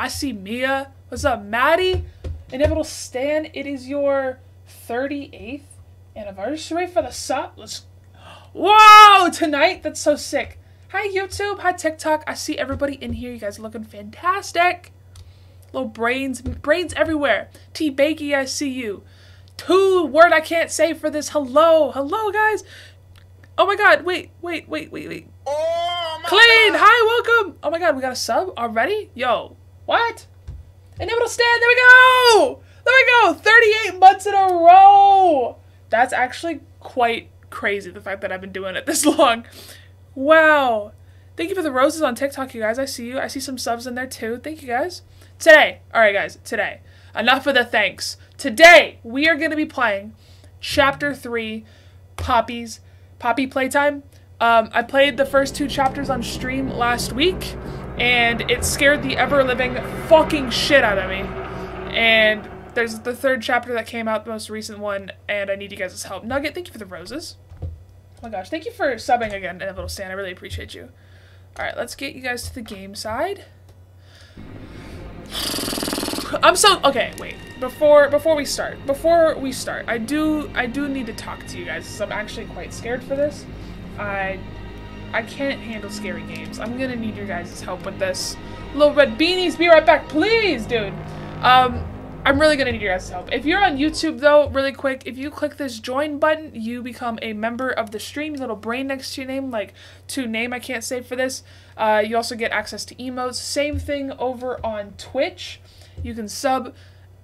I see Mia. What's up, Maddie? Inevitable Stan. It is your 38th anniversary for the sub. Let's. Whoa! Tonight? That's so sick. Hi, YouTube. Hi, TikTok. I see everybody in here. You guys are looking fantastic. Little brains. Brains everywhere. T Bakey, I see you. Two word I can't say for this. Hello. Hello, guys. Oh my god. Wait, wait, wait, wait, wait. Oh, Clean! Hi, welcome! Oh my god, we got a sub already? Yo, what? Inevitable Stan, there we go! There we go! 38 months in a row! That's actually quite crazy, the fact that I've been doing it this long. Wow. Thank you for the roses on TikTok, you guys. I see you. I see some subs in there too. Thank you, guys. Today, alright, guys, today. Enough of the thanks. Today, we are going to be playing Chapter 3 Poppy's Poppy Playtime. Um, I played the first two chapters on stream last week, and it scared the ever living fucking shit out of me. And there's the third chapter that came out, the most recent one, and I need you guys' help. Nugget, thank you for the roses. Oh my gosh, thank you for subbing again, uh, Inevitable Stan. I really appreciate you. Alright, let's get you guys to the game side. I'm so okay. Wait, before before we start, before we start, I do I do need to talk to you guys. I'm actually quite scared for this. I I can't handle scary games. I'm gonna need your guys' help with this. Little red beanies, be right back, please, dude. Um, I'm really gonna need your guys' help. If you're on YouTube though, really quick, if you click this join button, you become a member of the stream. Little brain next to your name, like to name I can't say for this. Uh, you also get access to emotes. Same thing over on Twitch. You can sub,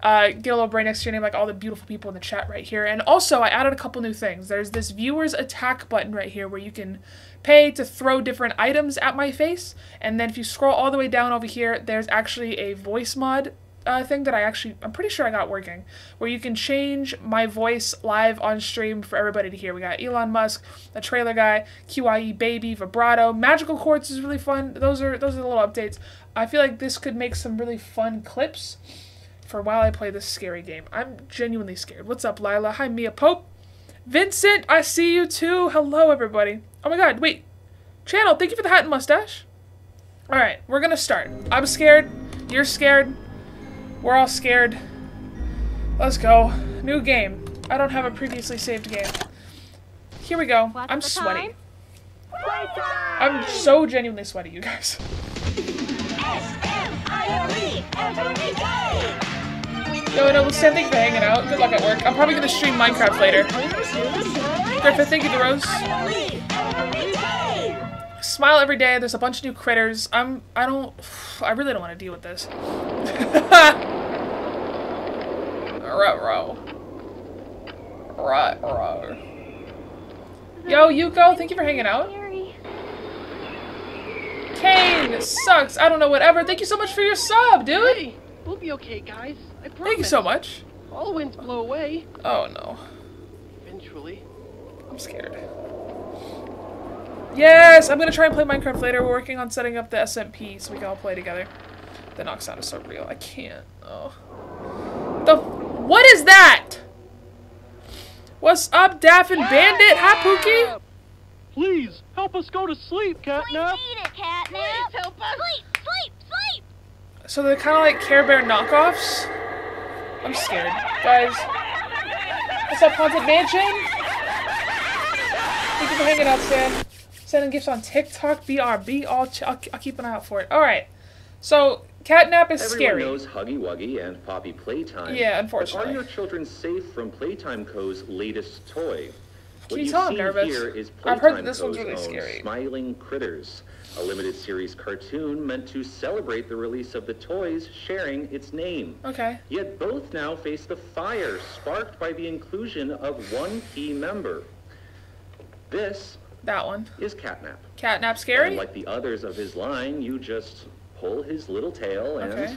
uh, get a little brain next to your name, like all the beautiful people in the chat right here. And also, I added a couple new things. There's this viewers attack button right here where you can pay to throw different items at my face. And then if you scroll all the way down over here, there's actually a voice mod uh, thing that I actually, I'm pretty sure I got working, where you can change my voice live on stream for everybody to hear. We got Elon Musk, the trailer guy, QIE Baby, Vibrato, Magical Quartz is really fun. Those are those are the little updates. I feel like this could make some really fun clips for while I play this scary game. I'm genuinely scared. What's up, Lila? Hi, Mia Pope. Vincent, I see you too. Hello, everybody. Oh my god, wait. Channel, thank you for the hat and mustache. Alright, we're gonna start. I'm scared. You're scared. We're all scared. Let's go. New game. I don't have a previously saved game. Here we go. What's I'm sweaty. I'm so genuinely sweaty, you guys. Yo, no, Sam, thank you for hanging out. Good luck at work. I'm probably gonna stream Minecraft later. Griffith, thank you, the rose. Smile every day. There's a bunch of new critters. I'm. I don't. I really don't want to deal with this. Ruh-roh. Ruh-roh. Yo, Yuko, thank you for hanging out. Kane sucks. I don't know, whatever. Thank you so much for your sub, dude. Hey, we'll be okay, guys. I promise. Thank you so much. All winds blow away. Oh no. Eventually. I'm scared. Yes! I'm gonna try and play Minecraft later. We're working on setting up the SMP so we can all play together. The knock sound is so real. I can't. Oh. The. What is that? What's up, Daffin Bandit? Hi, Pookie. Please, help us go to sleep, We Catnap. need it, Catnap. Please help us. Sleep, sleep, sleep. So they're kind of like Care Bear knockoffs. I'm scared. Guys. What's up, Haunted Mansion? Thank you for hanging out, Stan. Sending gifts on TikTok, BRB. Ch- I'll, I'll keep an eye out for it. Alright. So, catnap is Everyone scary. knows Huggy Wuggy and Poppy Playtime. Yeah, unfortunately. are your children safe from Playtime Co.'s latest toy? Can what you you tell I'm nervous? here is I've heard that this one's really scary. Smiling Critters, a limited series cartoon meant to celebrate the release of the toys sharing its name. Okay. Yet both now face the fire sparked by the inclusion of one key member. This That one. is Catnap. Catnap scary? And like the others of his line, you just pull his little tail and Okay.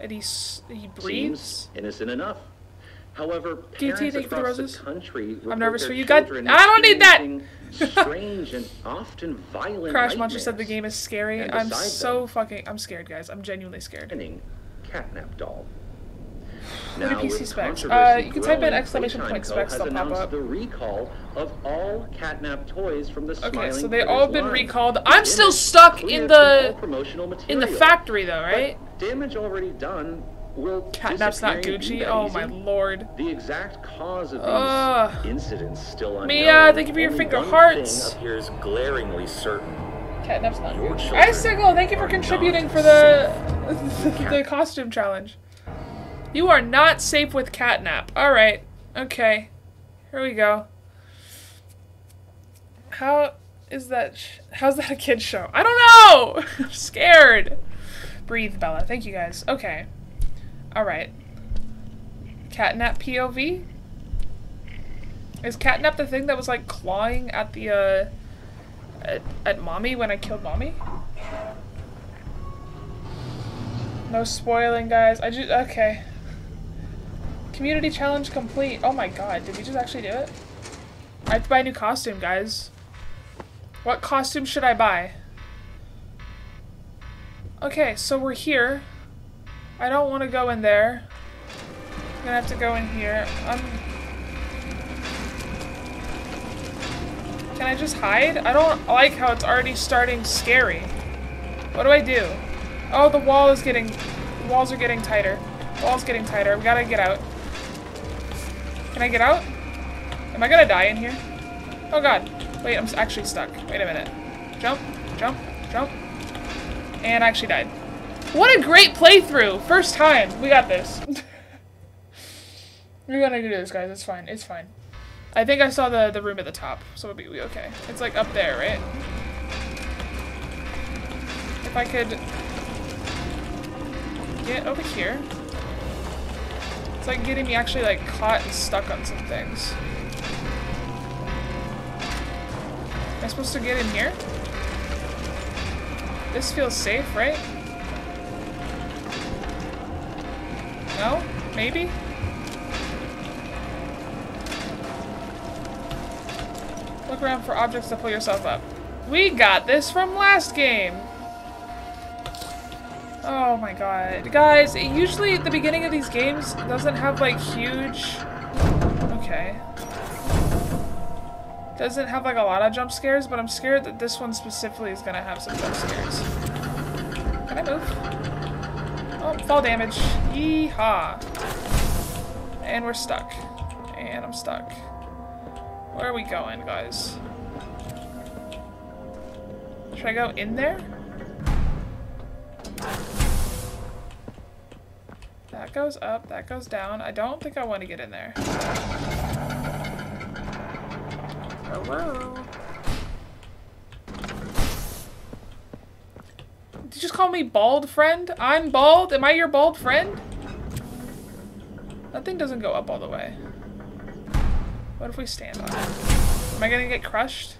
And he, s- he seems innocent enough. However, DT, thank for the roses. country I'm nervous for you. God- I don't need that! strange and often violent Crash Monster said the game is scary. I'm so them- fucking. I'm scared, guys. I'm genuinely scared. Catnap doll. Now, PC specs. Uh, you can type in exclamation point specs, has they'll pop announced up. the recall of all catnap toys from the Okay, so they all been line. recalled. I'm still stuck in the in the factory though, But right? damage already done will Catnap's not disappearing be Gucci. Oh my lord. The exact cause of these Ugh. incidents still unknown. Mia, thank you for your finger one hearts. Thing appears glaringly certain. Catnap's not Your Gucci. children Icicle, thank you for contributing for the the costume challenge. You are not safe with catnap. All right. Okay. Here we go. How is that? Sh- how's that a kid show? I don't know. I'm scared. Breathe, Bella. Thank you guys. Okay. All right. Catnap POV. Is catnap the thing that was like clawing at the uh at, at mommy when I killed mommy? No spoiling, guys. I just okay. Community challenge complete. Oh my god, did we just actually do it? I have to buy a new costume, guys. What costume should I buy? Okay, so we're here. I don't want to go in there. I'm gonna have to go in here. I'm... Can I just hide? I don't like how it's already starting scary. What do I do? Oh, the wall is getting... Walls are getting tighter. Wall's getting tighter. We gotta get out. Can I get out? Am I gonna die in here? Oh god. Wait, I'm actually stuck. Wait a minute. Jump, jump, jump. And I actually died. What a great playthrough! First time. We got this. We're gonna do this, guys. It's fine. It's fine. I think I saw the, the room at the top, so it'll be okay. It's like up there, right? If I could get over here. It's like getting me actually like caught and stuck on some things. Am I supposed to get in here? This feels safe, right? No? Maybe? Look around for objects to pull yourself up. We got this from last game! Oh my god. Guys, usually at the beginning of these games doesn't have like huge... Okay. Doesn't have like a lot of jump scares, but I'm scared that this one specifically is gonna have some jump scares. Can I move? Fall damage. Yeehaw. And we're stuck. And I'm stuck. Where are we going, guys? Should I go in there? That goes up, that goes down. I don't think I want to get in there. Hello? Did you just call me bald friend? I'm bald? Am I your bald friend? That thing doesn't go up all the way. What if we stand on it? Am I gonna get crushed?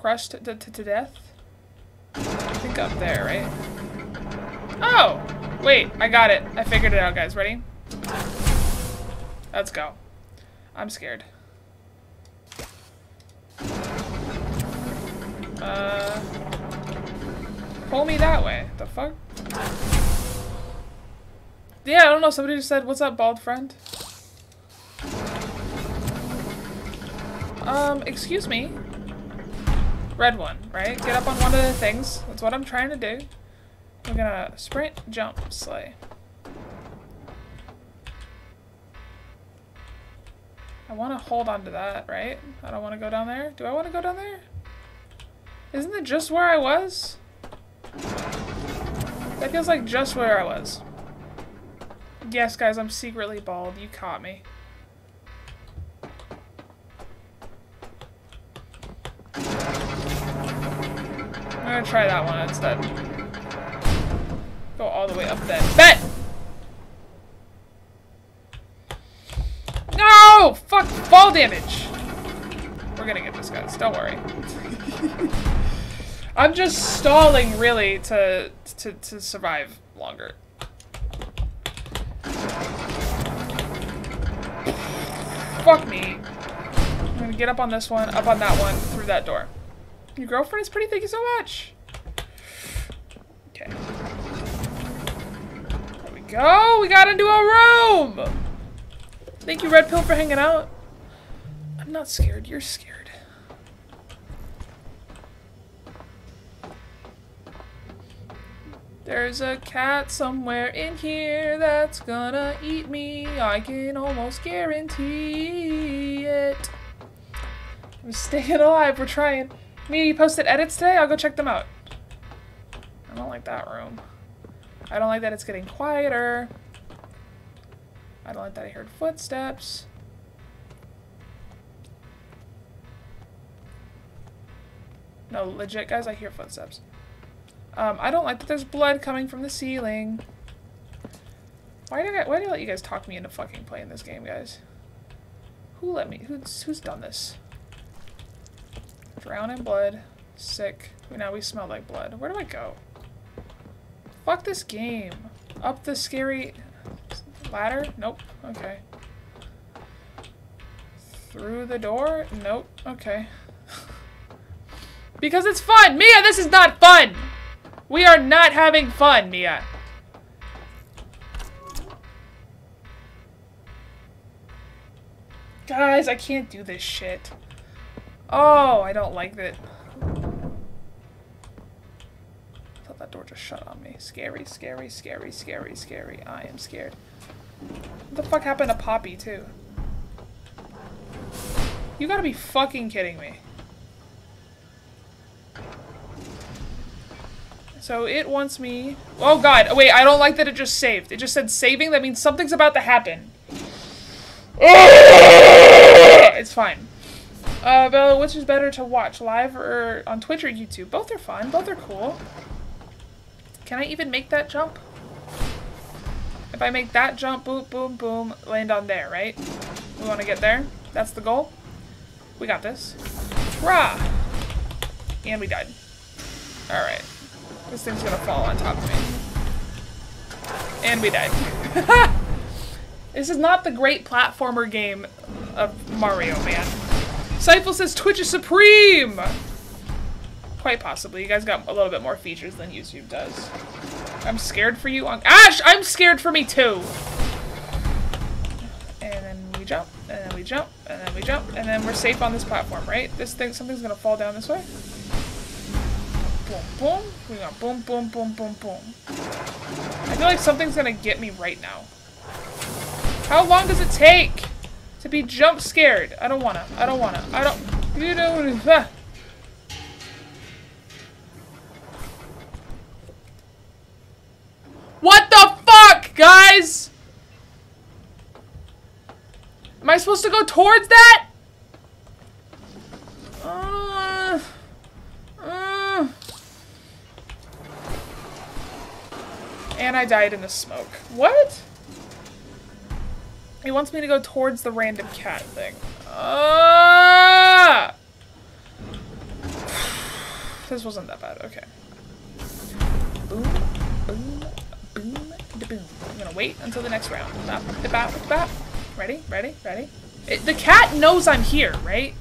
Crushed to, to, to death? I think up there, right? Oh! Wait, I got it. I figured it out, guys. Ready? Let's go. I'm scared. Uh... Pull me that way. The fuck? Yeah, I don't know. Somebody just said, what's up, bald friend? Um, excuse me. Red one, right? Get up on one of the things. That's what I'm trying to do. We're gonna sprint, jump, slay. I want to hold on to that, right? I don't want to go down there. Do I want to go down there? Isn't it just where I was? That feels like just where I was. Yes, guys, I'm secretly bald. You caught me. I'm gonna try that one instead. Go all the way up then. Bet! No! Fuck! Fall damage! We're gonna get this, guys. Don't worry. I'm just stalling, really, to, to, to survive longer. Fuck me. I'm gonna get up on this one, up on that one, through that door. Your girlfriend is pretty, thank you so much. Okay. There we go, we got into a room! Thank you, Red Pill, for hanging out. I'm not scared. You're scared. There's a cat somewhere in here that's gonna eat me. I can almost guarantee it. I'm staying alive. We're trying. Me, you posted edits today? I'll go check them out. I don't like that room. I don't like that it's getting quieter. I don't like that I heard footsteps. No, legit, guys, I hear footsteps. Um, I don't like that there's blood coming from the ceiling. Why did I, why did I let you guys talk me into fucking playing this game, guys? Who let me? Who's, who's done this? Drown in blood. Sick. Now we smell like blood. Where do I go? Fuck this game. Up the scary ladder? Nope. Okay. Through the door? Nope. Okay. because it's fun! Mia, this is not fun! We are not having fun, Mia. Guys, I can't do this shit. Oh, I don't like it. I thought that door just shut on me. Scary, scary, scary, scary, scary. I am scared. What the fuck happened to Poppy, too? You gotta be fucking kidding me. So it wants me... Oh god, wait, I don't like that it just saved. It just said saving, that means something's about to happen. It's fine. Uh, Bella, which is better to watch, live or on Twitch or YouTube? Both are fun, both are cool. Can I even make that jump? If I make that jump, boom, boom, boom, land on there, right? We want to get there? That's the goal? We got this. Rah! And we died. Alright. This thing's gonna fall on top of me. And we died. this is not the great platformer game of Mario, man. Seifel says Twitch is supreme! Quite possibly. You guys got a little bit more features than YouTube does. I'm scared for you. On Ash, I'm scared for me too! And then we jump, and then we jump, and then we jump, and then we're safe on this platform, right? This thing, something's gonna fall down this way boom, boom. We got boom, boom, boom, boom, boom. I feel like something's gonna get me right now. How long does it take to be jump scared? I don't wanna. I don't wanna. I don't. You know. Ah. What the fuck, guys? Am I supposed to go towards that? Uh. And I died in the smoke. What? He wants me to go towards the random cat thing. Ah! This wasn't that bad. Okay. Boom, boom, boom, da boom. I'm gonna wait until the next round. Bop, da bop, da. Ready? Ready? Ready? It, the cat knows I'm here, right?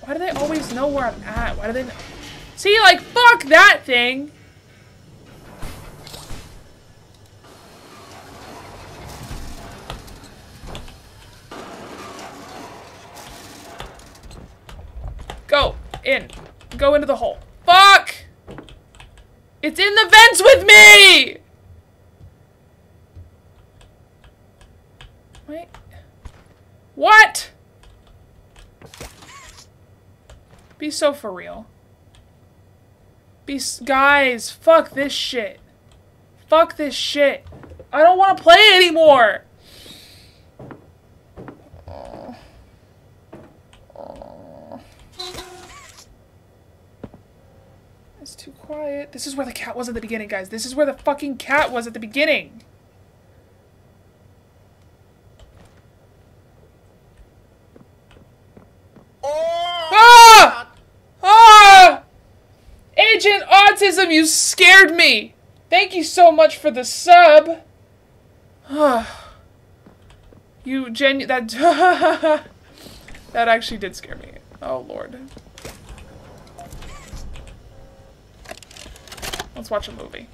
Why do they always know where I'm at? Why do they know? See, like, fuck that thing! Go! In. Go into the hole. Fuck! It's in the vents with me! Wait. What? Be so for real. Be guys, fuck this shit. Fuck this shit. I don't want to play anymore. Oh. Oh. It's too quiet. This is where the cat was at the beginning, guys. This is where the fucking cat was at the beginning. Ah! Ah! Agent Autism, you scared me! Thank you so much for the sub. you genu- that that actually did scare me. Oh lord. Let's watch a movie.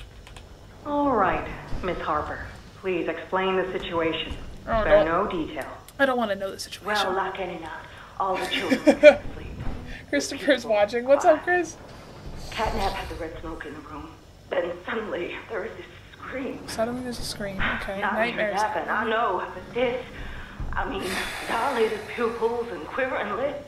All right, Miss Harper. Please explain the situation. Oh, Spare no. detail. I don't want to know the situation. Well, like any night, all the children were asleep. Christopher's watching. What's up, Chris? Catnap had the red smoke in the room. Then suddenly there was this scream. Suddenly there's a scream. Okay, Nightmares nightmares. happen, I know, but this, I mean, dilated pupils and quivering lips.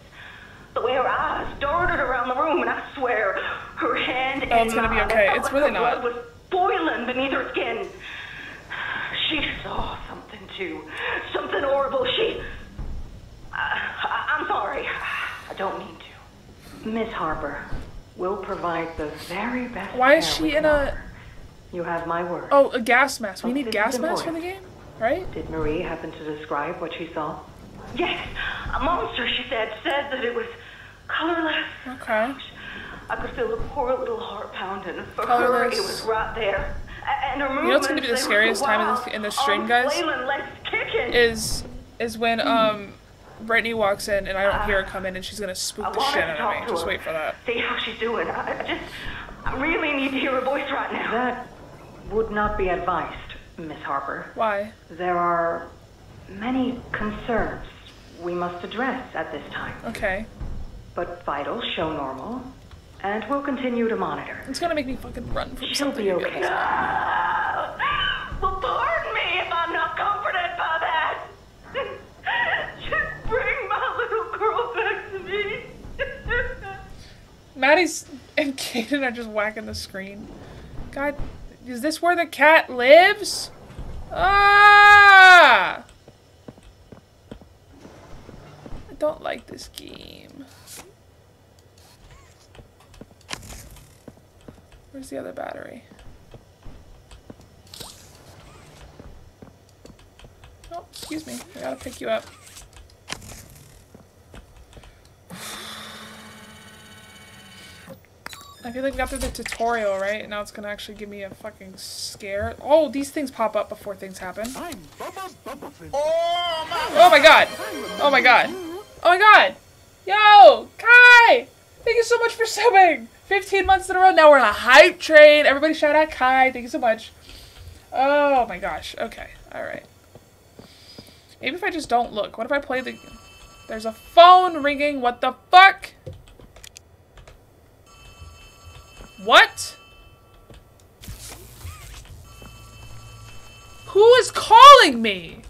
The way her eyes darted around the room, and I swear, her hand Oh, in it's gonna be okay. it It's like really not. was boiling beneath her skin. She saw something too, something horrible. She, I, I'm sorry, I don't mean to. Miss Harper, we'll provide the very best. Why is she in a-. You have my word. Oh, a gas mask. We Oh, need gas masks for the game, right? Did Marie happen to describe what she saw? Yes, a monster, she said, said that it was colorless. Okay. I could feel the poor little heart pounding. For her, Colorless. it was right there. A- And her know what's gonna be the movements, they were scariest time in wild. this- in this stream, Arms guys? legs kicking. Is is when Hmm. um Brittany walks in and I don't hear her come in and she's gonna spook the shit to out of me. to Just her. wait for that. See how she's doing. I, I just, I really need to hear her voice right now. That would not be advised, Miss Harper. Why? There are many concerns we must address at this time. Okay. But vitals show normal, and we'll continue to monitor. It's gonna make me fucking run from She'll something. be okay. guys. well, pardon me if I'm not comforted by that. Just bring my little girl back to me. Maddie's and Kaden are just whacking the screen. God, is this where the cat lives? Ah! I don't like this game. Where's the other battery? Oh, excuse me. I gotta pick you up. I feel like we got through the tutorial, right? Now it's gonna actually give me a fucking scare. Oh, these things pop up before things happen. Oh, oh my god! Oh my god! Oh my god! Yo! Kai! Thank you so much for subbing! 15 months in a row, now we're on a hype train. Everybody shout out Kai. Thank you so much. Oh my gosh. Okay. Alright. Maybe if I just don't look. What if I play the... There's a phone ringing. What the fuck? What? Who is calling me?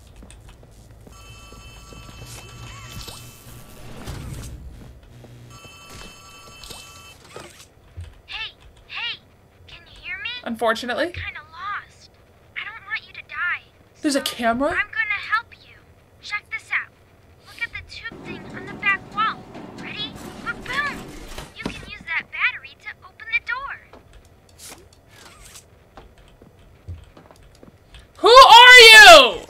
You hear me? Unfortunately. Kinda lost. I don't want you to die. There's a camera? I'm gonna help you. Check this out. Look at the tube thing on the back wall. Ready? But boom! You can use that battery to open the door. Who are you?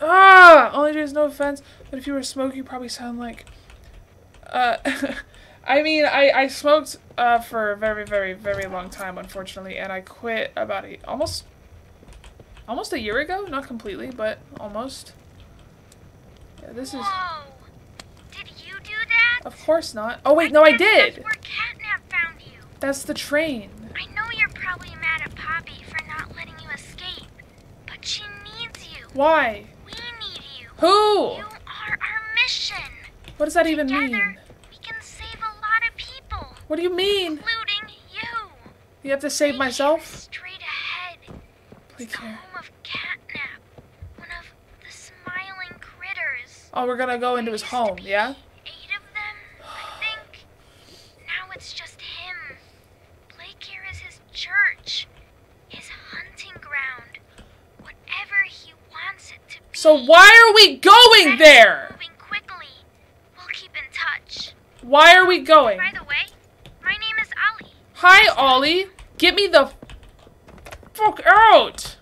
Ah, only there's no offense, but if you were smoking, you probably sound like. Uh, I mean, I I smoked uh for a very very very long time, unfortunately, and I quit about a almost almost a year ago. Not completely, but almost. Yeah, this is Whoa! Did you do that? of course not. Oh wait, no, I did. That's where Catnap found you. That's the train. I know you're probably mad at Poppy for not letting you escape, but she needs you. Why? We need you. Who? You are our mission. What does that even mean? What do you mean? including you. You have to save myself? Straight ahead. Please It's the home of Catnap, one of the smiling critters. Oh, we're gonna go into his home, yeah? Eight of them, I think. Now it's just him. Playcare is his church, his hunting ground, whatever he wants it to be. So why are we going there? Moving quickly. We'll keep in touch. Why are we going? By the way, my name is Ollie. Hi, Ollie. Get me the fuck out.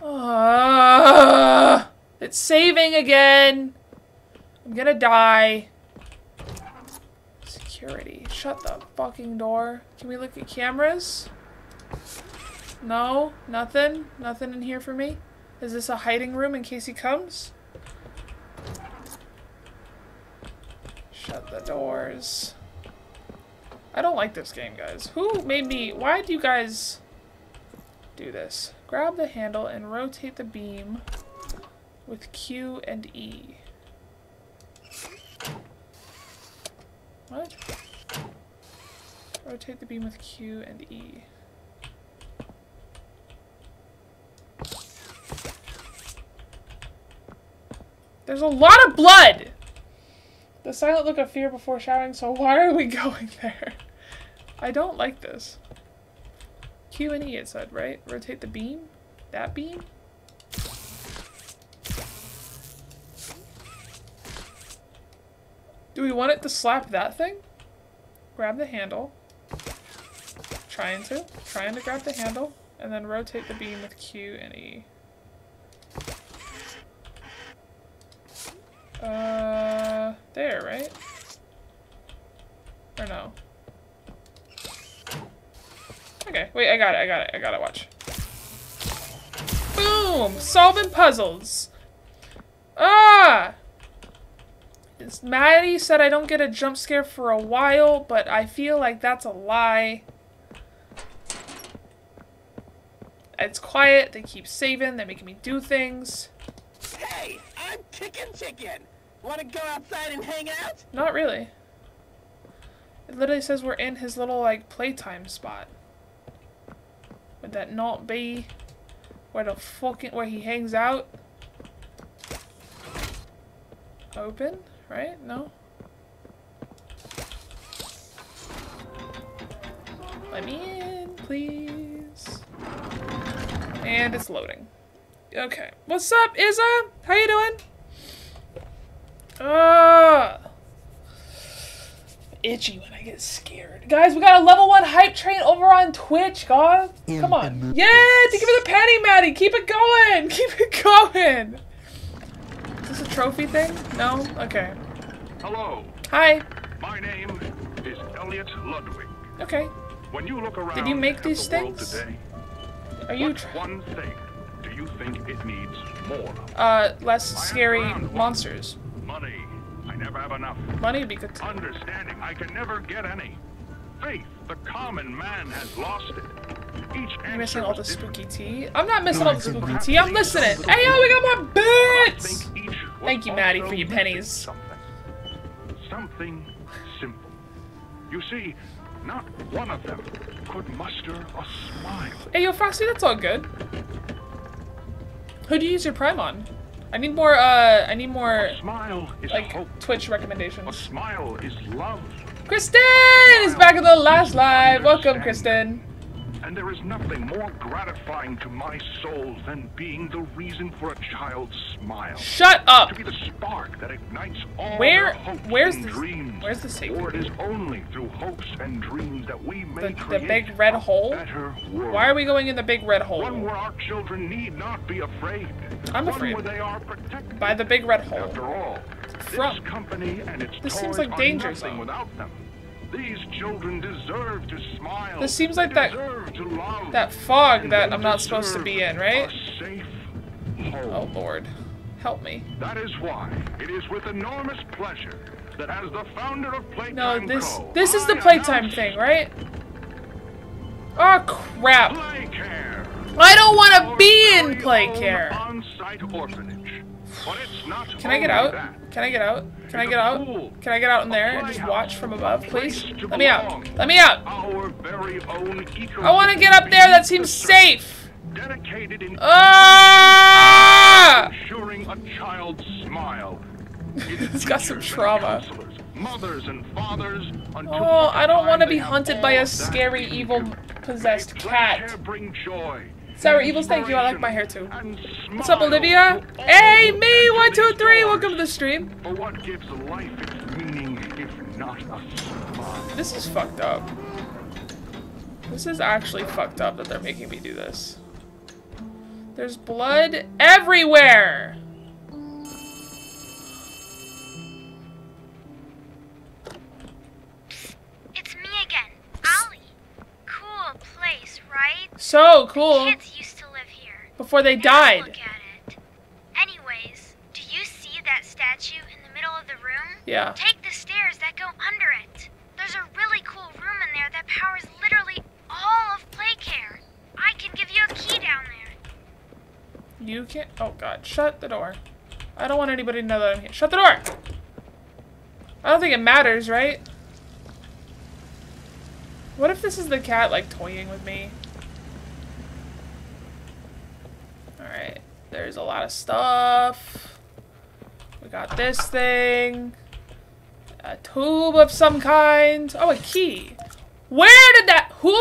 Uh, it's saving again. I'm gonna die. Security. Shut the fucking door. Can we look at cameras? No? Nothing? Nothing in here for me? Is this a hiding room in case he comes? Shut the doors. I don't like this game, guys. Who made me... Why do you guys... do this. Grab the handle and rotate the beam with Q and E. What? Rotate the beam with Q and E. There's a lot of blood! The silent look of fear before shouting, so why are we going there? I don't like this. Q and E it said, right? Rotate the beam? That beam? Do we want it to slap that thing? Grab the handle. Trying to. Trying to grab the handle. And then rotate the beam with Q and E. Uh, there, right? Or no? Okay, wait, I got it, I got it, I got it, watch. Boom! Solving puzzles! Ah! Maddie said I don't get a jump scare for a while, but I feel like that's a lie. It's quiet, they keep saving, they're making me do things. Hey, I'm Chicken Chicken. Want to go outside and hang out? Not really. It literally says we're in his little, like, playtime spot. Would that not be where the fucking, where he hangs out? Open, right? No? Let me in, please. And it's loading. Okay. What's up, Izza? How you doing? Ah. Itchy when I get scared. Guys, we got a level one hype train over on Twitch, guys. Come on. Yeah, thank you for the penny, Maddie. Keep it going. Keep it going. Is this a trophy thing? No? Okay. Hello, Hi. my name is Elliot Ludwig. Okay. When you look around Did you make these the things? today, Are you one thing do you think it needs more of? uh less scary monsters? Money. I never have enough. Money would be good too. Understanding. I can never get any. Faith. The common man has lost it. Each You're missing all the spooky tea. I'm not missing all the spooky tea. I'm listening. Hey yo, we got more bits. Think each was Thank you, Maddie, for your pennies. Something. Something simple. You see, not one of them could muster a smile. Hey, yo, Frosty, that's all good. Who do you use your Prime on? I need more, uh, I need more, Smile is like, hope. Twitch A recommendations. smile is love. Kristen is back in the last live. Welcome, Kristen. And there is nothing more gratifying to my soul than being the reason for a child's smile. Shut up. To be the spark that ignites all Where- where's and the- dreams. where's the safe For it is only through hopes and dreams that we may The- the big red hole? Why are we going in the big red hole? One where our children need not be afraid. I'm One afraid. where they are protected. By the big red hole. After all, From. this company and its This seems like danger zone. without them. These children deserve to smile. This seems like that-. That fog that I'm not supposed to be in, right? Oh. Lord. Help me. That is why it is with enormous pleasure that as the founder of Playtime No, this, Co., this is the playtime thing, right? Oh, crap. I don't want to be in play care. On-site orphanage. But it's not Can I get out? Can I get out? Can I get out? Can I get out in there and just watch from above, please? Let me out. Let me out. Our very own I want to get up there. That seems safe. Dedicated in Ah! ensuring a child's smile. It's got some trauma. Mothers and fathers. Oh, I don't want to be hunted by a scary, evil, possessed cat. Bring joy. Sour Evils, thank you. I like my hair too. What's up, Olivia? Hey, me, one, two, three. Welcome to the stream. This is fucked up. This is actually fucked up that they're making me do this. There's blood everywhere! Right? So cool. Kids used to live here. Before they Now died. Look at it. Anyways, do you see that statue in the middle of the room? Yeah. Take the stairs that go under it. There's a really cool room in there that powers literally all of Playcare. I can give you a key down there. You can't. Oh god, shut the door. I don't want anybody to know that I'm here. Shut the door! I don't think it matters, right? What if this is the cat, like, toying with me? Alright. There's a lot of stuff. We got this thing. A tube of some kind. Oh, a key. Where did that... Who...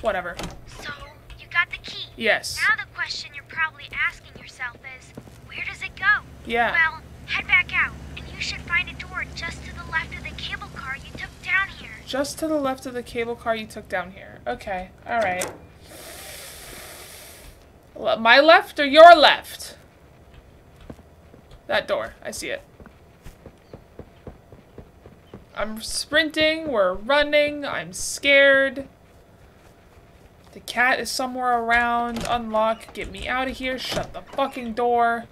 Whatever. So, you got the key. Yes. Now the question you're probably asking yourself is, where does it go? Yeah. Well, head back out, and you should find a door just to the left of the cable car you took down here. Just to the left of the cable car you took down here. Okay. Alright. Le- My left or your left? That door. I see it. I'm sprinting. We're running. I'm scared. The cat is somewhere around. Unlock. Get me out of here. Shut the fucking door.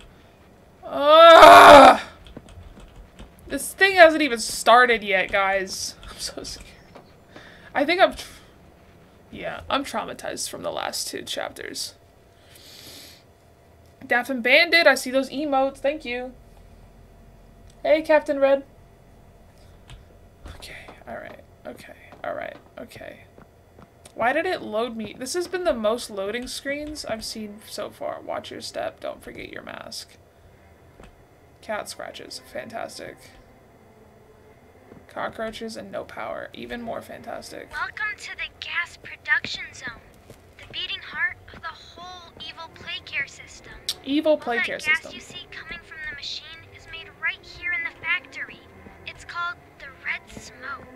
Ugh! This thing hasn't even started yet, guys. I'm so scared. I think I'm... Yeah, I'm traumatized from the last two chapters. Daphne Bandit, I see those emotes. Thank you. Hey, Captain Red. Okay, alright, okay, alright, okay. Why did it load me? This has been the most loading screens I've seen so far. Watch your step, don't forget your mask. Cat scratches, fantastic. Cockroaches and no power, even more fantastic. Welcome to the gas production zone, beating heart of the whole evil play care system. Evil All play that care gas system. you see coming from the machine is made right here in the factory. It's called the red smoke.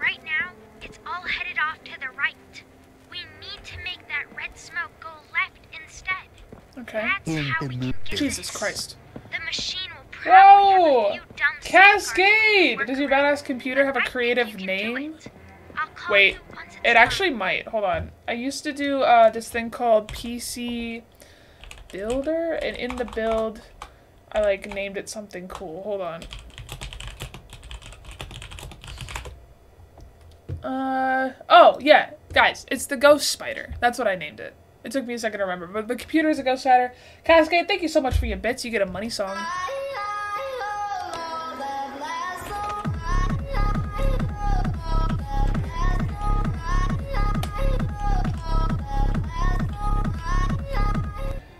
Right now, it's all headed off to the right. We need to make that red smoke go left instead. Okay. That's hmm. how we can get Jesus this. Christ. The machine will probably have Whoa! a few dumb Cascade! Does your badass computer have a creative you can do name? I'll call Wait, you once it's it actually might. Hold on. I used to do uh, this thing called PC Builder, and in the build, I like named it something cool. Hold on. Uh oh yeah, guys, it's the Ghost Spider. That's what I named it. It took me a second to remember, but the computer is a Ghost Spider. Cascade, thank you so much for your bits. You get a money song.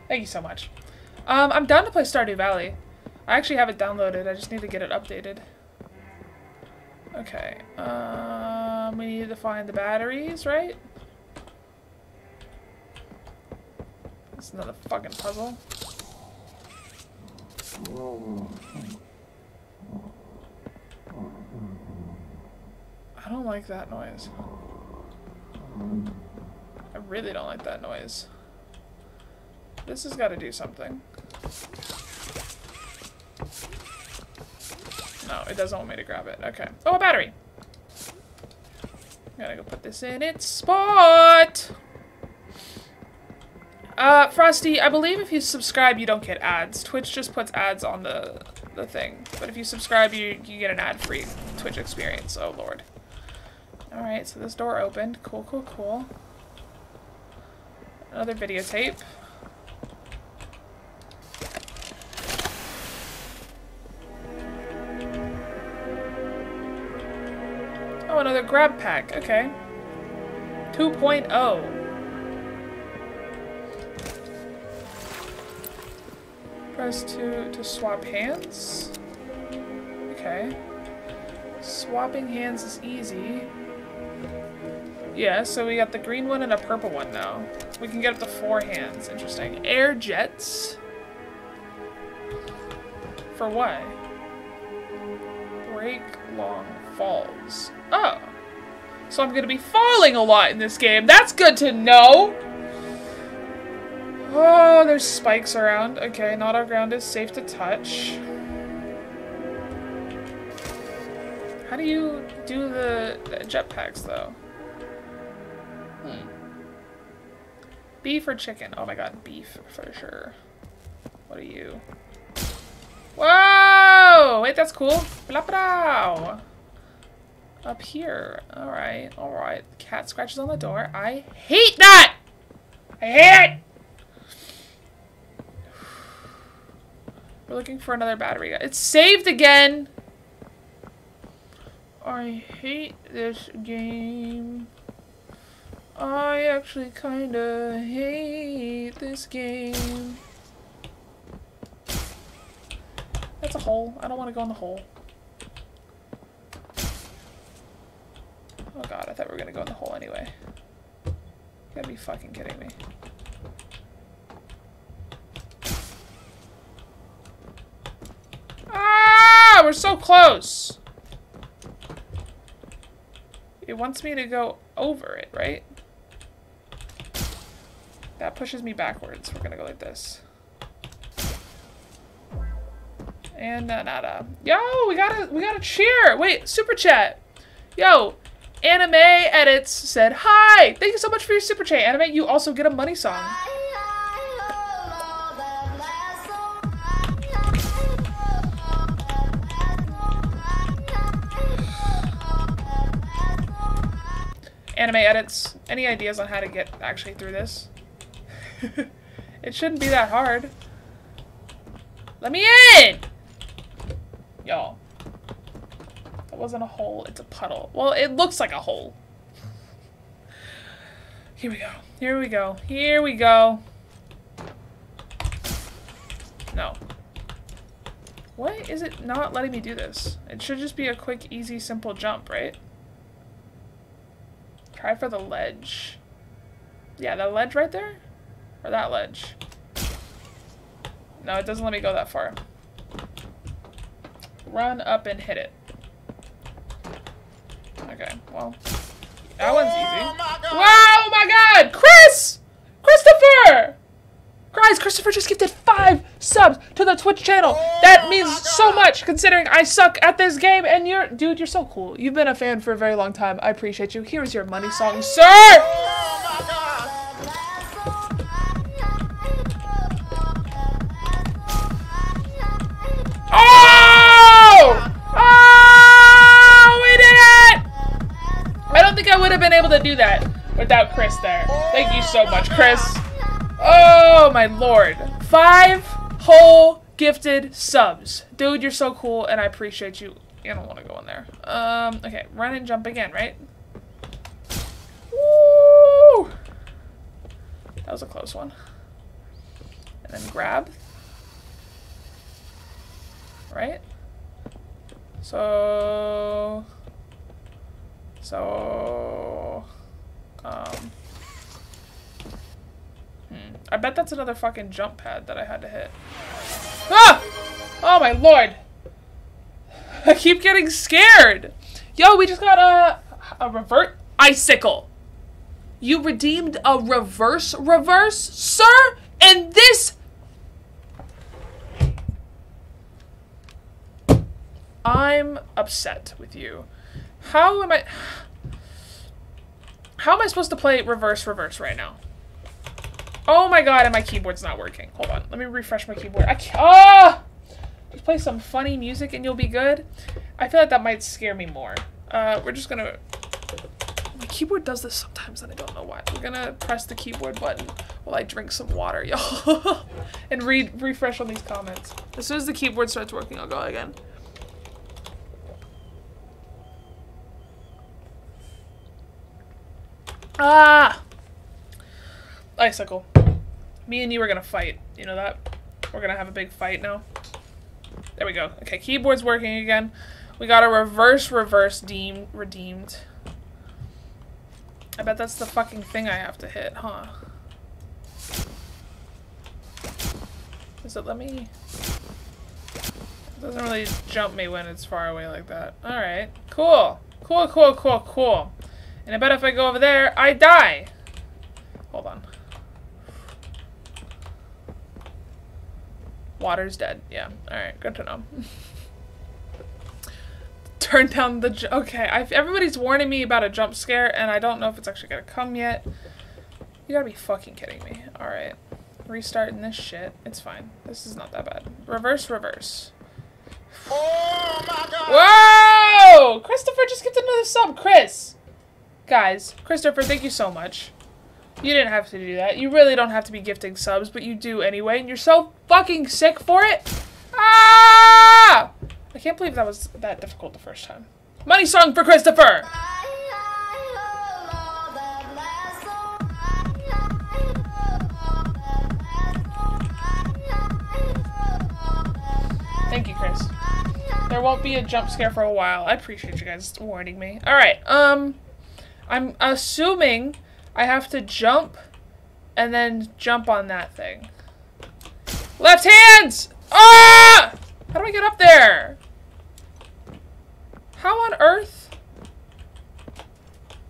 Thank you so much. Um, I'm down to play Stardew Valley. I actually have it downloaded. I just need to get it updated. Okay. Um, we need to find the batteries, right? It's another fucking puzzle. I don't like that noise. I really don't like that noise. This has got to do something. No, it doesn't want me to grab it. Okay. Oh, a battery! Gotta go put this in its spot! Uh, Frosty, I believe if you subscribe, you don't get ads. Twitch just puts ads on the the thing. But if you subscribe, you, you get an ad-free Twitch experience. Oh, lord. Alright, so this door opened. Cool, cool, cool. Another videotape. Oh, another grab pack. Okay. 2.0. Press 2 to swap hands. Okay. Swapping hands is easy. Yeah, so we got the green one and a purple one now. We can get up to four hands. Interesting. Air jets. For what? Break long falls. Oh. So I'm gonna be falling a lot in this game. That's good to know! Oh, there's spikes around. Okay, not our ground is safe to touch. How do you do the, jetpacks, though? Hmm. Beef or chicken? Oh my god, beef for sure. What are you? Whoa! Wait, that's cool. Blah, blah. Up here. Alright, alright. Cat scratches on the door. I hate that! I hate it! We're looking for another battery. It's saved again! I hate this game. I actually kinda hate this game. That's a hole. I don't want to go in the hole. Oh god, I thought we were gonna go in the hole anyway. You gotta be fucking kidding me. Ah! We're so close! It wants me to go over it, right? That pushes me backwards. We're gonna go like this. And nada. Yo, we gotta we gotta cheer. Wait, super chat. Yo, Anime Edits said hi. Thank you so much for your super chat. Anime, you also get a money song. Anime Edits, any ideas on how to get actually through this? it shouldn't be that hard. Let me in! Y'all. That wasn't a hole, it's a puddle. Well, it looks like a hole. Here we go. Here we go. Here we go. No. Why is it not letting me do this? It should just be a quick, easy, simple jump, right? Try for the ledge. Yeah, that ledge right there? Or that ledge? No, it doesn't let me go that far. Run up and hit it. Okay, well. That one's easy. Wow, oh my god! Chris! Christopher! Guys, Christopher just gifted five subs to the Twitch channel. That means so much considering I suck at this game and you're- Dude, you're so cool. You've been a fan for a very long time. I appreciate you. Here's your money song, sir! Think I would have been able to do that without Chris there. Thank you so much, Chris. Oh my lord. Five whole gifted subs. Dude, you're so cool and I appreciate you. I don't want to go in there. Um, okay, run and jump again, right? Woo! That was a close one. And then grab. Right? So... So... Um... Hmm. I bet that's another fucking jump pad that I had to hit. Ah! Oh my lord! I keep getting scared! Yo, we just got a... a revert icicle. You redeemed a reverse reverse, sir? And this... I'm upset with you. How am I... How am I supposed to play reverse reverse right now? Oh my god, and my keyboard's not working. Hold on, let me refresh my keyboard. I can't. Ah! Just play some funny music and you'll be good. I feel like that might scare me more. Uh, we're just gonna. My keyboard does this sometimes and I don't know why. We're gonna press the keyboard button while I drink some water, y'all. and read refresh on these comments. As soon as the keyboard starts working, I'll go again. Ah! Icicle. Me and you are gonna fight. You know that? We're gonna have a big fight now. There we go. Okay, keyboard's working again. We got a reverse reverse deemed redeemed. I bet that's the fucking thing I have to hit, huh? Does it let me? It doesn't really jump me when it's far away like that. Alright. Cool. Cool, cool, cool, cool. And I bet if I go over there, I die. Hold on. Water's dead. Yeah. Alright, good to know. Turn down the Okay, I've, everybody's warning me about a jump scare, and I don't know if it's actually gonna come yet. You gotta be fucking kidding me. Alright. Restarting this shit. It's fine. This is not that bad. Reverse, reverse. Oh my god! Whoa! Christopher just gets another sub. Chris! Guys, Christopher, thank you so much. You didn't have to do that. You really don't have to be gifting subs, but you do anyway, and you're so fucking sick for it. Ah! I can't believe that was that difficult the first time. Money song for Christopher! Thank you, Chris. There won't be a jump scare for a while. I appreciate you guys warning me. Alright, um, I'm assuming I have to jump and then jump on that thing. Left hands! Ah! How do I get up there? How on earth?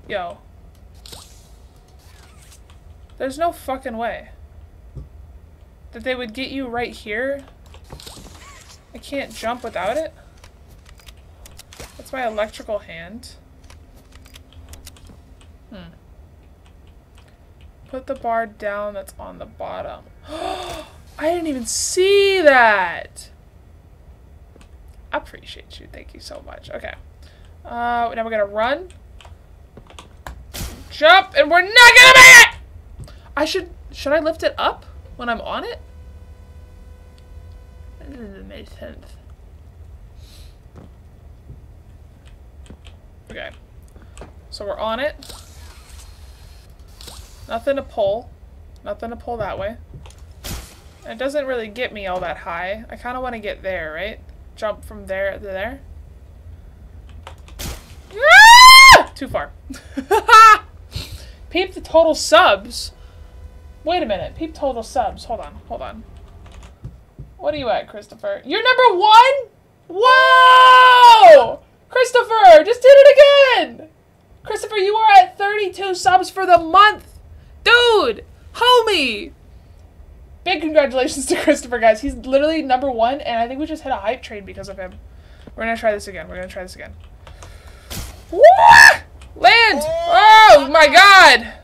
Yo. There's no fucking way. That they would get you right here? I can't jump without it? That's my electrical hand. Put the bar down that's on the bottom. I didn't even see that! I appreciate you. Thank you so much. Okay. Uh, now we're gonna run. Jump, and we're not gonna make it! I should, should I lift it up when I'm on it? That doesn't make sense. Okay. So we're on it. Nothing to pull. Nothing to pull that way. It doesn't really get me all that high. I kind of want to get there, right? Jump from there to there. Ah! Too far. Peep the total subs. Wait a minute. Peep total subs. Hold on. Hold on. What are you at, Christopher? You're number one? Whoa! Christopher, just did it again! Christopher, you are at 32 subs for the month! Dude! Homie! Big congratulations to Christopher, guys. He's literally number one, and I think we just hit a hype train because of him. We're gonna try this again. We're gonna try this again. Woo! Land! Oh my god!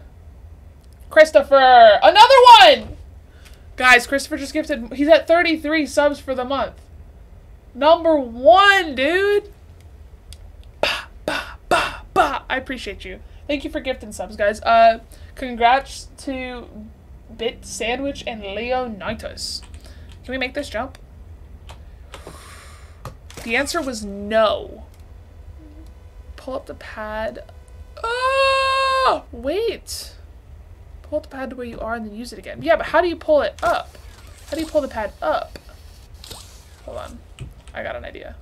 Christopher! Another one! Guys, Christopher just gifted. He's at 33 subs for the month. Number one, dude! Bah, bah, bah, bah. I appreciate you. Thank you for gifting subs, guys. Uh, congrats to Bit Sandwich and Leonidas. Can we make this jump? The answer was no. Pull up the pad. Oh, wait. Pull up the pad to where you are and then use it again. Yeah, but how do you pull it up? How do you pull the pad up? Hold on. I got an idea.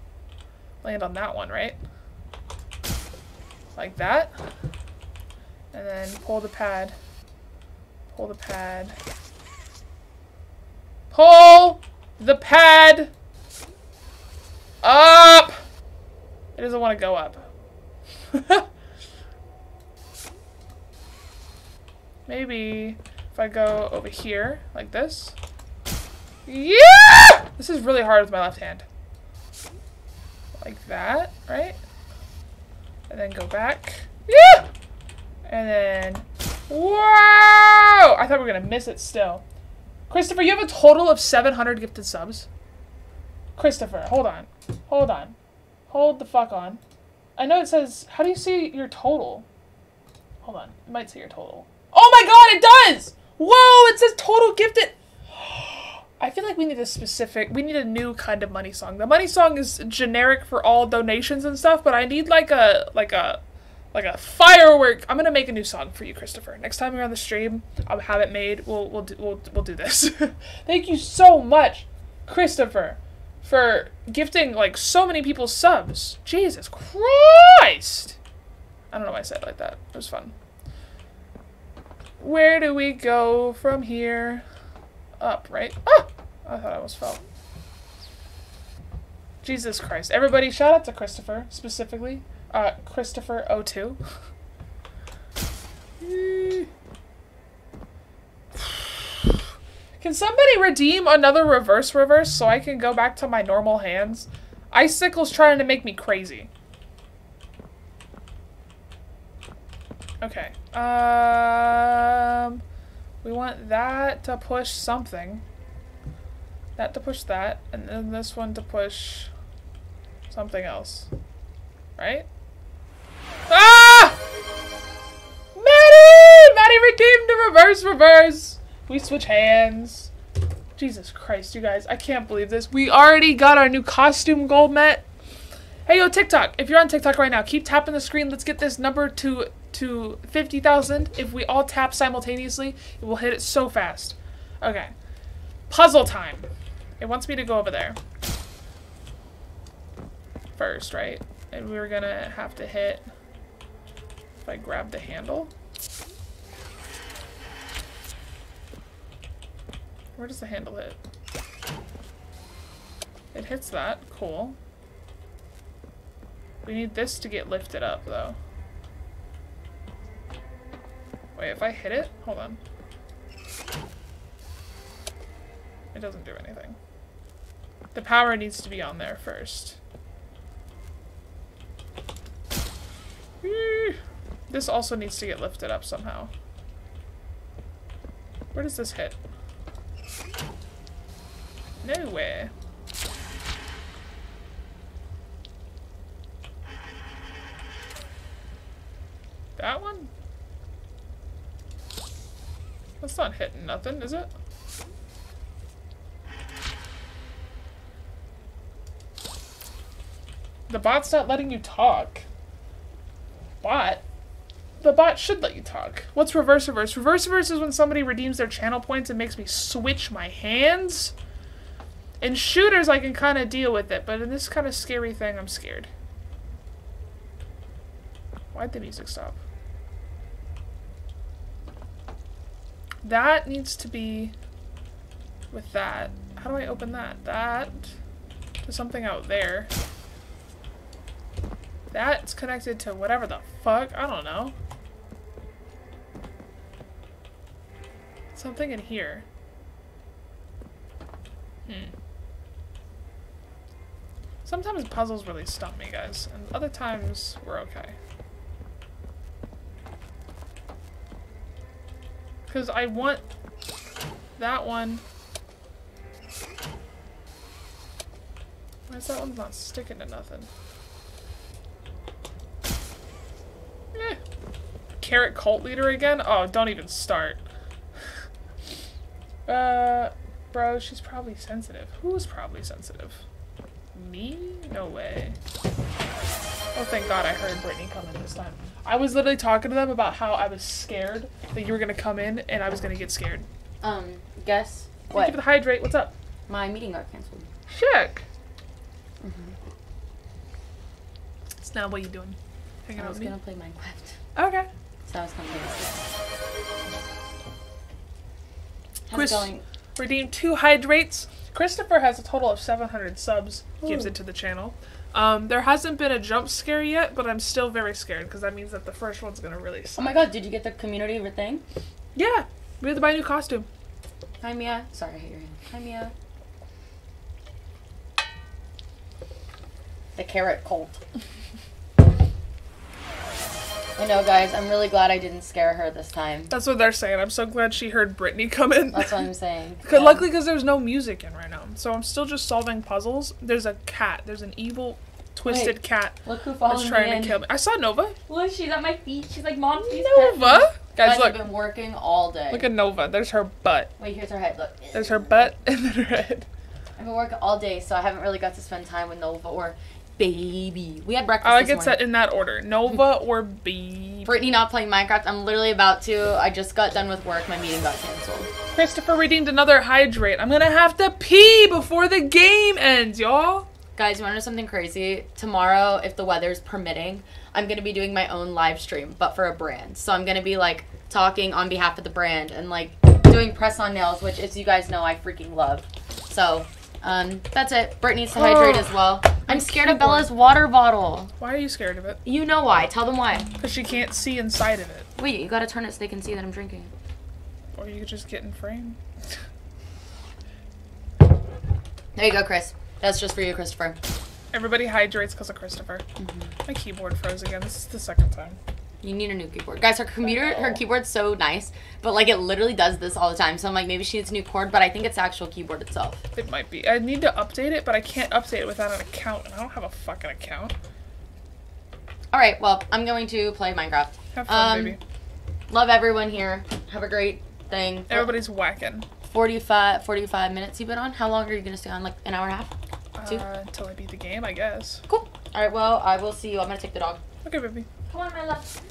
Land on that one, right? Like that. And then pull the pad. Pull the pad. Pull the pad up! It doesn't want to go up. Maybe if I go over here, like this. Yeah! This is really hard with my left hand. Like that, right? And then go back. Yeah! And then, whoa! I thought we were gonna miss it still. Christopher, you have a total of 700 gifted subs. Christopher, hold on. Hold on. Hold the fuck on. I know it says, how do you see your total? Hold on, it might say your total. Oh my god, it does! Whoa, it says total gifted. I feel like we need a specific, we need a new kind of money song. The money song is generic for all donations and stuff, but I need like a, like a, like a firework. I'm gonna make a new song for you, Christopher. Next time you're on the stream, I'll have it made. We'll, we'll, do, we'll, we'll do this. Thank you so much, Christopher, for gifting like so many people subs. Jesus Christ! I don't know why I said it like that. It was fun. Where do we go from here? Up, right? Ah! I thought I almost fell. Jesus Christ. Everybody, shout out to Christopher, specifically. Uh, Christopher02. Can somebody redeem another reverse reverse so I can go back to my normal hands? Icicle's trying to make me crazy. Okay. Um, we want that to push something. That to push that, and then this one to push something else. Right? Ah! Maddie! Maddie redeemed the reverse reverse! We switch hands. Jesus Christ, you guys, I can't believe this. We already got our new costume goal met. Hey yo, TikTok, if you're on TikTok right now, keep tapping the screen. Let's get this number to to 50,000. If we all tap simultaneously, it will hit it so fast. Okay. Puzzle time. It wants me to go over there. First, right? And we were gonna have to hit if I grab the handle. Where does the handle hit? It hits that. Cool. We need this to get lifted up, though. Wait, if I hit it? Hold on. It doesn't do anything. The power needs to be on there first. Whee! This also needs to get lifted up somehow. Where does this hit? Nowhere. That one? That's not hitting nothing, is it? The bot's not letting you talk. Bot? The bot should let you talk. What's reverse reverse? Reverse reverse is when somebody redeems their channel points and makes me switch my hands. In shooters, I can kind of deal with it, but in this kind of scary thing, I'm scared. Why'd the music stop? That needs to be with that. How do I open that? That to something out there. That's connected to whatever the fuck. I don't know. Something in here. Hmm. Sometimes puzzles really stump me, guys, and other times we're okay. Because I want that one. Why is that one's not sticking to nothing? Eh. Carrot cult leader again? Oh, don't even start. Uh, bro, she's probably sensitive. Who's probably sensitive? Me? No way. Oh, thank God I heard Brittany come in this time. I was literally talking to them about how I was scared that you were gonna come in and I was gonna get scared. Um, guess Thank what? you for the hydrate. What's up? My meeting got canceled. Check. It's now what you doing? Hanging I out was with me? gonna play Minecraft, Okay. so I was this. How's Chris- it going? Redeem two hydrates. Christopher has a total of 700 subs. Gives Ooh. it to the channel. Um, there hasn't been a jump scare yet, but I'm still very scared because that means that the first one's gonna really Oh my god, did you get the community thing? Yeah, we have to buy a new costume. Hi Mia. Sorry, I hit your hand. Hi Mia. The carrot cult. I know, guys. I'm really glad I didn't scare her this time. That's what they're saying. I'm so glad she heard Brittany come in. That's what I'm saying. Cause, Yeah. Luckily, because there's no music in right now, so I'm still just solving puzzles. There's a cat. There's an evil, twisted Wait, cat Look who that's followed me trying in. to kill me. I saw Nova. Look, she's at my feet. She's like, Mom, please Nova, guys, Guys, look, I've been working all day. look at Nova. There's her butt. Wait, here's her head. Look. There's her butt and then her head. I've been working all day, so I haven't really got to spend time with Nova or Baby. We had breakfast I like it set in that order: Nova or B. Brittany not playing Minecraft. I'm literally about to. I just got done with work. My meeting got canceled. Christopher redeemed another hydrate. I'm gonna have to pee before the game ends, y'all. Guys, you want to know something crazy? Tomorrow, if the weather's permitting, I'm gonna be doing my own live stream, but for a brand. So I'm gonna be like talking on behalf of the brand and like doing press on nails, which, as you guys know, I freaking love. So, um, that's it. Britt needs to hydrate as well. I'm scared of Bella's water bottle. Why are you scared of it? You know why? Tell them why. Because she can't see inside of it. Wait, you gotta turn it so they can see that I'm drinking. Or you could just get in frame. There you go, Chris. That's just for you, Christopher. Everybody hydrates because of Christopher. Mm-hmm. My keyboard froze again. This is the second time. You need a new keyboard. Guys, her computer, her keyboard's so nice, but like it literally does this all the time. So I'm like, maybe she needs a new cord, but I think it's the actual keyboard itself. It might be. I need to update it, but I can't update it without an account, and I don't have a fucking account. All right, well, I'm going to play Minecraft. Have fun, Um, baby. Love everyone here. Have a great thing. Everybody's whacking. 45, 45 minutes you've been on. How long are you gonna stay on? Like an hour and a half? Two? Uh, until I beat the game, I guess. Cool. All right. Well, I will see you. I'm gonna take the dog. Okay, baby. Come on, my love.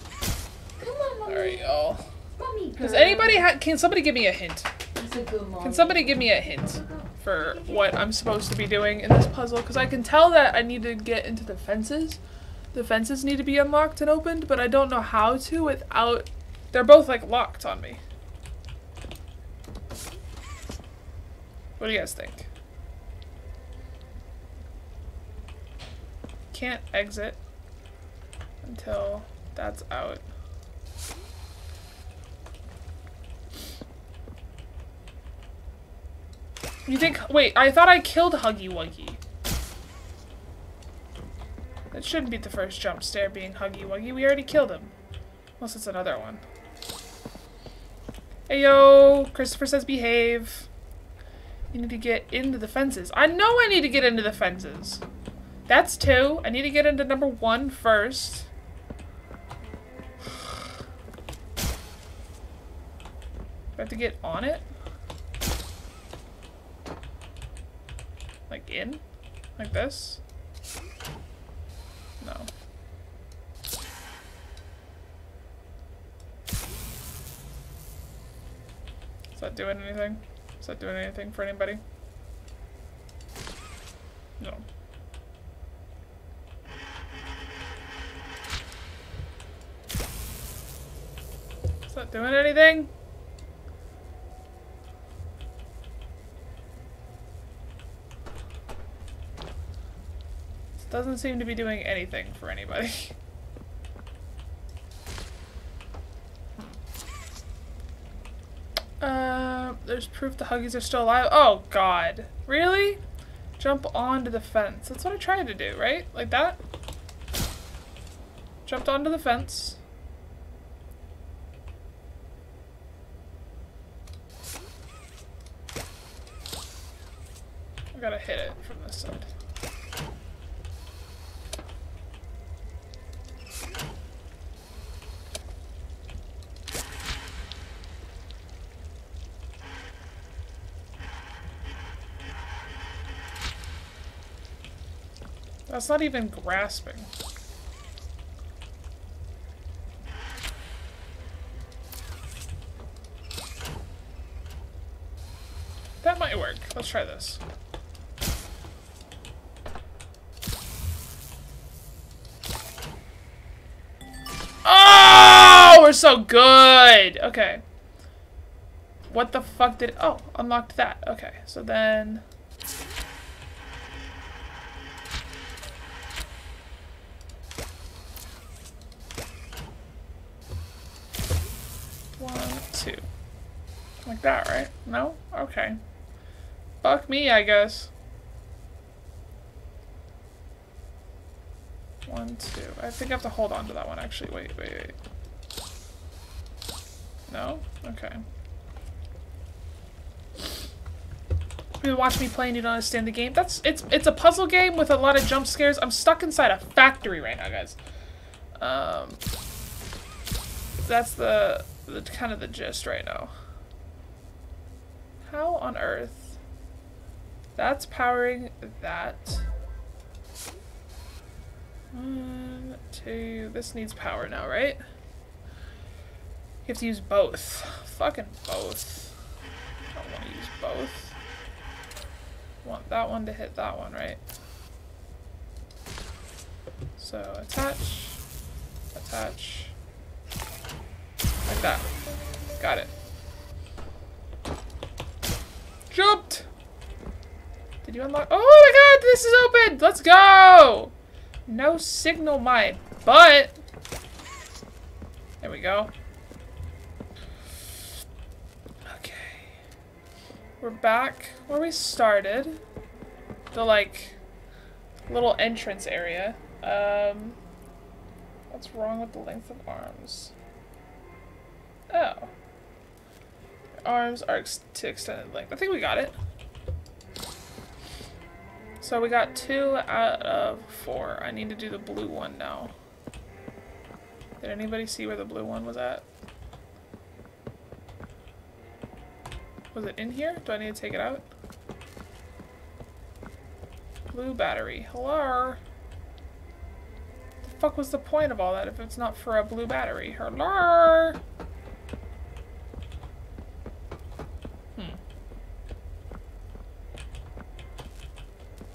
Come on, mommy. All right, y'all. Mommy. Does anybody ha- can somebody give me a hint? That's a good mom. Can somebody give me a hint for what I'm supposed to be doing in this puzzle? Because I can tell that I need to get into the fences. The fences need to be unlocked and opened, but I don't know how to without. They're both like locked on me. What do you guys think? Can't exit until that's out. You think- wait, I thought I killed Huggy Wuggy. That shouldn't be the first jump stair being Huggy Wuggy. We already killed him. Unless it's another one. Hey yo, Christopher says behave. You need to get into the fences. I know I need to get into the fences. That's two. I need to get into number one first. I have to get on it? Like in? Like this? No. Is that doing anything? Is that doing anything for anybody? No. Is that doing anything? Doesn't seem to be doing anything for anybody. Uh, there's proof the Huggies are still alive. Oh, God. Really? Jump onto the fence. That's what I tried to do, right? Like that? Jumped onto the fence. I gotta hit it from this side. That's not even grasping. That might work. Let's try this. Oh, we're so good. Okay. What the fuck did? Oh, unlocked that. Okay, so then. Two. Like that, right? No? Okay. Fuck me, I guess. One, two. I think I have to hold on to that one, actually. Wait, wait, wait. No? Okay. You watch me play and you don't understand the game. That's it's it's a puzzle game with a lot of jump scares. I'm stuck inside a factory right now, guys. Um, that's the the kind of the gist right now. How on earth? That's powering that. One, two. This needs power now, right? You have to use both. Fucking both. I don't want to use both. Want that one to hit that one, right? So attach, attach, like that. Got it. Jumped! Did you unlock? Oh my god, this is open! Let's go! No signal my butt. There we go. Okay. We're back where we started. The, like, little entrance area. Um, what's wrong with the length of arms? Oh. Arms are ex to extended length. I think we got it. So we got two out of four. I need to do the blue one now. Did anybody see where the blue one was at? Was it in here? Do I need to take it out? Blue battery. Hello? The fuck was the point of all that if it's not for a blue battery? Hello?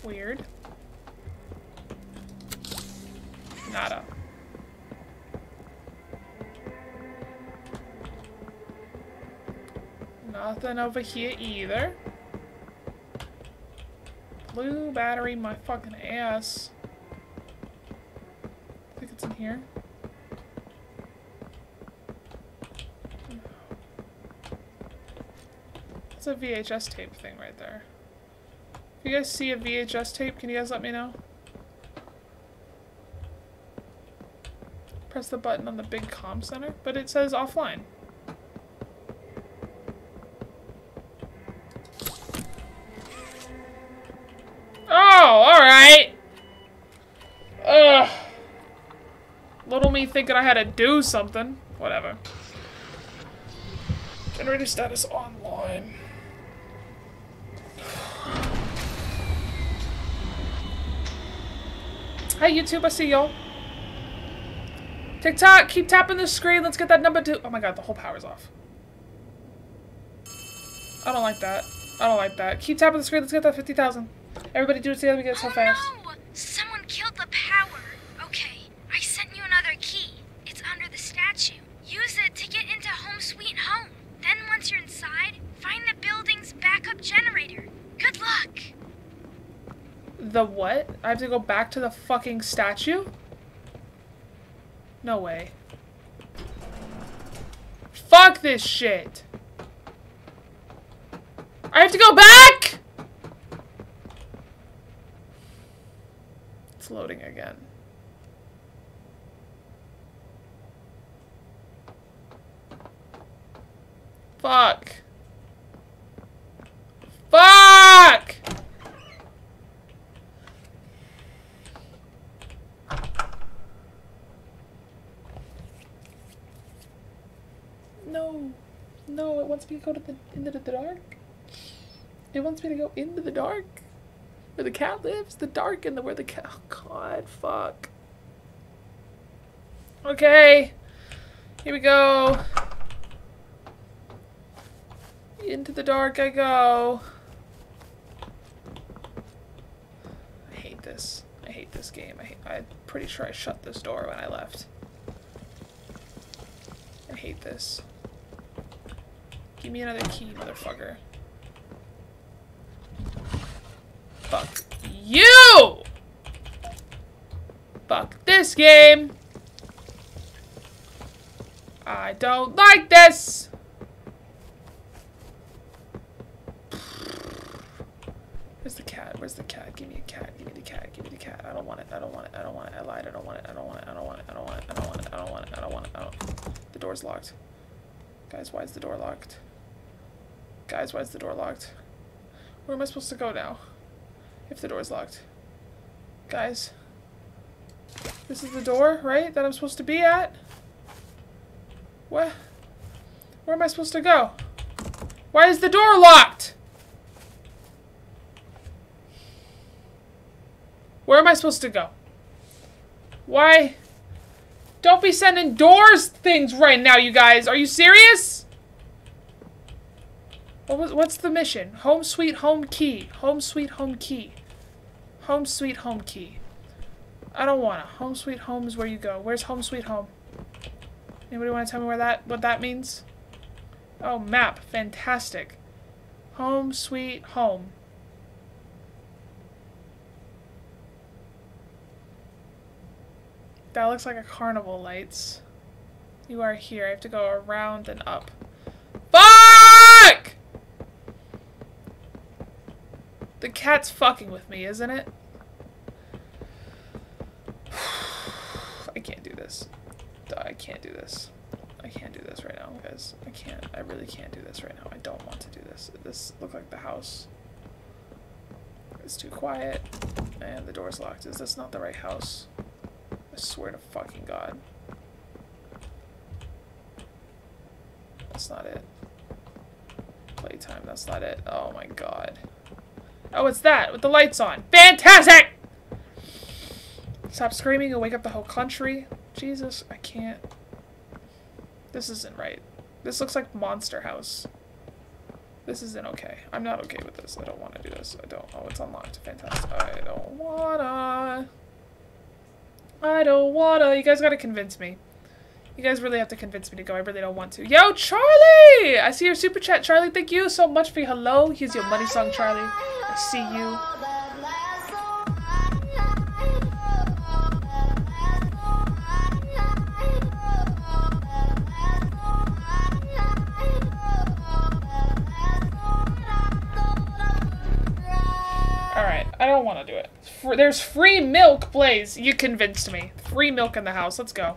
Weird. Nada. Nothing over here either. Blue battery, my fucking ass. I think it's in here. It's a VHS tape thing right there. If you guys see a VHS tape, can you guys let me know? Press the button on the big comm center, but it says offline. Oh, alright. Ugh. Little me thinking I had to do something. Whatever. Generator status online. Hi YouTube, I see y'all. TikTok, keep tapping the screen. Let's get that number two. Oh my god, the whole power's off. I don't like that. I don't like that. Keep tapping the screen. Let's get that 50,000. Everybody do it together. We get it so fast. no! Someone killed the power. Okay, I sent you another key. It's under the statue. Use it to get into Home Sweet Home. Then once you're inside, find the building's backup generator. Good luck. The what? I have to go back to the fucking statue? No way. Fuck this shit. I have to go back? It's loading again. Fuck. Fuck! No. No, it wants me to go to the into the dark. It wants me to go into the dark. Where the cat lives. The dark and the where the cat oh god, fuck. Okay. Here we go. Into the dark I go. I hate this. I hate this game. I hate, I'm pretty sure I shut this door when I left. I hate this. Give me another key, motherfucker. Fuck you! Fuck this game! I don't like this! Where's the cat? Where's the cat? Give me a cat. Give me the cat. Give me the cat. I don't want it. I don't want it. I don't want it. I lied. I don't want it. I don't want it. I don't want it. I don't want it. I don't want it. I don't want it. I don't want it. The door's locked. Guys, why is the door locked? Guys, why is the door locked? Where am I supposed to go now? If the door's locked. Guys. This is the door, right? That I'm supposed to be at? What? Where am I supposed to go? Why is the door locked? Where am I supposed to go? Why? Don't be sending doors things right now, you guys. Are you serious? What's the mission? Home sweet home key. Home sweet home key. Home sweet home key. I don't want to. Home sweet home is where you go. Where's home sweet home? Anybody want to tell me where that what that means? Oh, map. Fantastic. Home sweet home. That looks like a carnival lights. You are here. I have to go around and up. Fuck! The cat's fucking with me, isn't it? I can't do this. I can't do this. I can't do this right now, guys. I can't. I really can't do this right now. I don't want to do this. This looks like the house. It's too quiet. And the door's locked. Is this not the right house? I swear to fucking God. That's not it. Playtime, that's not it. Oh my god. Oh, it's that, with the lights on. Fantastic! Stop screaming, you'll wake up the whole country. Jesus, I can't. This isn't right. This looks like Monster House. This isn't okay. I'm not okay with this. I don't want to do this. I don't. Oh, it's unlocked. Fantastic. I don't wanna. I don't wanna. You guys gotta convince me. You guys really have to convince me to go. I really don't want to. Yo, Charlie! I see your super chat, Charlie. Thank you so much for your hello. Here's your money song, Charlie. I see you. Alright, I don't want to do it. There's free milk, Blaze. You convinced me. Free milk in the house. Let's go.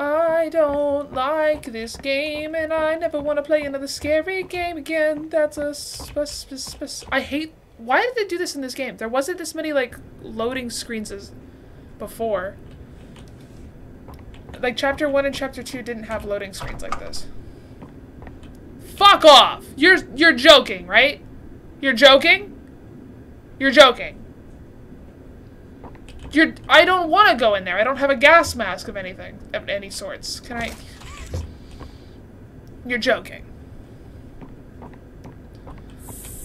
I don't like this game, and I never want to play another scary game again. That's a I hate. Why did they do this in this game? There wasn't this many like loading screens as before. Like chapter one and chapter two didn't have loading screens like this. Fuck off! You're you're joking, right? You're joking? You're joking. You're- I don't want to go in there. I don't have a gas mask of anything, of any sorts. Can I- You're joking.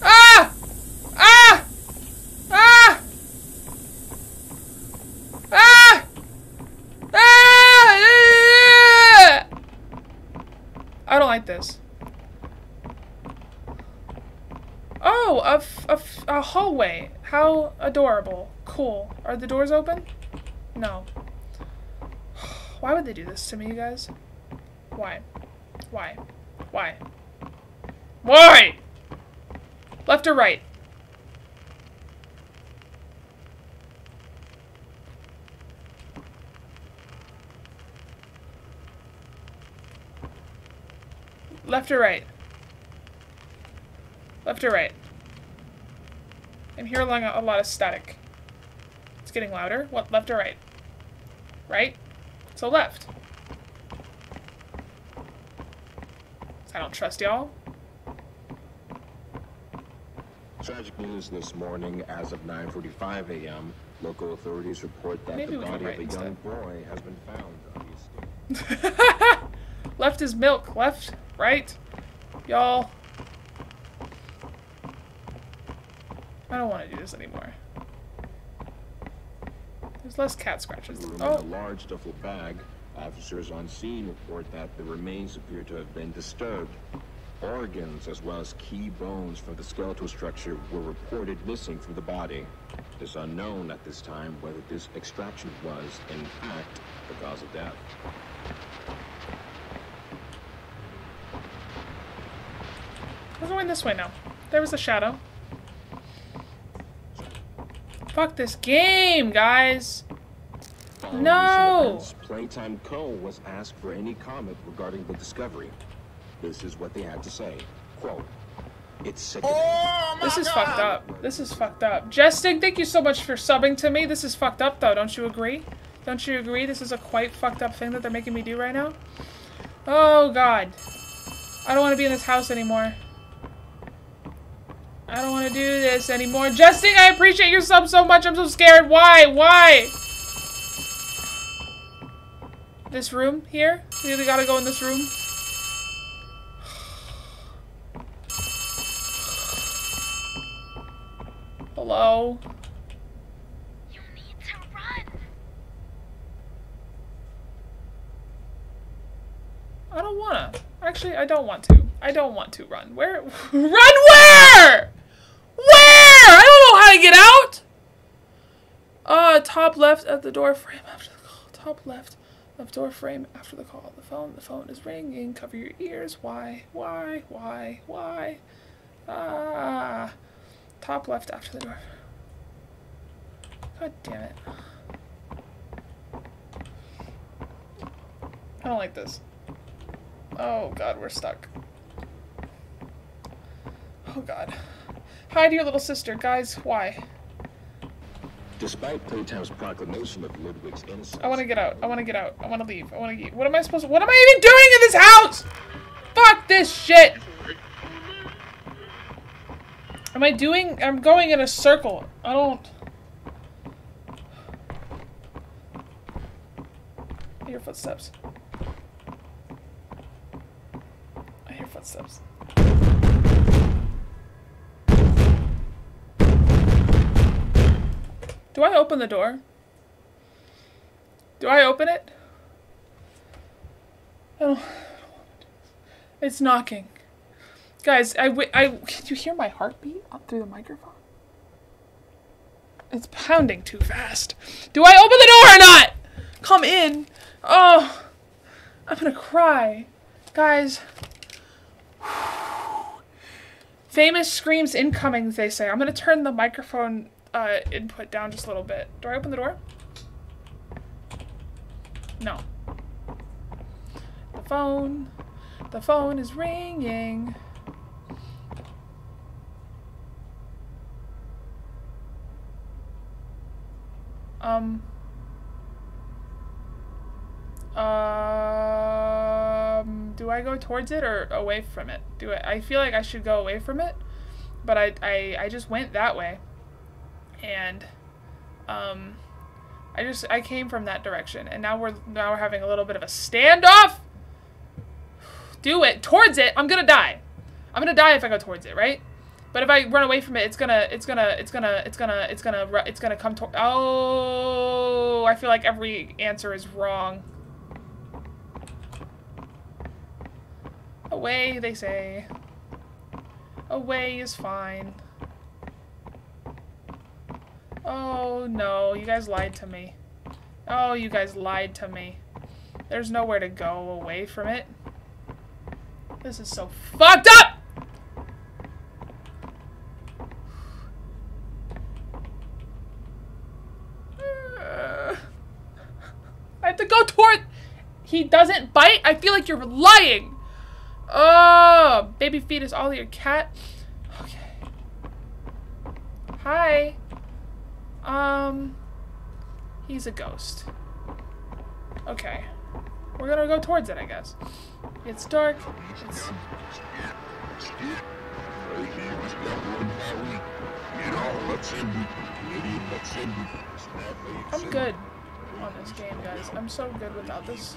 Ah! Ah! Ah! Ah! Ah! I don't like this. Oh, a, a, a hallway. How adorable. Cool. Are the doors open? No. Why would they do this to me, you guys? Why? Why? Why? Why? Left or right? Left or right? Left or right? I'm hearing a a lot of static. Getting louder. What, left or right? Right? So left. I don't trust y'all. Tragic news this morning. As of 9:45 a.m., local authorities report that Maybe the body write of a young boy has been found on the estate. left is milk. Left, right. Y'all. I don't want to do this anymore. Less cat scratches. Oh, in a large duffel bag. Officers on scene report that the remains appear to have been disturbed. Organs, as well as key bones from the skeletal structure, were reported missing from the body. It is unknown at this time whether this extraction was, in fact, the cause of death. we're going this way now. There was a shadow. Fuck this game, guys. Following No! events, Playtime Co. was asked for any comment regarding the discovery. This is what they had to say. Quote, it's sickening. Oh this is fucked up. This is fucked up. Jesting, thank you so much for subbing to me. This is fucked up, though. Don't you agree? Don't you agree? This is a quite fucked up thing that they're making me do right now. Oh, God. I don't want to be in this house anymore. I don't want to do this anymore. Jesting, I appreciate your sub so much. I'm so scared. Why? Why? This room here? We really gotta go in this room? Hello? You need to run. I don't wanna. Actually, I don't want to. I don't want to run. Where? run where? Where? I don't know how to get out. Uh, top left at the door frame after the call. Top left of door frame after the call. The phone. The phone is ringing. Cover your ears. Why? Why? Why? Why? Ah. Top left after the door. God damn it. I don't like this. Oh god, we're stuck. Oh god. Hi to your little sister. Guys, why? Despite Playtime's proclamation of Ludwig's innocence, I want to get out. I want to get out. I want to leave. I want to get. What am I supposed to? What am I even doing in this house? Fuck this shit. Am I doing? I'm going in a circle. I don't. I hear footsteps. I hear footsteps. Do I open the door? Do I open it? Don't. It's knocking. Guys, I, I, can you hear my heartbeat up through the microphone? It's pounding too fast. Do I open the door or not? Come in. Oh, I'm gonna cry. Guys. Famous screams incoming, they say. I'm gonna turn the microphone uh, input down just a little bit. Do I open the door? No. The phone. The phone is ringing. Um. Um. Do I go towards it or away from it? Do I? I feel like I should go away from it, but I I I just went that way, and um, I just I came from that direction, and now we're now we're having a little bit of a standoff. Do it towards it. I'm gonna die. I'm gonna die if I go towards it, right? But if I run away from it, it's gonna, it's gonna, it's gonna, it's gonna, it's gonna, it's gonna come to. Oh, I feel like every answer is wrong. Away, they say. Away is fine. Oh no, you guys lied to me. Oh, you guys lied to me. There's nowhere to go away from it. This is so fucked up! I have to go toward. He doesn't bite? I feel like you're lying. Oh, baby feet is all your cat. Okay. Hi. Um. He's a ghost. Okay. We're gonna go towards it, I guess. It's dark. It's... I'm good on this game, guys. I'm so good without this.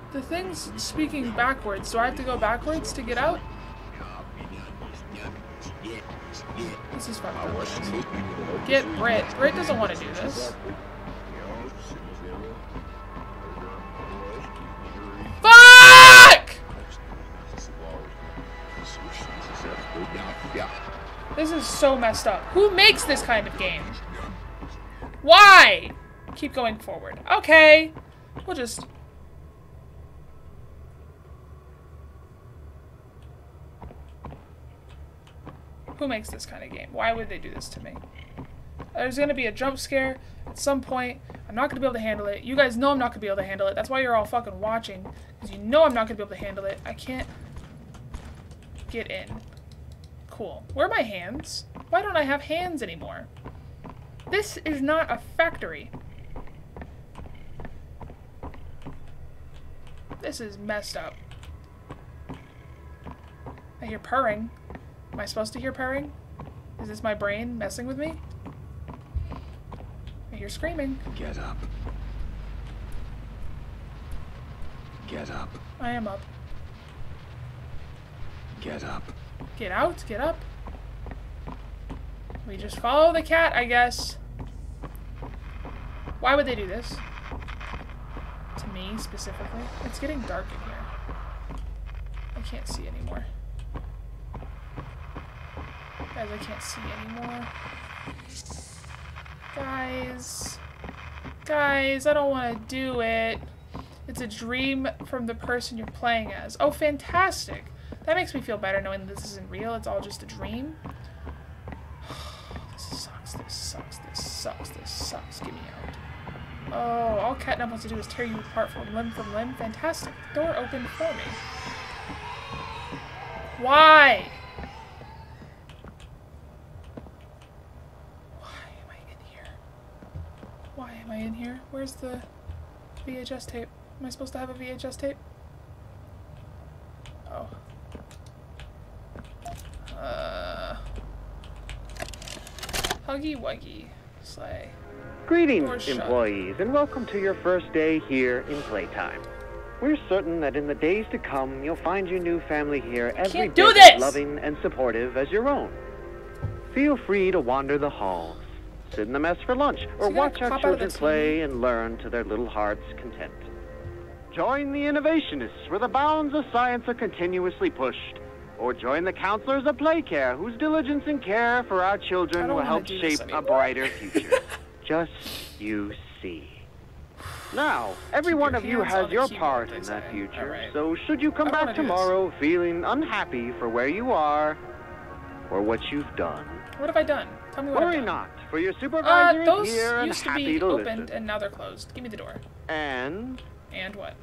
The thing's speaking backwards. Do I have to go backwards to get out? This is fucked up. Get Brit. Brit doesn't want to do this. Fuck! This is so messed up. Who makes this kind of game? Why? Keep going forward. Okay. We'll just... Who makes this kind of game? Why would they do this to me? There's gonna be a jump scare at some point. I'm not gonna be able to handle it. You guys know I'm not gonna be able to handle it. That's why you're all fucking watching. Because you know I'm not gonna be able to handle it. I can't get in. Cool. Where are my hands? Why don't I have hands anymore? This is not a factory. This is messed up. I hear purring. Am I supposed to hear purring? Is this my brain messing with me? I hear screaming. Get up. Get up. I am up. Get up. Get out, get up. We just follow the cat, I guess. Why would they do this? To me, specifically? It's getting dark in here. I can't see anymore. Guys, I can't see anymore. Guys. Guys, I don't want to do it. It's a dream from the person you're playing as. Oh, fantastic. That makes me feel better knowing that this isn't real. It's all just a dream. this sucks. This sucks. This sucks. This sucks. Get me out. Oh, all Catnap wants to do is tear you apart from limb from limb. Fantastic. Door opened for me. Why am I in here? Why am I in here? Where's the VHS tape? Am I supposed to have a VHS tape? Oh. Uh. Huggy Wuggy. Slay. Greetings, employees, and welcome to your first day here in Playtime. We're certain that in the days to come, you'll find your new family here every bit loving and supportive as your own. Feel free to wander the halls, sit in the mess for lunch, or gonna watch our pop out of the children play and learn to their little hearts' content. Join the innovationists, where the bounds of science are continuously pushed. Or join the counselors of Playcare, whose diligence and care for our children will help shape a brighter future. Just you see. Now, every one of you has your part in that future. Alright. So should you come I back wanna do this. tomorrow feeling unhappy for where you are or what you've done, What have I done? Tell me what I've worry done. not, for your Uh, supervisor those is here and used to happy be to opened listen. and now they're closed. Give me the door. And And what?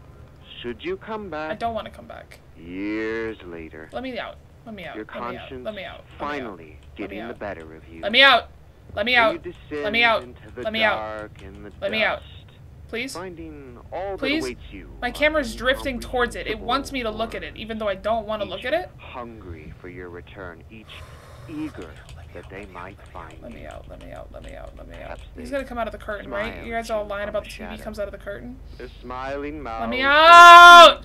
should you come back? I don't want to come back. years later, Let me out. Let me out. your Let me out. Let me out. Let me out. finally getting the better of you. Let me out. Let me out. Let me out. Let me out. and Let me out. Please. Finding all Please? My camera's drifting towards it. It wants me to look at it, even though I don't want to look at it. Hungry for your return, each eager that they might find Let me out. Let me out. Let me out. Let me out. He's gonna come out of the curtain, right? You guys all lying about the the TV comes out of the curtain. Their smiling mouths. Let me out.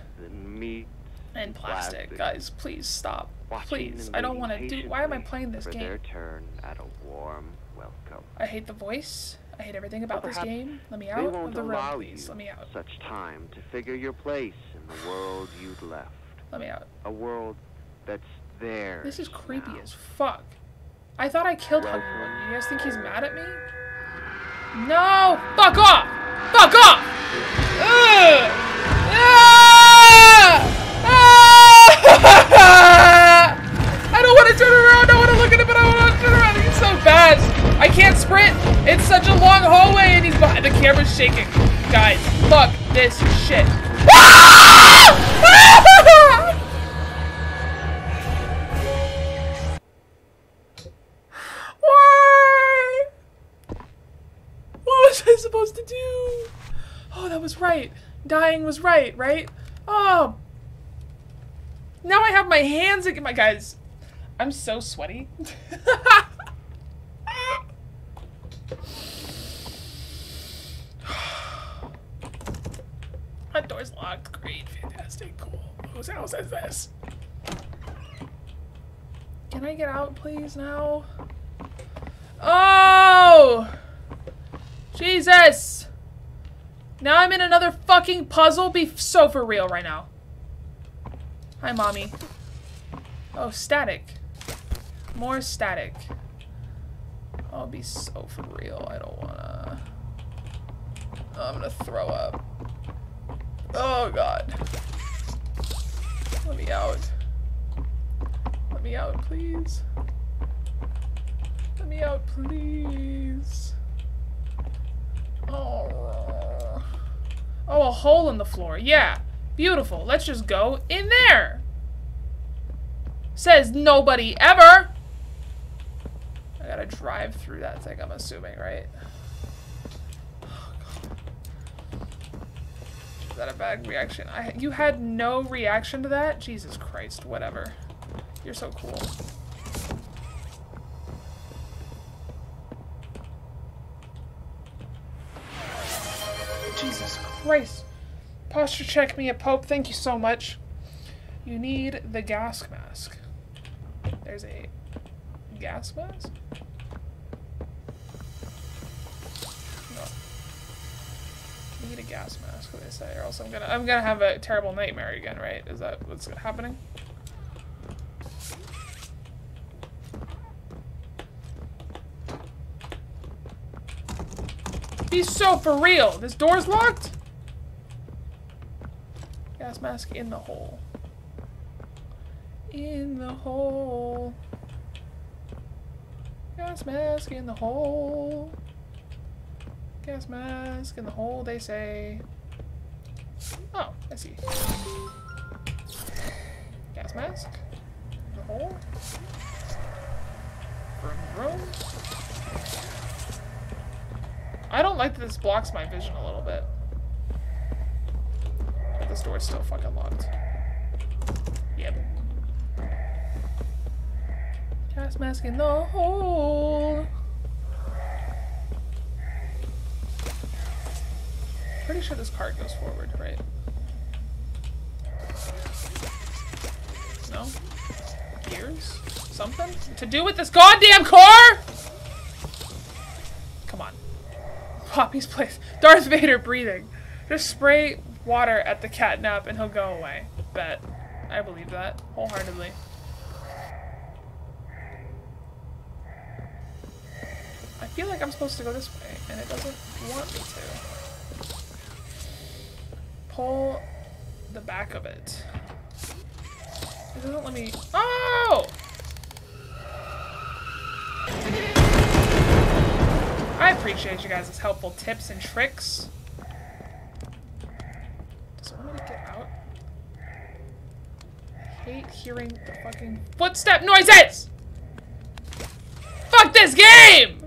And plastic, Plastic. guys, please stop. Please, I don't want to do. Why am I playing this game? their turn at a warm welcome. I hate the voice. I hate everything about this game. Let me out of the room, please. Let me out. such time to figure your place in the world you'd left. Let me out. A world that's there. This is creepy as fuck. I thought I killed Welcome. You guys think he's mad at me? No! Fuck off! Fuck off! Ugh! Ah! Ah! I don't want to turn around. I want to look at it, but I don't want to turn around. He's so fast. I can't sprint. It's such a long hallway, and he's behind. The camera's shaking. Guys, fuck this shit. Ah! Was I supposed to do? Oh, that was right. Dying was right, right? Oh. Now I have my hands again. My guys, I'm so sweaty. that door's locked. Great, fantastic, cool. Whose house is this? Can I get out, please, now? Oh! Jesus! Now I'm in another fucking puzzle? Be so for real right now. Hi, mommy. Oh, static. More static. I'll be so for real. I don't wanna. I'm gonna throw up. Oh, God. Let me out. Let me out, please. Let me out, please. Oh. Oh, a hole in the floor. Yeah. Beautiful. Let's just go in there. Says nobody ever. I gotta drive through that thing, I'm assuming, right? Is that a bad reaction? I, you had no reaction to that? Jesus Christ, whatever. You're so cool. Jesus Christ. Posture check me a Pope. Thank you so much. You need the gas mask. There's a gas mask? No. You need a gas mask, what they say, or else I'm gonna I'm gonna have a terrible nightmare again, right? Is that what's happening? Be so for real. This door's locked? Gas mask in the hole. in the hole. Gas mask in the hole. Gas mask in the hole, they say. Oh, I see. Gas mask. in The hole. Vroom, vroom. I don't like that this blocks my vision a little bit. But this door's still fucking locked. Yep. Gas mask in the hole. Pretty sure this card goes forward, right? No? Gears? Something? To do with this goddamn car? Poppy's place. Darth Vader breathing. Just spray water at the catnap and he'll go away. Bet. I believe that wholeheartedly. I feel like I'm supposed to go this way, and it doesn't want me to. Pull the back of it. It doesn't let me. Oh! I appreciate you guys' helpful tips and tricks. Does it want me to get out? I hate hearing the fucking footstep noises! Fuck this game!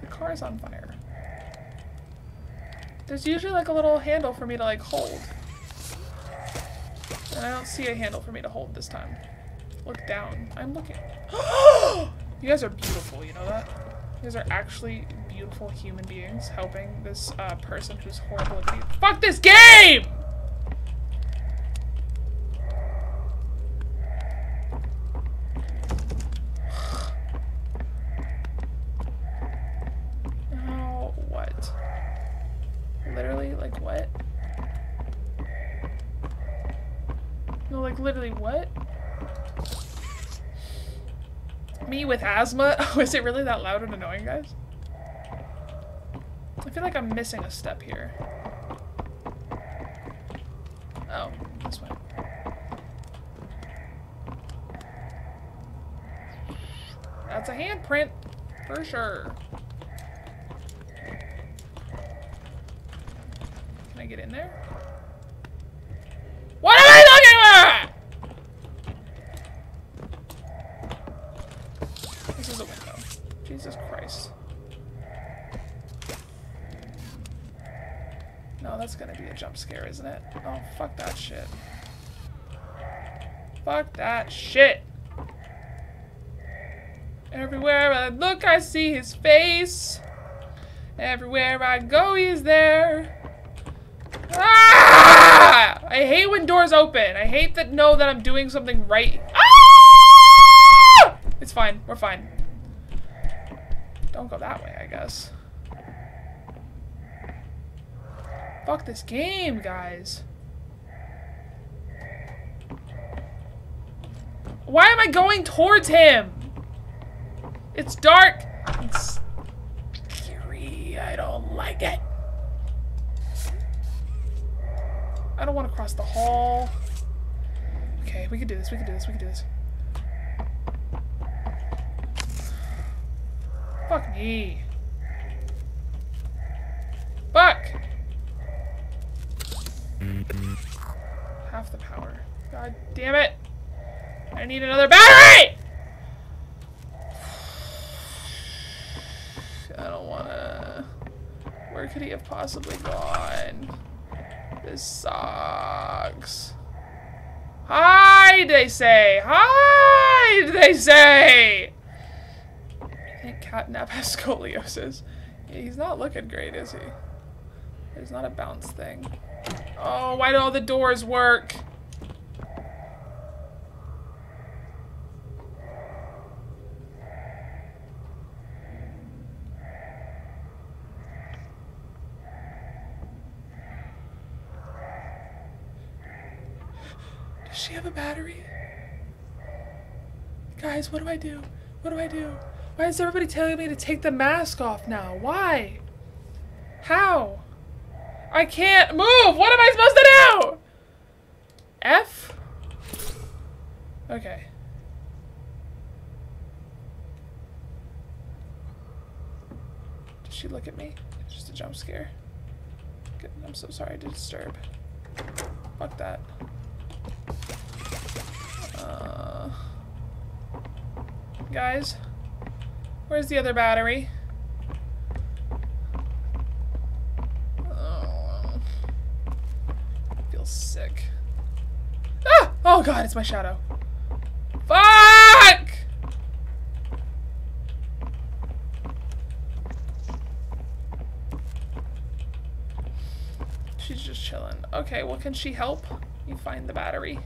The car is on fire. There's usually like a little handle for me to like hold. And I don't see a handle for me to hold this time. Look down. I'm looking. you guys are beautiful, you know that? You guys are actually beautiful human beings helping this uh, person who's horrible at video- Fuck this game! Oh, what? Literally, like what? No, like literally what? Me with asthma? Oh, is it really that loud and annoying, guys? I feel like I'm missing a step here. Oh, this way. That's a handprint, for sure. Can I get in there? What am I looking at? This is a window. Jesus Christ. No, that's gonna be a jump scare, isn't it? Oh, fuck that shit. Fuck that shit. Everywhere I look, I see his face. Everywhere I go, he's there. Ah! I hate when doors open. I hate that know that I'm doing something right. Ah! It's fine. We're fine. Don't go that way, I guess. Fuck this game, guys. Why am I going towards him? It's dark. It's scary. I don't like it. I don't want to cross the hall. Okay, we can do this. We can do this. We can do this. Fuck me. Fuck! Half the power. God damn it! I need another battery! I don't wanna... Where could he have possibly gone? This sucks. Hide, they say! Hide, they say! I think Catnap has scoliosis. He's not looking great, is he? There's not a bounce thing. Oh, why do all the doors work? Does she have a battery? Guys, what do I do? What do I do? Why is everybody telling me to take the mask off now? Why? How? I can't move! What am I supposed to do? F? Okay. Did she look at me? It's just a jump scare. I'm so sorry to disturb. Fuck that. Uh, guys, where's the other battery? Oh, I feel sick. Ah! Oh god, it's my shadow. Fuck! She's just chilling. Okay, well, can she help? You find the battery.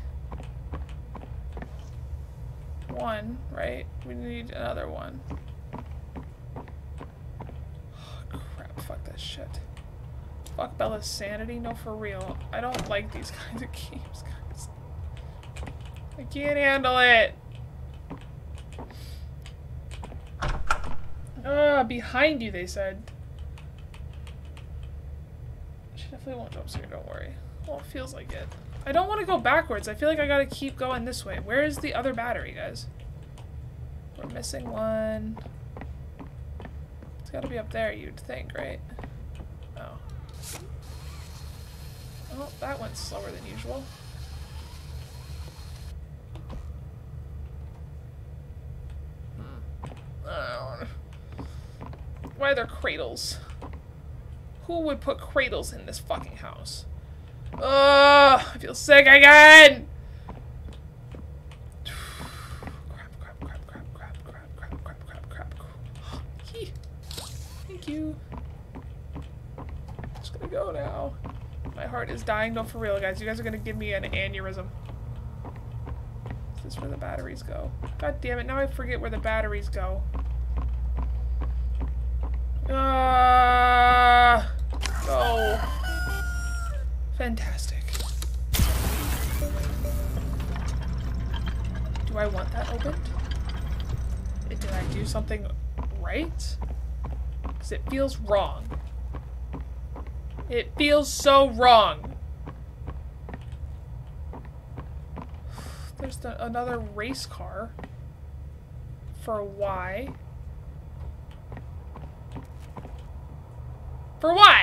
One, right? We need another one. Oh, crap, fuck that shit. Fuck Bella's sanity? No, for real. I don't like these kinds of games, guys. I can't handle it. Ah, behind you, they said. She definitely won't jump scare, don't worry. Well, it feels like it. I don't want to go backwards. I feel like I gotta keep going this way. Where is the other battery, guys? We're missing one. It's gotta be up there, you'd think, right? Oh. Oh, that went slower than usual. Hmm. Why are there cradles? Who would put cradles in this fucking house? Oh, I feel sick again. Thank you. I'm just gonna go now. My heart is dying. No, for real, guys. You guys are gonna give me an aneurysm. Is this where the batteries go? God damn it! Now I forget where the batteries go. Ah. Uh... Fantastic. Do I want that opened? Did I do something right? Because it feels wrong. It feels so wrong. There's the, another race car. For why? For what?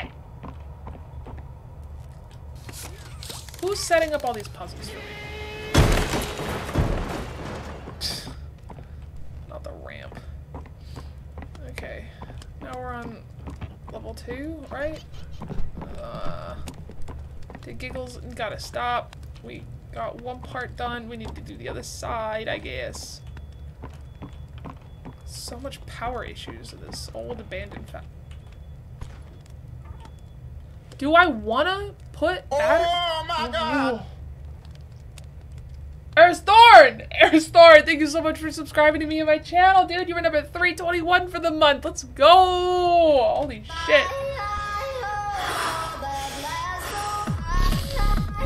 Who's setting up all these puzzles for me? Not the ramp. Okay. Now we're on level two, right? Uh, the giggles gotta stop. We got one part done. We need to do the other side, I guess. So much power issues in this old abandoned fa- Do I wanna put battery- Oh god! Eris Thorn! Eris Thorn, thank you so much for subscribing to me and my channel, dude. You were number 321 for the month. Let's go! Holy shit.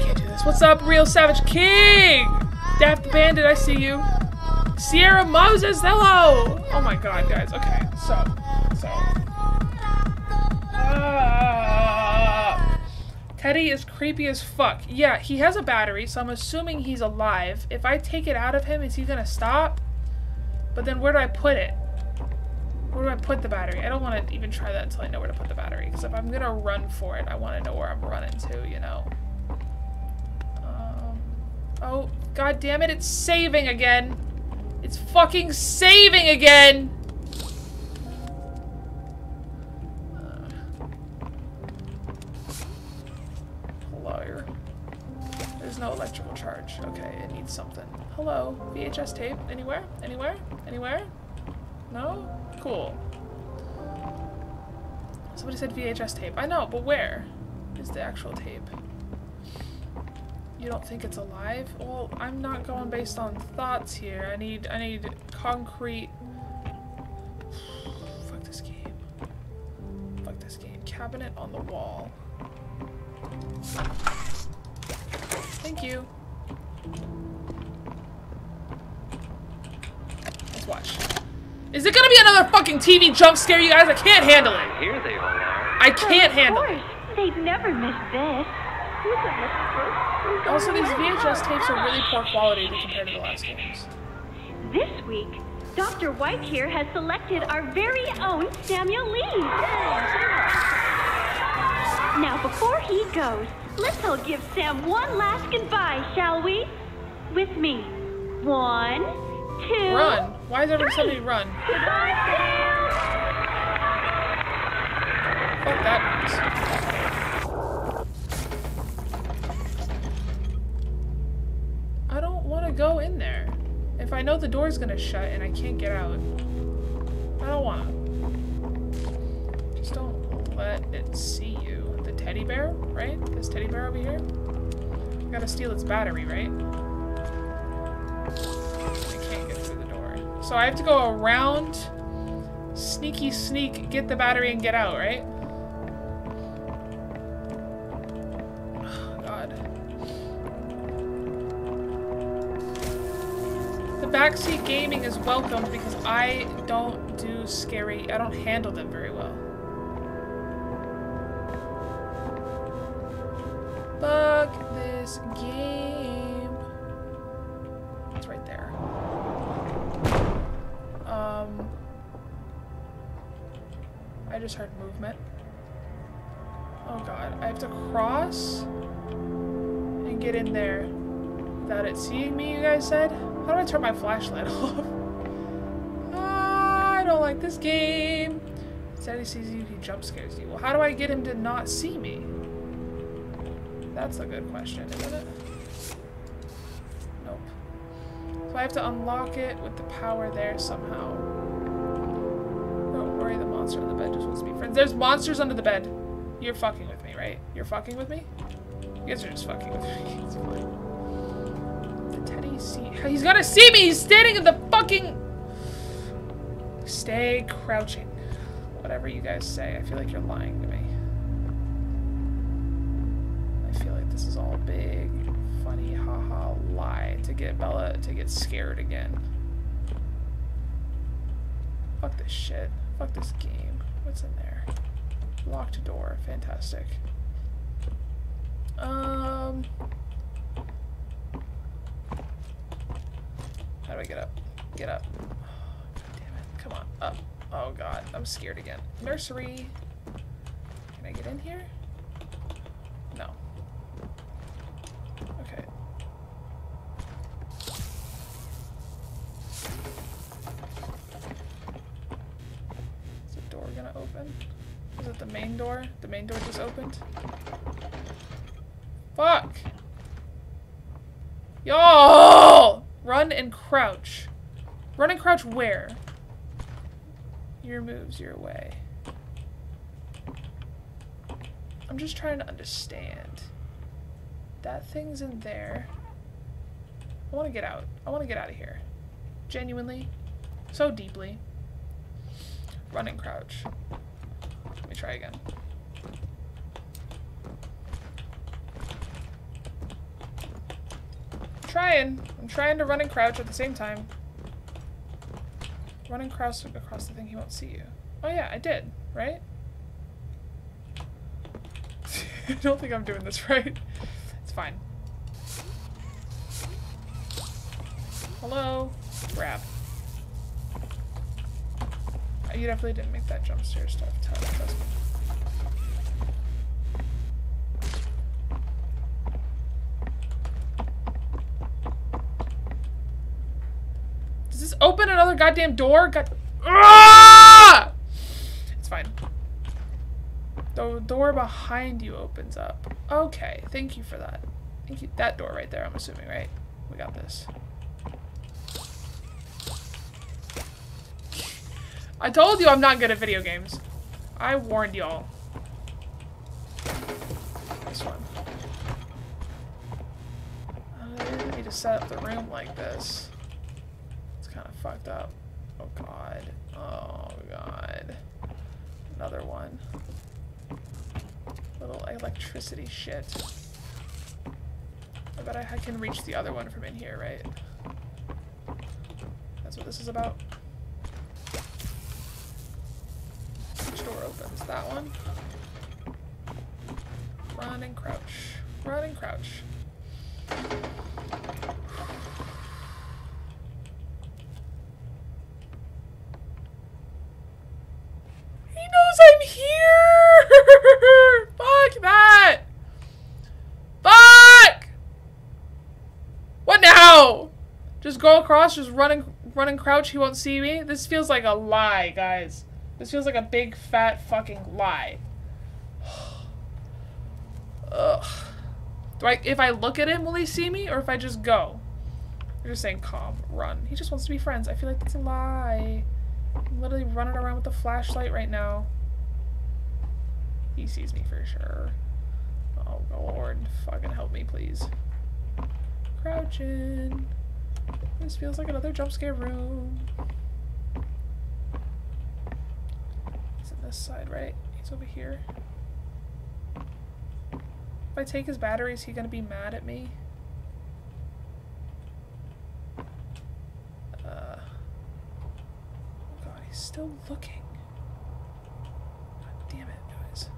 Can't do this. What's up, Real Savage King? Daft Bandit, I see you. Sierra Moses, hello! Oh my god, guys. Okay, so, Teddy is creepy as fuck. Yeah, he has a battery, so I'm assuming he's alive. If I take it out of him, is he gonna stop? But then where do I put it? Where do I put the battery? I don't want to even try that until I know where to put the battery. Because if I'm gonna run for it, I want to know where I'm running to, you know? Um, oh, god damn it, it's saving again! It's fucking saving again! Okay, it needs something. Hello, VHS tape. Anywhere? Anywhere? Anywhere? No? Cool. Somebody said VHS tape. I know, but where is the actual tape? You don't think it's alive? Well, I'm not going based on thoughts here. I need I need concrete Fuck this game. Fuck this game. Cabinet on the wall. Thank you. Let's watch. Is it gonna be another fucking TV jump scare, you guys? I can't handle it. Here they all are. I can't handle Of it. course. They've never missed this. Listen, Mrs. Brooks. Also, these VHS tapes are really poor quality compared to the last games. This week, Dr. White here has selected our very own Samuel Lee. Now, before he goes, let's all give Sam one last goodbye, shall we? With me. One, two. Run. Why is everyone me run? Goodbye, Sam. Fuck that noise. I don't want to go in there. If I know the door's gonna shut and I can't get out, I don't want to. Just don't let it see teddy bear, right? This teddy bear over here? I gotta steal its battery, right? I can't get through the door. So I have to go around, sneaky sneak, get the battery and get out, right? Oh, God. The backseat gaming is welcome because I don't do scary, I don't handle them very well. Fuck this game. It's right there. Um, I just heard movement. Oh god, I have to cross and get in there without it seeing me, you guys said? How do I turn my flashlight off? I don't like this game. Said he sees you, he jump scares you. Well, how do I get him to not see me? That's a good question, isn't it? Nope. So I have to unlock it with the power there somehow. Don't worry, the monster on the bed just wants to be friends. There's monsters under the bed. You're fucking with me, right? You're fucking with me? You guys are just fucking with me. It's fine. The Teddy see. He's gonna see me! He's standing in the fucking. Stay crouching. Whatever you guys say, I feel like you're lying to me. This is all big, funny, haha lie to get Bella to get scared again. Fuck this shit. Fuck this game. What's in there? Locked door. Fantastic. Um. How do I get up? Get up. God damn it. Come on. Up. Oh god. I'm scared again. Nursery. Can I get in here? No. Okay. The gonna open? Is it the main door? The main door just opened? Fuck! Yo! Run and crouch. Run and crouch where? Your moves your way. I'm just trying to understand. That thing's in there. I want to get out. I want to get out of here. Genuinely. So deeply. Run and crouch. Let me try again. trying. I'm trying to run and crouch at the same time. Run and crouch across the thing, he won't see you. Oh yeah, I did, right? I don't think I'm doing this right. It's fine. Hello? Grab. You definitely didn't make that jump stairs stuff tough. Does this open another goddamn door? God. Ah! It's fine. The door behind you opens up. Okay, thank you for that. Thank you. That door right there, I'm assuming, right? We got this. I told you I'm not good at video games. I warned y'all. This one. Uh, I didn't need to set up the room like this. It's kind of fucked up. Oh god. Oh god. Another one. Little electricity shit. I bet I, I can reach the other one from in here, right? That's what this is about. that one. Run and crouch. Run and crouch. He knows I'm here! Fuck that! Fuck! What now? Just go across, just run and, run and crouch, he won't see me? This feels like a lie, guys. This feels like a big, fat, fucking lie. Ugh. Do I, if I look at him, will he see me? Or if I just go? You're just saying calm, run. He just wants to be friends. I feel like that's a lie. I'm literally running around with a flashlight right now. He sees me for sure. Oh, Lord. Fucking help me, please. Crouching. This feels like another jump scare room. He's on this side, right? He's over here. If I take his battery, is he gonna be mad at me? Uh, oh god, he's still looking. God damn it, guys.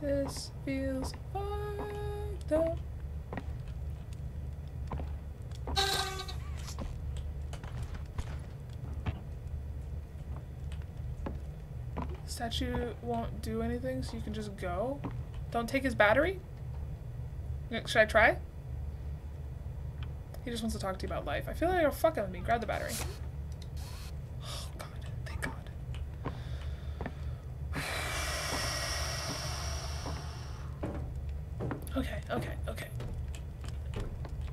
This feels fucked up. Statue won't do anything, so you can just go. Don't take his battery? Should I try? He just wants to talk to you about life. I feel like you're fucking with me. Grab the battery. Oh god, thank god. Okay, okay, okay.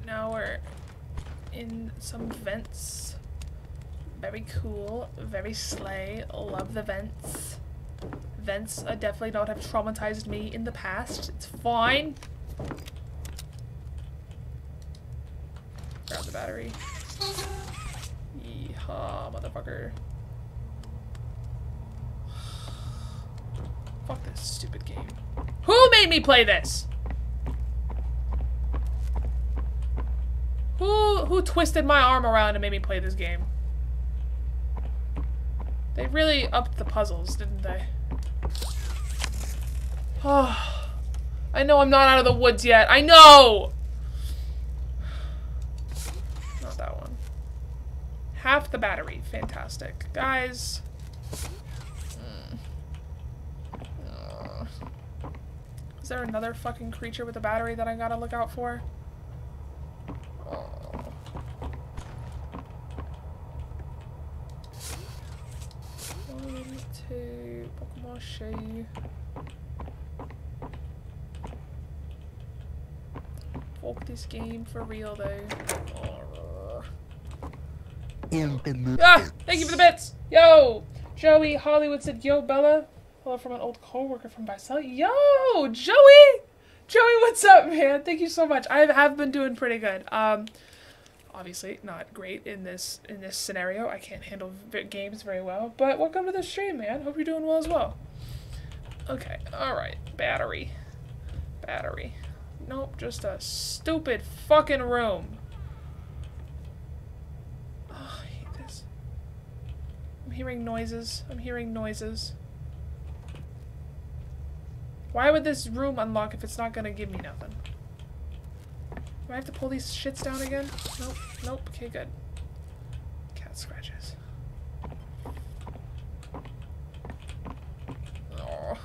Now we're in some vents. Very cool, very slay. Love the vents. Vents uh, definitely don't have traumatized me in the past. It's fine. Grab the battery. Yeehaw, motherfucker. Fuck this stupid game. Who made me play this? Who who twisted my arm around and made me play this game? They really upped the puzzles, didn't they? Oh, I know I'm not out of the woods yet. I know! Not that one. Half the battery. Fantastic. Guys. Mm. Uh, is there another fucking creature with a battery that I gotta look out for? Oh. One, two, Pokemon Show. Fuck this game for real though. Ah! Thank you for the bits! Yo! Joey Hollywood said, Yo, Bella. Hello from an old co-worker from Visalia. Yo! Joey! Joey, what's up, man? Thank you so much. I have been doing pretty good. Um, obviously not great in this in this scenario. I can't handle games very well, but welcome to the stream, man. Hope you're doing well as well. Okay, all right. Battery, battery. Nope, just a stupid fucking room. Oh, I hate this. I'm hearing noises. I'm hearing noises. Why would this room unlock if it's not gonna give me nothing? Do I have to pull these shits down again? Nope. Nope. Okay, good. Cat scratches. Oh.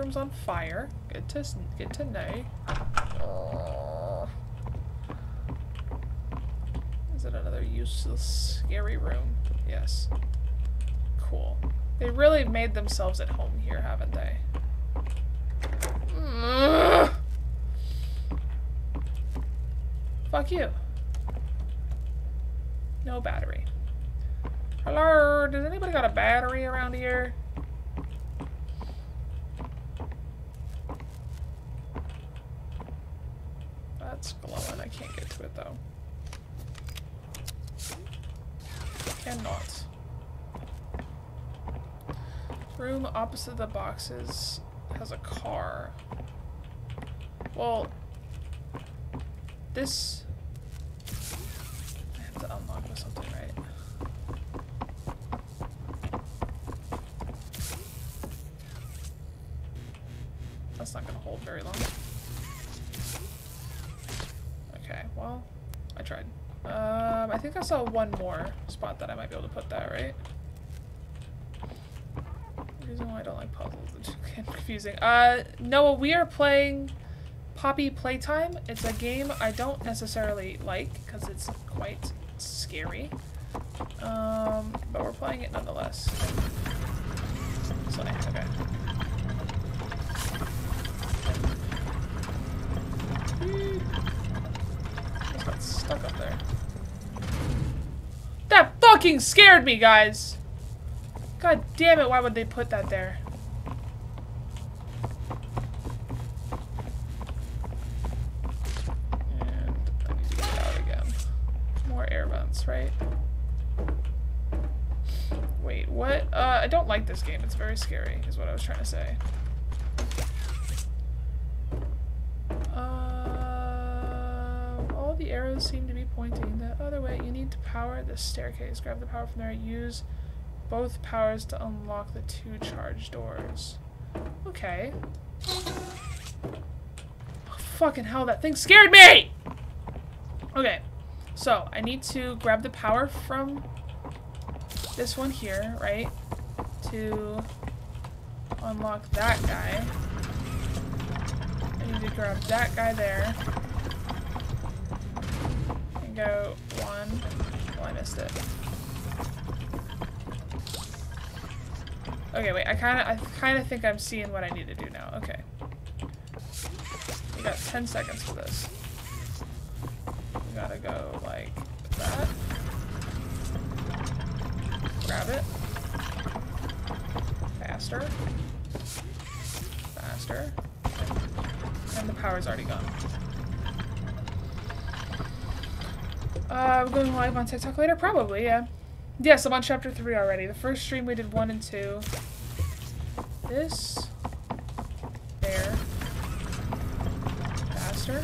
Room's on fire. Good to good to know. Oh. Is it another useless, scary room? Yes. Cool. They really made themselves at home here, haven't they? Fuck you. No battery. Hello? Does anybody got a battery around here? That's glowing. I can't get to it though. Cannot. Room opposite the boxes has a car. Well, this... I have to unlock with something, right? That's not gonna hold very long. Okay, well, I tried. Um, I think I saw one more spot that I might be able to put that, right? The reason why I don't like puzzles is confusing. Uh, Noah, we are playing Poppy Playtime. It's a game I don't necessarily like because it's quite scary. Um, but we're playing it nonetheless. So, okay. Just got stuck up there. That fucking scared me, guys! God damn it, why would they put that there? And I need to get out again. More air vents, right? Wait, what? Uh, I don't like this game. It's very scary, is what I was trying to say. Uh, all the arrows seem to be pointing the other way. You the staircase. Grab the power from there. Use both powers to unlock the two charge doors. Okay. Oh, fucking hell, that thing scared me! Okay, so I need to grab the power from this one here, right? To unlock that guy. I need to grab that guy there. And go one. Missed it. Okay, wait, I kinda I kinda think I'm seeing what I need to do now. Okay. We got 10 seconds for this. We gotta go like that. Grab it. Faster. Faster. And the power's already gone. Uh, going live on TikTok later? Probably, yeah. Yes, I'm on chapter 3 already. The first stream we did 1 and 2. This. There. Faster.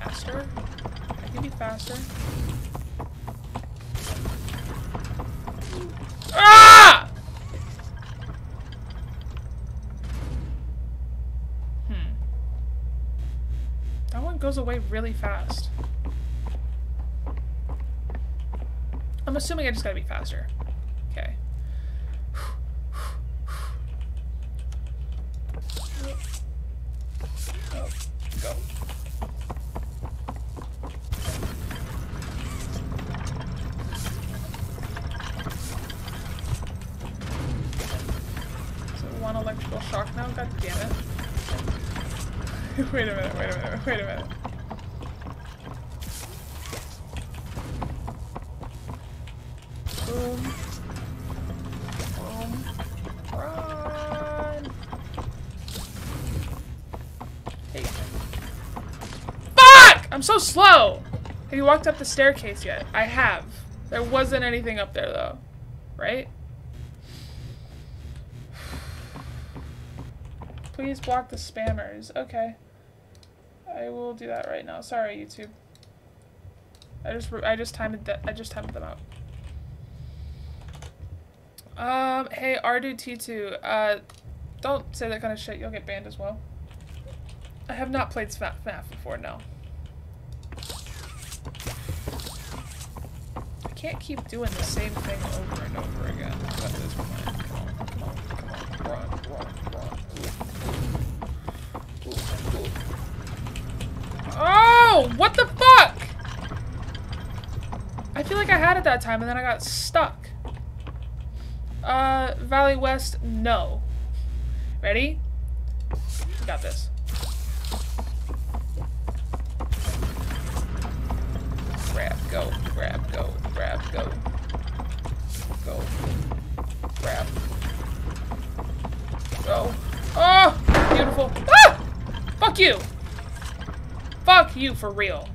Faster. I can be faster. Ah! Hmm. That one goes away really fast. I'm assuming I just gotta be faster. Okay. Oh, go. So one electrical shock now? God damn it. wait a minute, wait a minute, wait a minute. Boom. Boom. Run! Hey. Fuck! I'm so slow! Have you walked up the staircase yet? I have. There wasn't anything up there though. Right? Please block the spammers. Okay. I will do that right now. Sorry, YouTube. I just I just timed that I just timed them out. Um, hey, Ardu T2, uh, don't say that kind of shit, you'll get banned as well. I have not played FNAF, before, no. Can't keep doing the same thing over and over again. At this point. Oh, what the fuck? I feel like I had it that time and then I got stuck. Uh, Valley West, no. Ready? Got this. Grab, go, grab, go, grab, go. Go. Grab. Go. Oh! Beautiful. Ah! Fuck you! Fuck you for real.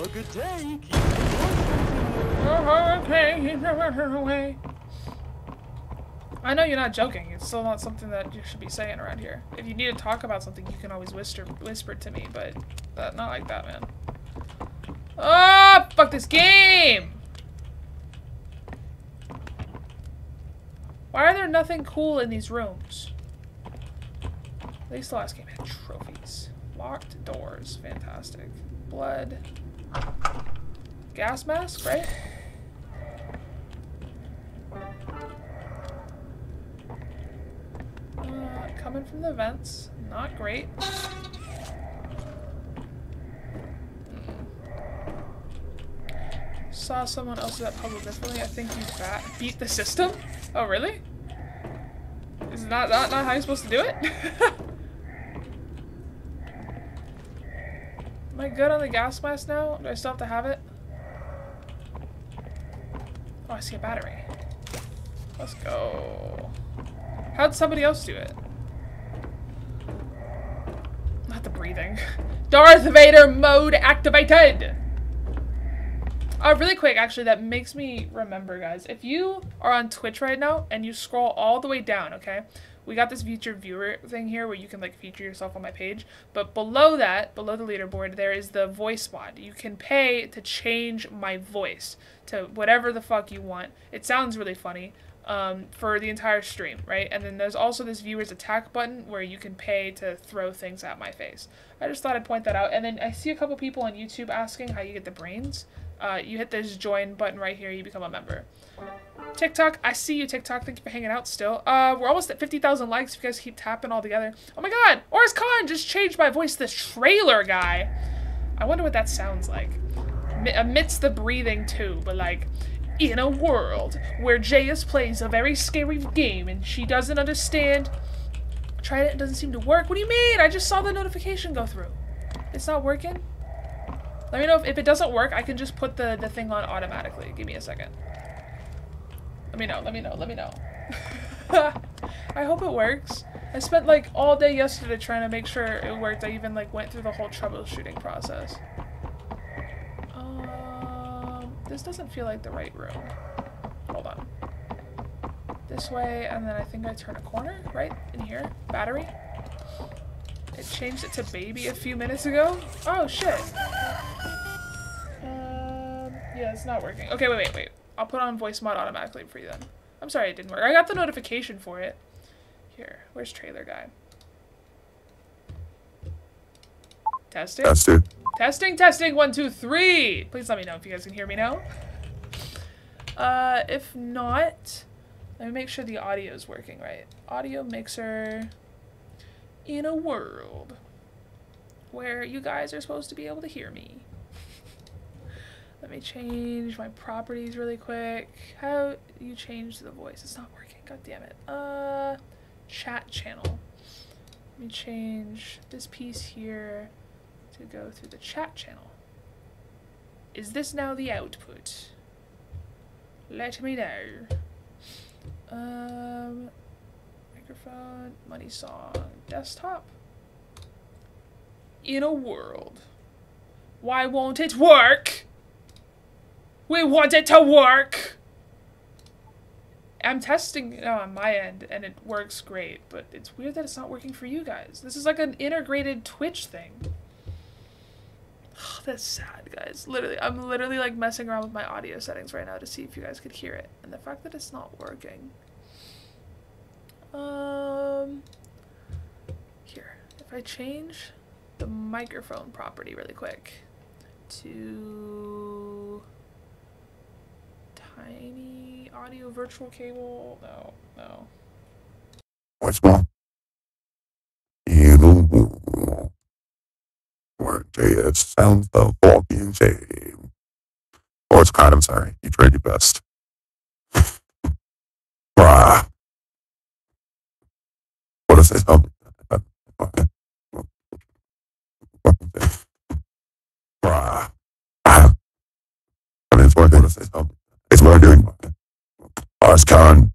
A good day. Okay, away. I know you're not joking. It's still not something that you should be saying around here. If you need to talk about something, you can always whisper whisper to me, but uh, not like that, man. Oh, fuck this game! Why are there nothing cool in these rooms? At least the last game had trophies. Locked doors. Fantastic. Blood. Gas mask, right? Uh, coming from the vents. Not great. Saw someone else at puzzle differently. I think you bat beat the system. Oh, really? Is not not not how you're supposed to do it? I good on the gas mask now? Do I still have to have it? Oh, I see a battery. Let's go. How'd somebody else do it? Not the breathing. Darth Vader mode activated! Uh, really quick, actually, that makes me remember, guys. If you are on Twitch right now and you scroll all the way down, okay? We got this featured viewer thing here where you can, like, feature yourself on my page. But below that, below the leaderboard, there is the voice mod. You can pay to change my voice to whatever the fuck you want. It sounds really funny um, for the entire stream, right? And then there's also this viewer's attack button where you can pay to throw things at my face. I just thought I'd point that out. And then I see a couple people on YouTube asking how you get the brains. Uh, you hit this join button right here, you become a member. TikTok, I see you, TikTok. Thank you for hanging out still. Uh, we're almost at 50,000 likes if you guys keep tapping all together. Oh my god, Oris Khan just changed my voice this trailer guy. I wonder what that sounds like. Amidst the breathing too, but like, in a world where Jayus plays a very scary game and she doesn't understand. Tried it, it doesn't seem to work. What do you mean? I just saw the notification go through. It's not working? Let me know if, if it doesn't work, I can just put the, the thing on automatically. Give me a second. Let me know, let me know, let me know. I hope it works. I spent like all day yesterday trying to make sure it worked. I even like went through the whole troubleshooting process. Um, this doesn't feel like the right room. Hold on. This way, and then I think I turn a corner, right? In here. Battery. It changed it to baby a few minutes ago. Oh, shit. Um, yeah, it's not working. Okay, wait, wait, wait. I'll put on voice mod automatically for you then. I'm sorry it didn't work. I got the notification for it. Here, where's trailer guy? Testing? Testing. Testing, testing, one, two, three! Please let me know if you guys can hear me now. Uh, if not, let me make sure the audio is working right. Audio mixer in a world where you guys are supposed to be able to hear me. Let me change my properties really quick. How you change the voice? It's not working. God damn it. Uh, chat channel. Let me change this piece here to go through the chat channel. Is this now the output? Let me know. Um, microphone, money song, desktop. In a world. Why won't it work? We want it to work! I'm testing it on my end and it works great, but it's weird that it's not working for you guys. This is like an integrated Twitch thing. Oh, that's sad, guys. Literally, I'm literally like messing around with my audio settings right now to see if you guys could hear it. And the fact that it's not working. Um, here, if I change the microphone property really quick to tiny audio virtual cable. No, no. What's wrong? You know, where JS sounds the fucking same. Or it's kind of sorry. You tried your best. Bruh. What they tell me? Bruh. I mean, it's working. What if they tell me? It's working. Oscon,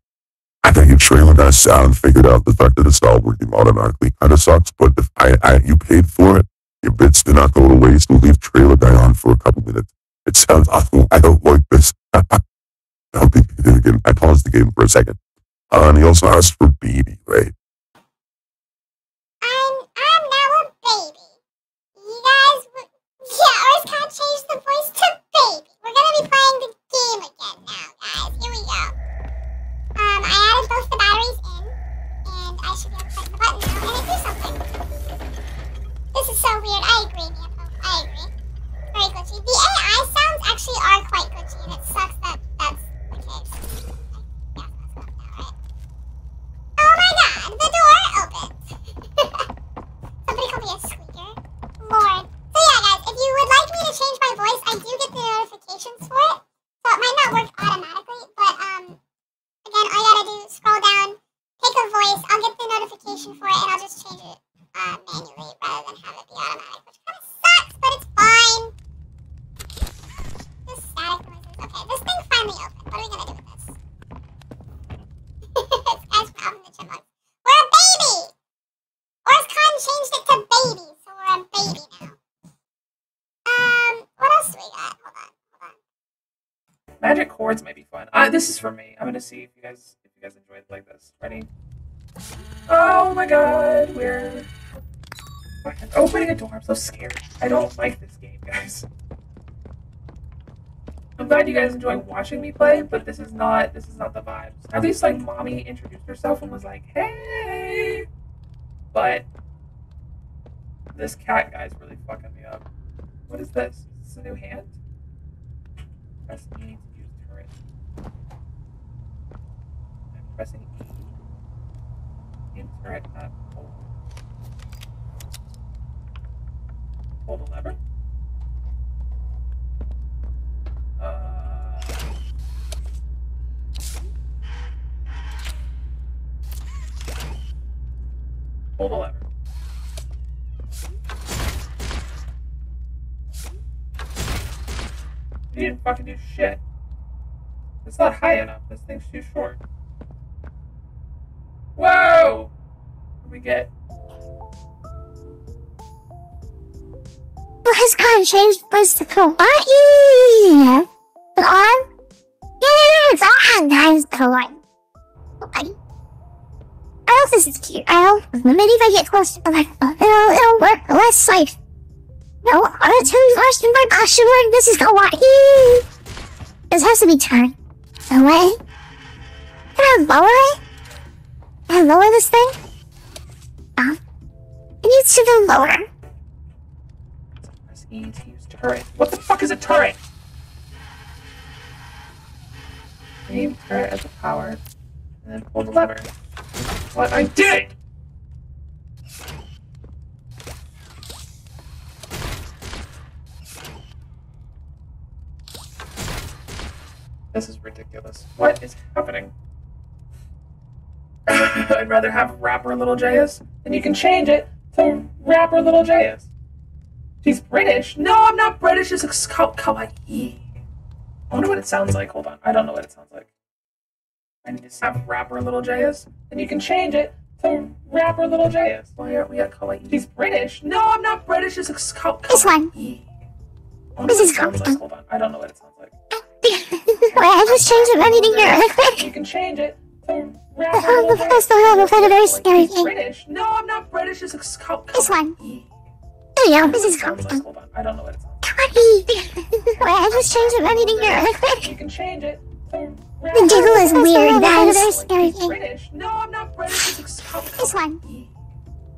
I think it's trailer got a sound figured out. The fact that it's not working automatically kind of sucks, but if I, I, you paid for it, your bits do not go to waste. We'll leave trailer guy on for a couple minutes. It sounds awful. I don't like this. I'll be again. I paused the game for a second. Uh, and he also asked for baby, right? I'm I'm now a baby. You guys, w- yeah, ours can't change the voice to baby. We're gonna be playing the game again now, guys. Here we go. Um, I added both the batteries in, and I should be the button now, and it do something. This is so weird. I agree, Nepo. I agree. Very glitchy. The AI sounds actually are quite glitchy, and it sucks that that's the case. Yeah, that's now, right? Oh my god, the door opened. Somebody call me a squeaker. Lord. So yeah, guys, if you would like me to change my voice, I do get the notifications for it. So it might not work automatically, but um, again, all you gotta do is scroll down, voice. I'll get the notification for it, and I'll just change it uh, manually rather than have it be automatic, which kind of sucks, but it's fine. Static noises. Okay, this thing finally opened. What are we gonna do with this? this guy's from the. We're a baby! Orscon changed it to baby, so we're a baby now. Um, what else do we got? Hold on, hold on. Magic chords might be fun. Uh, this is for me. I'm gonna see if you guys if you guys enjoy it like this. Ready? Oh my god, we're opening a door. I'm so scared. I don't like this game, guys. I'm glad you guys enjoy watching me play, but this is not this is not the vibes. At least like mommy introduced herself and was like, "Hey," but this cat guy's really fucking me up. What is this? Is this a new hand? Press E to use turret. I'm pressing E. In turret, not hold. Pull the lever. Uh, pull the lever. You didn't fucking do shit. It's not high enough. This thing's too short. Whoa! We get? Well, his kind changed was to kawaii. But on? Yeah, it's on, guys. Kawaii. Kawaii. I hope this is cute. I hope maybe if I get close to like, uh, it'll, it'll work less safe. No, I'm first in my passion word. This is kawaii. This has to be turned away. Can I lower it? Can I lower this thing? Um, it needs to be lower. Press E to use turret. What the fuck is a turret? Aim turret as a power, and then pull the lever. What I did! This is ridiculous. What is happening? I'd rather have rapper little JS, and you can change it to rapper little JS. She's British. No, I'm not British. It's kawaii. I wonder what it sounds like. Hold on. I don't know what it sounds like. I need to have rapper little JS, and you can change it to rapper little JS. Why aren't we at kawaii? She's British. No, I'm not British. It's ex- ka- This one. kawaii. This is it sounds like. Hold on. I don't know what it sounds like. Wait, I just changed it I anything here really quick. You can change it to Oh, rapper the first JS. one, I've had a very scary thing. British. No, I'm not British. It's ka- This one. There you go. This is Sounds like-. Hold on. I don't know what it sounds Kawaii. Wait, I just changed it anything here really like. quick. You can change it The giggle is weird. That is a very scary thing. British. No, I'm not British. It's This one.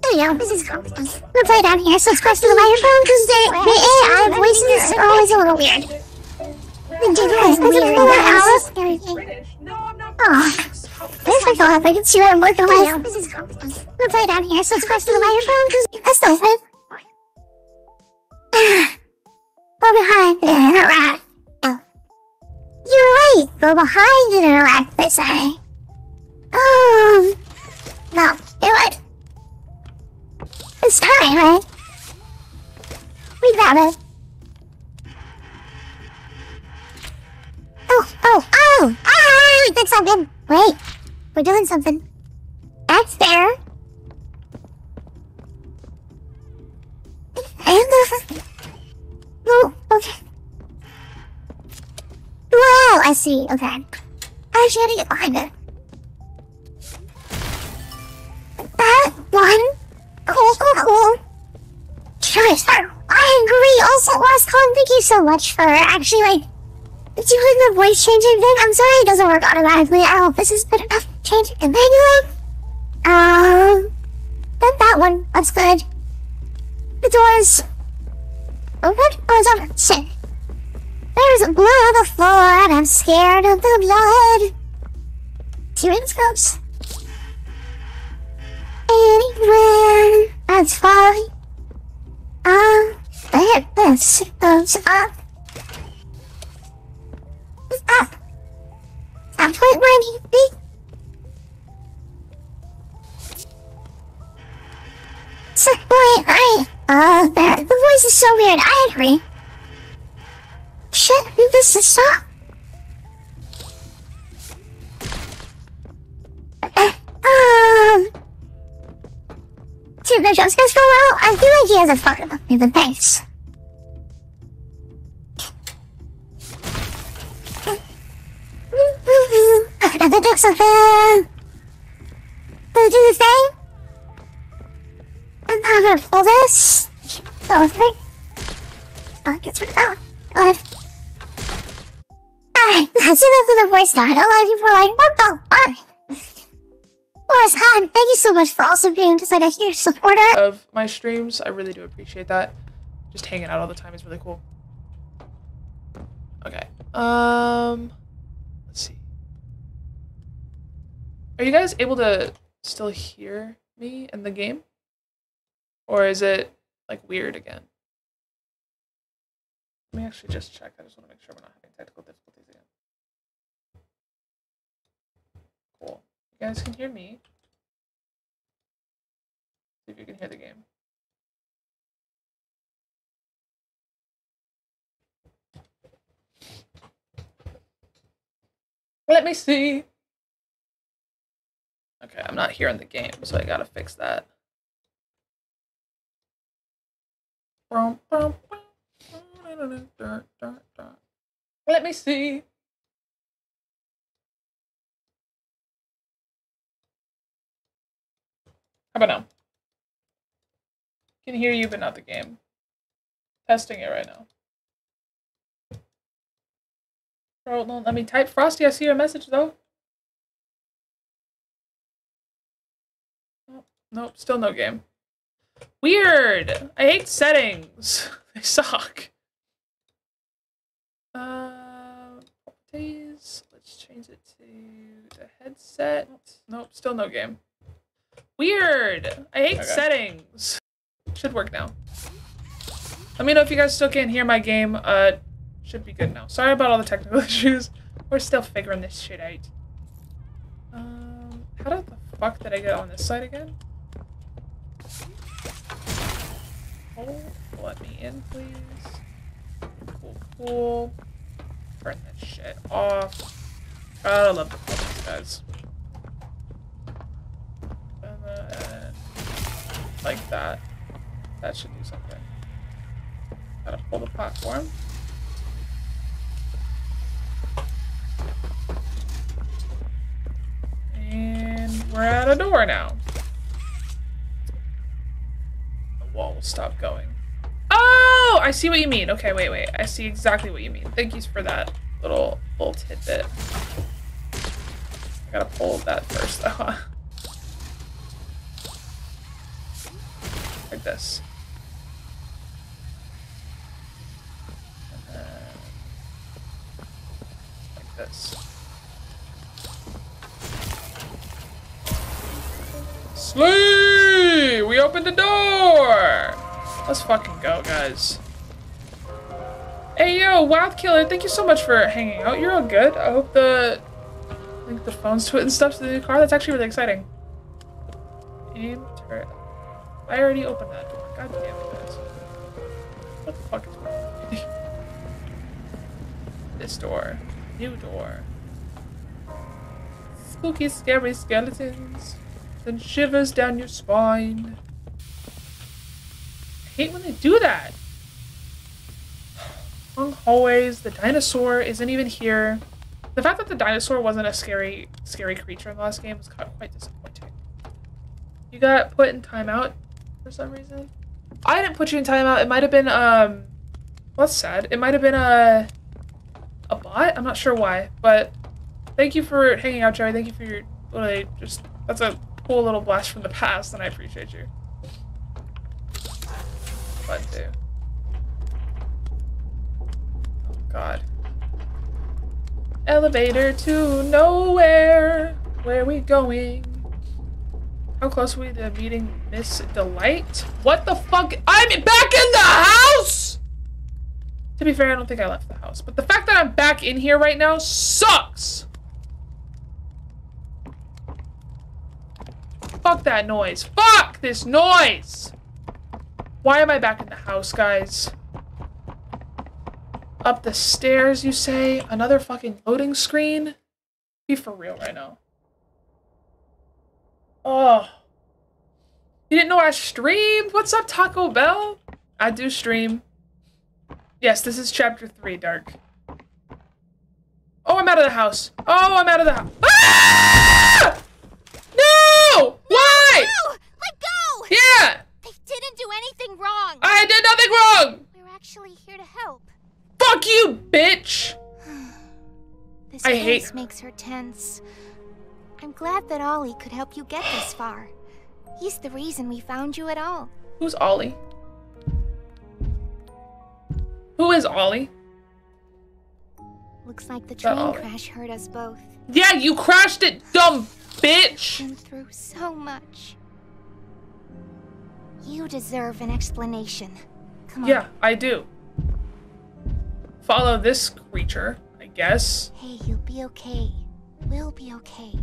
There you go. This is kawaii. I'm gonna play down here so it's close to the microphone because the, the AI voices are always a little weird. The giggle is weird. That is a scary thing. Oh. There's my phone. I can see what I'm working with. This is. I'm gonna play down here so it's close to the microphone that's the thing. Go behind and interact. Oh. You're right. Go behind and interact, they say. Um. No, do it. It's time, right? We grab it. Oh, oh, oh! Ah, we did something. Wait, we're doing something. That's fair. No, uh, okay. Wow, I see. Okay. I should get behind it. That one. Cool, cool, cool. Curious. I agree. Also, last time, thank you so much for actually, like, doing the voice changing thing. I'm sorry it doesn't work automatically. I hope this is good enough change it manually. Um, then that one. That's good. The doors. Open? Oh, it's open. Shit. There's blood on the floor, and I'm scared of the blood. Two scopes. Anywhere, that's fine. Um, there, this goes up. Where where do you be? So, wait, I, uh, there, the voice is so weird, I agree. Shit, this is stop? Uh, um... The jump scares go well? I feel like he has a up in the base. I gotta do something. Gonna do the. And I'm gonna pull this. Oh, thing. Oh, it gets rid of that one. Good. Alright, that's enough of the voice died. A lot of people are like, what the fuck? Boris, hi, thank you so much for also being just like a huge supporter. Of my streams, I really do appreciate that. Just hanging out all the time is really cool. Okay. Um, let's see. Are you guys able to still hear me in the game? Or is it like weird again? Let me actually just check. I just want to make sure we're not having technical difficulties again. Cool. You guys can hear me. See if you can hear the game. Let me see. Okay, I'm not hearing the game, so I gotta fix that. Let me see. How about now? Can hear you, but not the game. Testing it right now. Bro, let me type Frosty. I see your message though. Nope, still no game. Weird. I hate settings. they suck. Uh, properties. Let's change it to the headset. Nope, still no game. Weird. I hate Okay. settings. Should work now. Let me know if you guys still can't hear my game. Uh, should be good now. Sorry about all the technical issues. We're still figuring this shit out. Um, how the fuck did I get on this side again? Oh, let me in, please. Cool, cool. Turn this shit off. Gotta love the buttons, guys. And then, like that. That should do something. Gotta pull the platform. And we're at a door now. Wall will stop going. Oh, I see what you mean. Okay, wait, wait. I see exactly what you mean. Thank you for that little little tidbit. I gotta pull that first though. like this. And then like this. Slee! We opened the door! Let's fucking go, guys. Hey, yo, Wild Killer, thank you so much for hanging out. You're all good. I hope the link the phones to it and stuff to the new car. That's actually really exciting. Enter. I already opened that door. God damn it, guys. What the fuck is wrong? This door. New door. Spooky, scary skeletons. Then shivers down your spine. I hate when they do that. Long hallways. The dinosaur isn't even here. The fact that the dinosaur wasn't a scary, scary creature in the last game was quite disappointing. You got put in timeout for some reason. I didn't put you in timeout. It might have been um. Well, sad. It might have been a a bot. I'm not sure why, but thank you for hanging out, Jerry. Thank you for your really just that's a cool little blast from the past, and I appreciate you. Fun too. Oh God. Elevator to nowhere. Where are we going? How close are we to meeting Miss Delight? What the fuck? I'm back in the house! To be fair, I don't think I left the house. But the fact that I'm back in here right now sucks! Fuck that noise. Fuck this noise! Why am I back in the house, guys? Up the stairs, you say? Another fucking loading screen? Be for real right now. Oh. You didn't know I streamed? What's up, Taco Bell? I do stream. Yes, this is chapter 3, Dark. Oh, I'm out of the house. Oh, I'm out of the house. Ah! Why? No! Let go! Yeah! They didn't do anything wrong. I did nothing wrong! We're actually here to help. Fuck you, bitch! This I place hate makes her tense. I'm glad that Ollie could help you get this far. He's the reason we found you at all. Who's Ollie? Who is Ollie? Looks like the train crash hurt us both. Yeah, you crashed it, dumb bitch! Been through so much. You deserve an explanation. Come on. Yeah, I do. Follow this creature, I guess. Hey, you'll be okay. We'll be okay.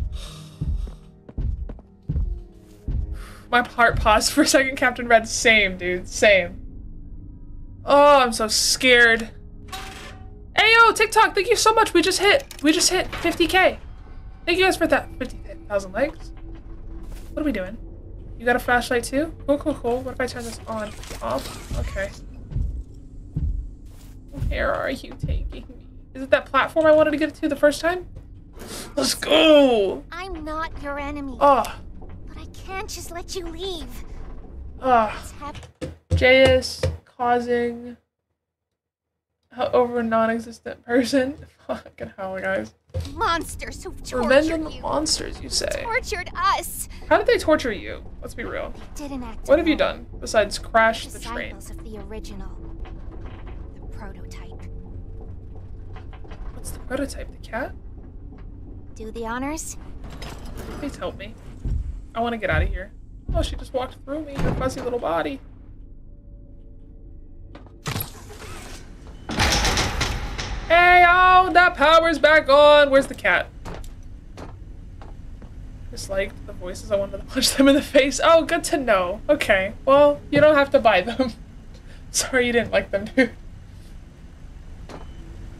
My heart paused for a second, Captain Red. Same, dude. Same. Oh, I'm so scared. Hey, yo, TikTok, thank you so much. We just hit, we just hit 50k. Thank you guys for that 50,000 likes. What are we doing? You got a flashlight too? Cool, cool, cool. What if I turn this on? Off? Okay. Where are you taking me? Is it that platform I wanted to get to the first time? Let's go! I'm not your enemy. Oh, But I can't just let you leave. oh. It's hap- JS causing a over non-existent person. Fucking hell, guys. Monsters who've Revenge tortured on the you. monsters, you say. Tortured us. How did they torture you? Let's be real. Didn't act What have you done besides crash the train? Of the original. The prototype. What's the prototype? The cat? Do the honors? Please help me. I want to get out of here. Oh, she just walked through me, her fuzzy little body. Hey, oh, that power's back on. Where's the cat? Disliked the voices. I wanted to punch them in the face. Oh, good to know. Okay, well, you don't have to buy them. Sorry you didn't like them, dude.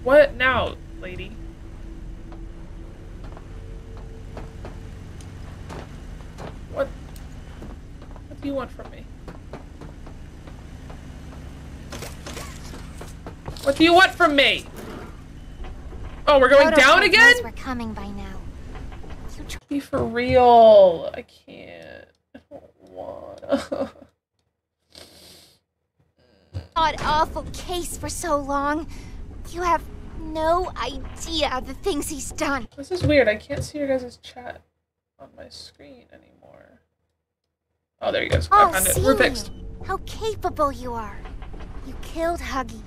What now, lady? What? What do you want from me? What do you want from me? Oh, we're going Prototype down again? We're coming by now. You Be for real. I can't. I don't wanna. God awful case for so long. You have no idea of the things he's done. this is weird. I can't see your guys' chat on my screen anymore. Oh, there you go. I Oh, found it. We're fixed. How capable you are. You killed Huggy.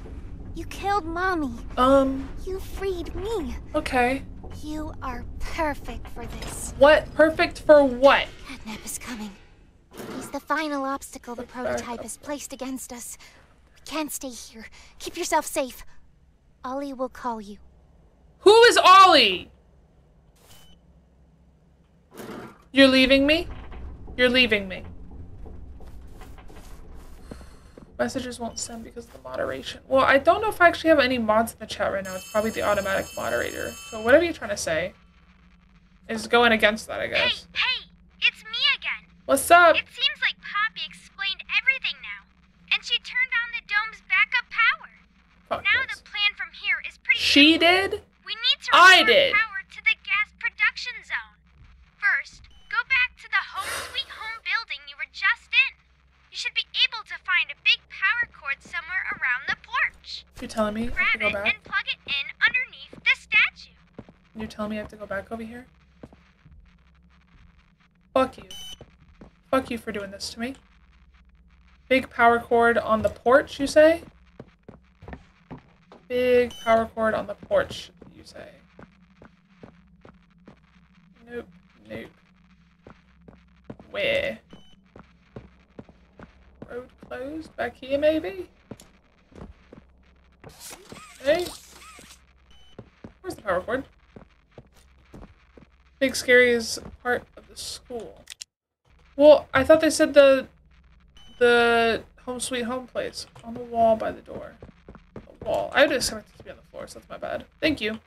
You killed Mommy. Um, You freed me. okay. You are perfect for this. What? Perfect for what? Catnap is coming. He's the final obstacle the prototype has placed against us. We can't stay here. Keep yourself safe. Ollie will call you. Who is Ollie? You're leaving me? You're leaving me. Messages won't send because of the moderation. Well, I don't know if I actually have any mods in the chat right now. It's probably the automatic moderator. So whatever you're trying to say is going against that, I guess. Hey, hey, it's me again. What's up? It seems like Poppy explained everything now, and she turned on the dome's backup power. Fuck now this. the plan from here is pretty She simple. did? We need to I did. power to the gas production zone. First, go back to the home sweet home building you were just in. You should be able to find a big power cord somewhere around the porch. You're telling me I have Grab to go it back? and plug it in underneath the statue. You're telling me I have to go back over here? Fuck you. Fuck you for doing this to me. Big power cord on the porch, you say? Big power cord on the porch, you say? Nope, nope. Where? Closed? Back here, maybe? Hey? Where's the power cord? Big Scary is part of the school. Well, I thought they said the the home sweet home place on the wall by the door. The wall. I would expect it to be on the floor, so that's my bad. Thank you.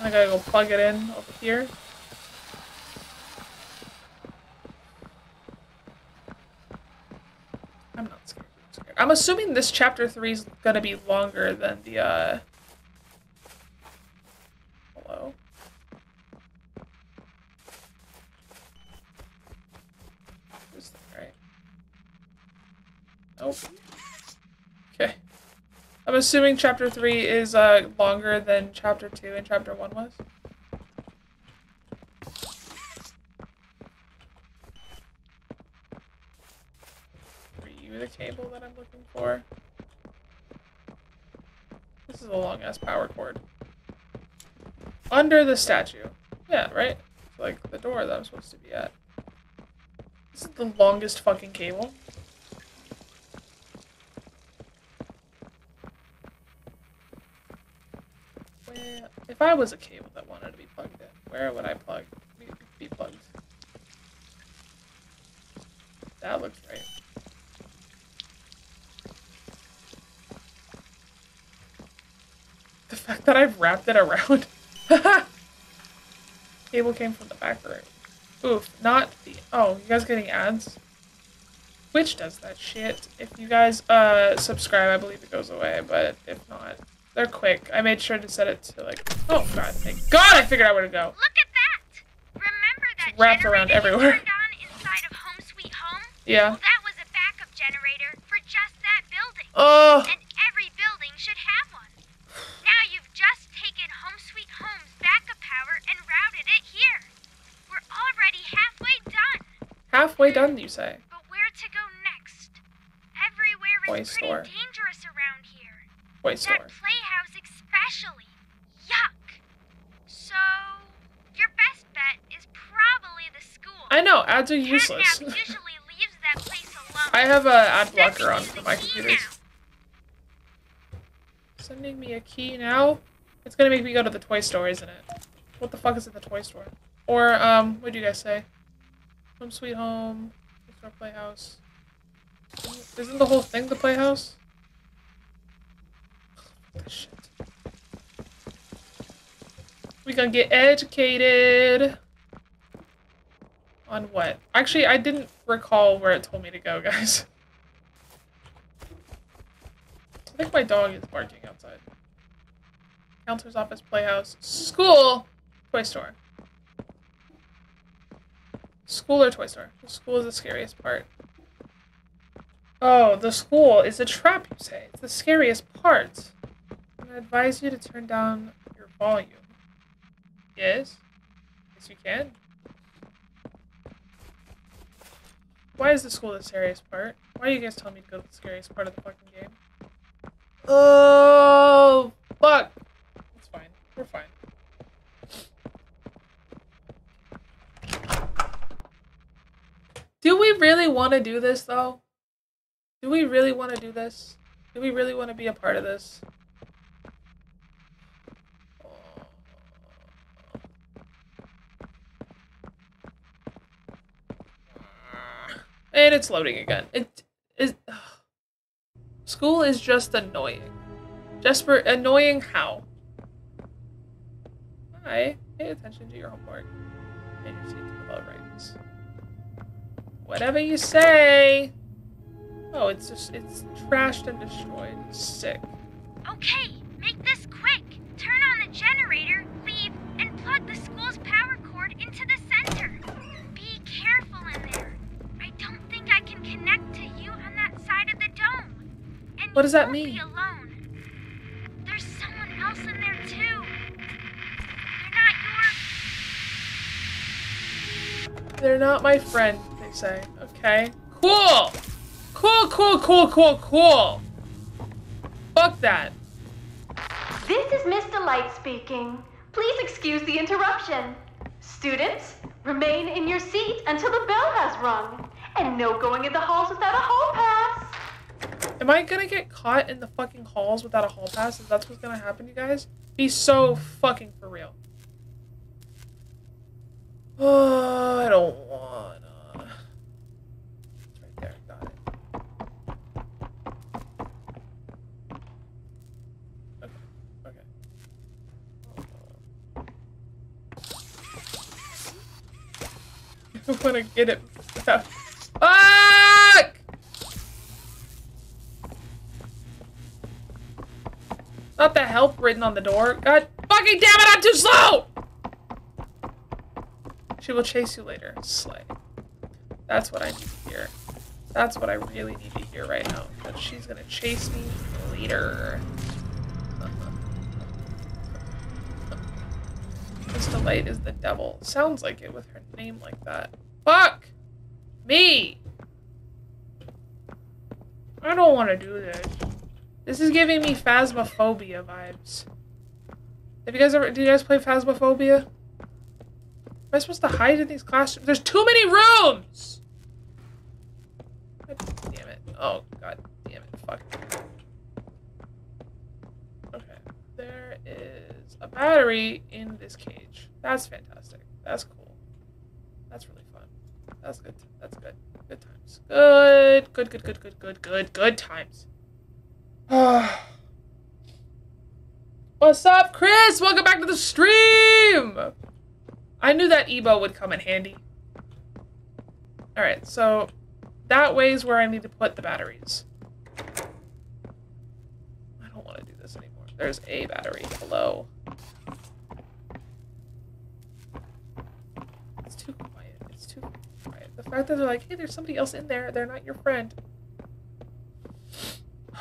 I gotta go plug it in over here. I'm not scared. I'm assuming this chapter three is gonna be longer than the uh Hello. This thing, right? Nope. Okay. I'm assuming chapter 3 is uh, longer than chapter 2 and chapter 1 was. Are you the cable that I'm looking for? This is a long ass power cord. Under the statue. Yeah, right? Like the door that I'm supposed to be at. This is the longest fucking cable. If I was a cable that wanted to be plugged in, where would I plug be plugged? That looks right. The fact that I've wrapped it around. Cable came from the back room. Oof, not the. Oh, you guys getting ads? Twitch does that shit. If you guys uh subscribe, I believe it goes away, but if not, they're quick. I made sure to set it to like. Oh god, thank God! I figured out where to go. Look at that! Remember that It's wrapped around generator everywhere. turned on inside of Home Sweet Home? Yeah. Well, that was a backup generator for just that building. Oh. And every building should have one. Now you've just taken Home Sweet Home's backup power and routed it here. We're already halfway done. Halfway done, you say? But where to go next? Everywhere is Toy pretty store. dangerous around here. Toy That store. playhouse especially. Yuck. So, your best bet is probably the school. I know ads are useless. Usually leaves that place alone. I have a ad blocker on for my computers. Sending me a key now? It's gonna make me go to the toy store, isn't it? What the fuck is in the toy store? Or, um, what do you guys say? Home Sweet Home, Toy Store Playhouse. Isn't the whole thing the Playhouse? Shit. We gonna get educated. On what? Actually, I didn't recall where it told me to go, guys. I think my dog is barking outside. Counselor's office, playhouse, school, toy store. School or toy store? The school is the scariest part. Oh, the school is a trap, you say. It's the scariest part. I advise you to turn down your volume. Yes? Yes, you can. Why is the school the scariest part? Why are you guys telling me to go to the scariest part of the fucking game? Oh, fuck. It's fine. We're fine. Do we really want to do this, though? Do we really want to do this? Do we really want to be a part of this? And it's loading again. It is. School is just annoying. For annoying how? Hi, pay attention to your homework. And your seat to the bell rings. Whatever you say. Oh, it's just, it's trashed and destroyed. Sick. Okay, make this quick. Turn on the generator, leave, and plug the school's power cord into the center. Be careful in there. I don't think I can connect to you on that side of the dome. And what does that mean? They're not my friends they say. Okay. Cool! Cool, cool, cool, cool, cool. Fuck that. This is Miss Delight speaking. Please excuse the interruption. Students, remain in your seat until the bell has rung. And no going in the halls without a hall pass. Am I gonna get caught in the fucking halls without a hall pass? If that's what's gonna happen, you guys? Be so fucking for real. Oh, I don't wanna. It's right there. Got it. Okay. Okay. I wanna get it. Fuck! Not the help written on the door. God fucking damn it, I'm too slow! She will chase you later. Slay. That's what I need to hear. That's what I really need to hear right now. That she's gonna chase me later. This delight is the devil. Sounds like it with her name like that. Fuck! Me! I don't want to do this. This is giving me Phasmophobia vibes. Have you guys ever- do you guys play Phasmophobia? Am I supposed to hide in these classrooms? There's too many rooms! God damn it. Oh, god damn it. Fuck. Okay. There is a battery in this cage. That's fantastic. That's cool. That's really fun. That's good. That's good. Good times. Good. Good, good, good, good, good, good, good times. What's up, Chris? Welcome back to the stream! I knew that Ebo would come in handy. Alright, so that way is where I need to put the batteries. I don't want to do this anymore. There's a battery. Hello. It's too quiet. It's too that they're like, hey, there's somebody else in there. They're not your friend.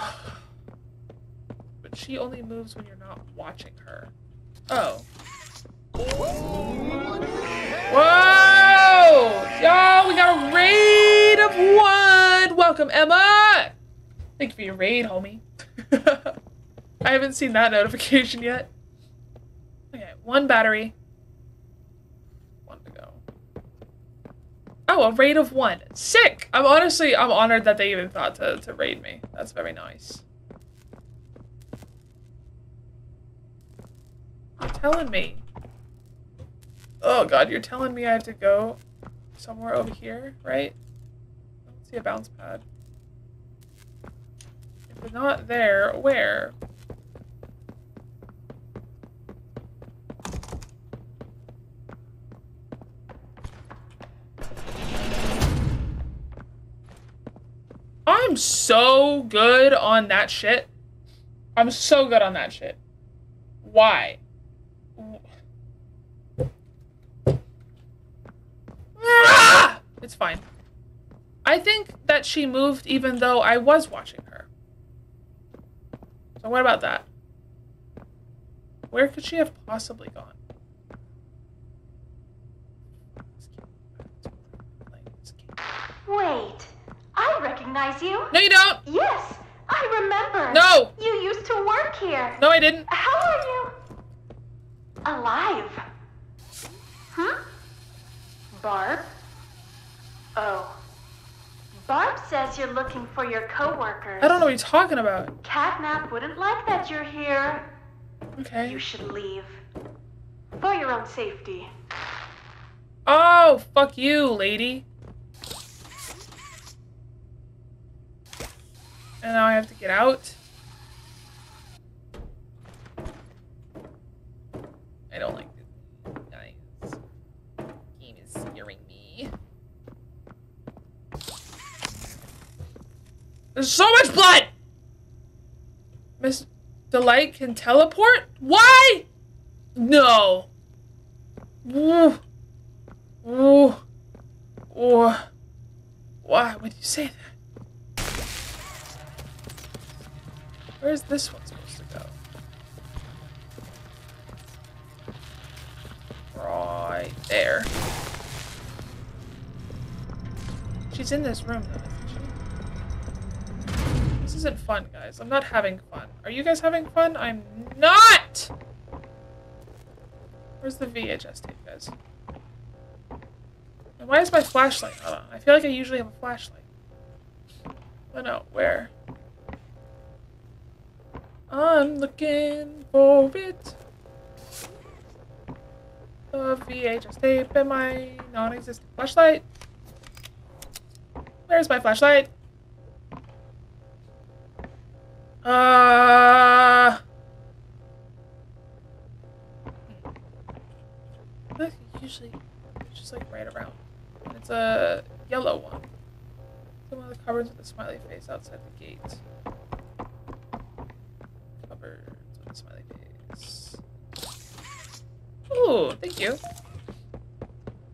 But she only moves when you're not watching her. Oh. Whoa! Yo, we got a raid of one! Welcome, Emma! Thank you for your raid, homie. I haven't seen that notification yet. Okay, one battery. One to go. Oh, a raid of one. Sick! I'm honestly, I'm honored that they even thought to, to raid me. That's very nice. You're telling me. Oh god, you're telling me I have to go somewhere over here, right? I don't see a bounce pad. If it's not there, where? So good on that shit. I'm so good on that shit. Why? It's fine. I think that she moved even though I was watching her. So what about that? Where could she have possibly gone? Wait, I recognize you. No, you don't. Yes, I remember. No. You used to work here. No, I didn't. How are you? Alive. Huh? Barb? Oh. Barb says you're looking for your coworkers. I don't know what you're talking about. Catnap wouldn't like that you're here. Okay. You should leave. For your own safety. Oh, fuck you, lady. And now I have to get out. I don't like this. Guys. Game is scaring me. There's so much blood! Miss Delight can teleport? Why? No. Ooh. Ooh. Ooh. Why would you say that? Where's this one supposed to go? Right there. She's in this room though, isn't she? This isn't fun, guys. I'm not having fun. Are you guys having fun? I'm not! Where's the VHS tape, guys? And why is my flashlight not on? I feel like I usually have a flashlight. Oh no, where? I'm looking for it. The VHS tape and my non-existent flashlight. Where's my flashlight? Uh. Usually it's just like right around. And it's a yellow one. It's one of the cupboards with a smiley face outside the gate. Cupboards with a smiley face. Ooh, thank you.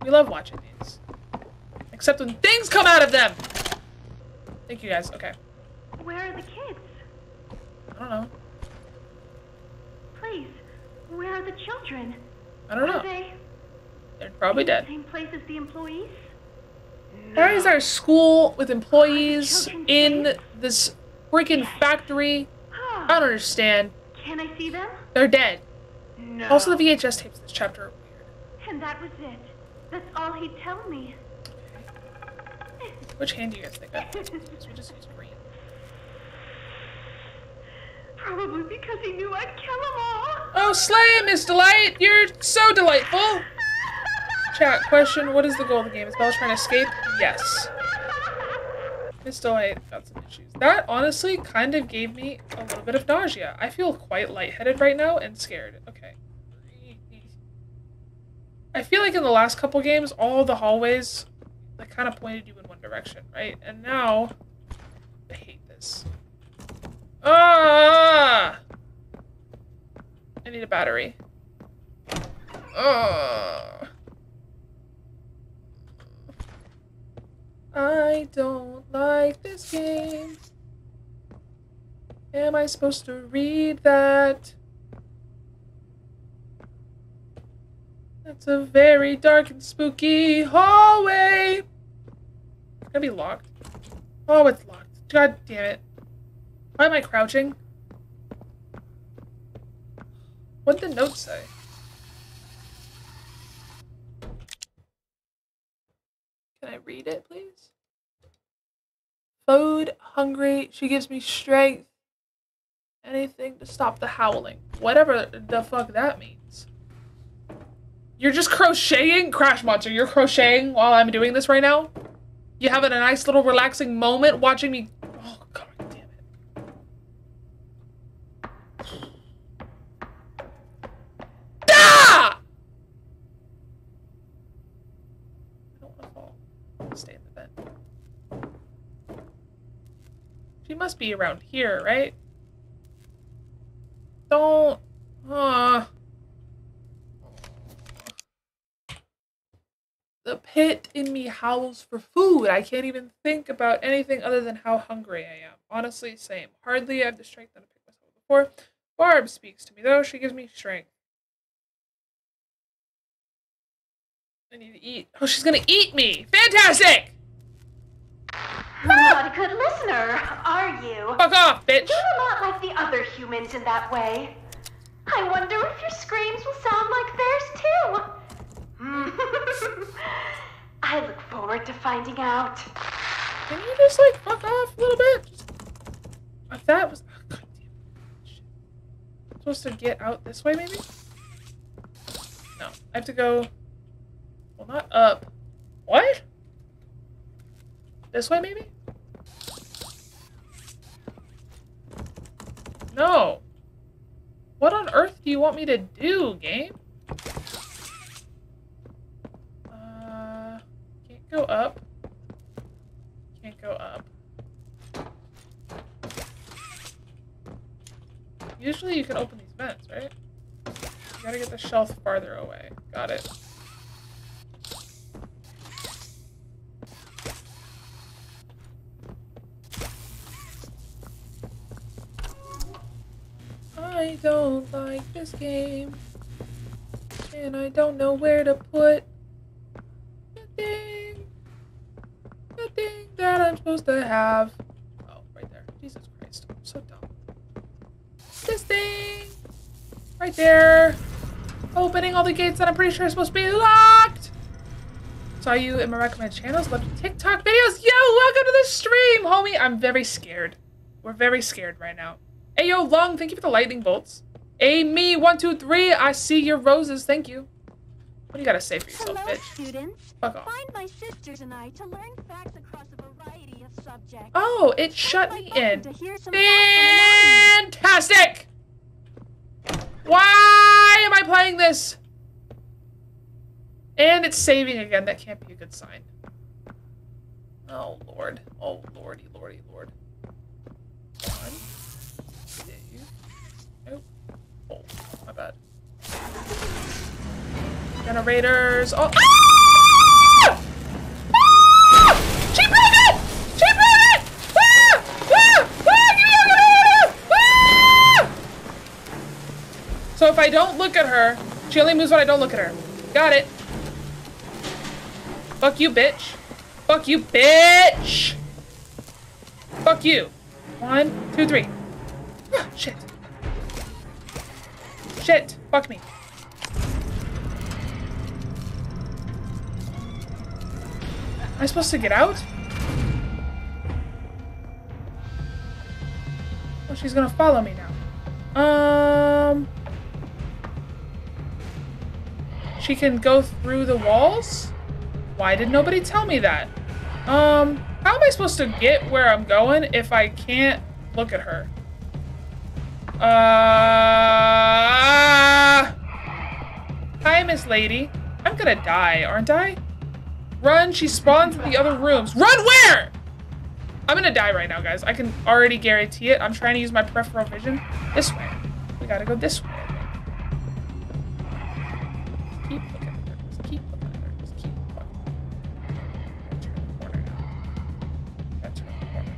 We love watching these. Except when things come out of them! Thank you guys, okay. Where are the kids? I don't know. Please, where are the children? I don't know. Are they They're probably dead. same place as the employees? Why is our school with employees in this freaking factory? I don't understand. Can I see them? They're dead. No. Also, the VHS tapes in this chapter are weird. And that was it. That's all he'd tell me. Which hand do you guys think of? We just use green. Probably because he knew I'd kill them all. Oh, slay, Miss Delight! You're so delightful! Chat, question, what is the goal of the game? Is Bella trying to escape? Yes. Miss Delight got some issues. That honestly kind of gave me a little bit of nausea. I feel quite lightheaded right now and scared. Okay. I feel like in the last couple games, all the hallways like kind of pointed you in one direction, right? And now, I hate this. Ah! I need a battery. Ah. I don't like this game. Am I supposed to read that? That's a very dark and spooky hallway. It's gonna be locked. Oh, it's locked. God damn it. Why am I crouching? What did the note say? Can I read it, please? Food, hungry, she gives me strength. Anything to stop the howling. Whatever the fuck that means. You're just crocheting? Crash Monster, you're crocheting while I'm doing this right now? You having a nice little relaxing moment watching me... Oh, god damn it. Ah! I don't want to fall. Stay in the vent. She must be around here, right? Don't... Uh... The pit in me howls for food. I can't even think about anything other than how hungry I am. Honestly, same. Hardly I have the strength that I picked myself up before. Barb speaks to me, though. She gives me strength. I need to eat. Oh, she's gonna eat me! Fantastic! Not a good listener, are you? Fuck off, bitch! You're not like the other humans in that way. I wonder if your screams will sound like theirs too. Mm. I look forward to finding out. Can you just like fuck off a little bit? If that was. Oh, God damn it. Shit. I'm supposed to get out this way, maybe? No. I have to go. Well, not up. What? This way, maybe? No. What on earth do you want me to do, game? Uh, can't go up. Can't go up. Usually you can open these vents, right? You gotta get the shelf farther away. Got it. Don't like this game. And I don't know where to put the thing. The thing that I'm supposed to have. Oh, right there. Jesus Christ. I'm so dumb. This thing. Right there. Opening all the gates that I'm pretty sure are supposed to be locked. Saw you in my recommended channels. Love TikTok videos. Yo, welcome to the stream, homie. I'm very scared. We're very scared right now. Hey, yo, Long, thank you for the lightning bolts. Amy, one, two, three. I see your roses. Thank you. What do you gotta say for yourself, Hello, bitch? students. Fuck off. Find my sisters and I to learn facts across a variety of subjects. Oh, it shut me in. To hear some Fantastic! Why am I playing this? And it's saving again. That can't be a good sign. Oh, Lord. Oh, Lordy, Lordy, Lord. Generators. Oh. Ah! Ah! Ah! Ah! Ah! Give me give me Ah! So if I don't look at her, she only moves when I don't look at her. Got it. Fuck you, bitch. Fuck you, bitch. Fuck you. One, two, three. Shit. Shit. Fuck me. I supposed to get out? Oh, she's gonna follow me now. Um... She can go through the walls? Why did nobody tell me that? Um, how am I supposed to get where I'm going if I can't look at her? Uh... Hi, Miss Lady. I'm gonna die, aren't I? Run, she spawns in the other rooms. Run where? I'm gonna die right now, guys. I can already guarantee it. I'm trying to use my peripheral vision. This way. We gotta go this way. Keep looking keep looking keep looking. Turn the corner the corner.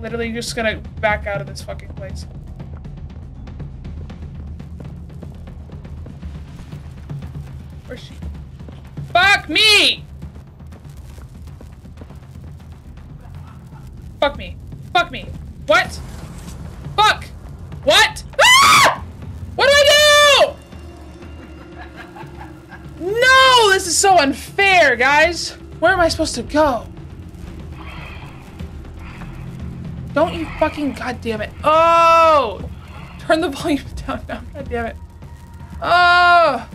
Literally just gonna back out of this fucking place. Fuck me! Fuck me. Fuck me. What? Fuck! What? Ah! What do I do? No! This is so unfair, guys. Where am I supposed to go? Don't you fucking goddamn it. Oh! Turn the volume down now. God damn it. Oh!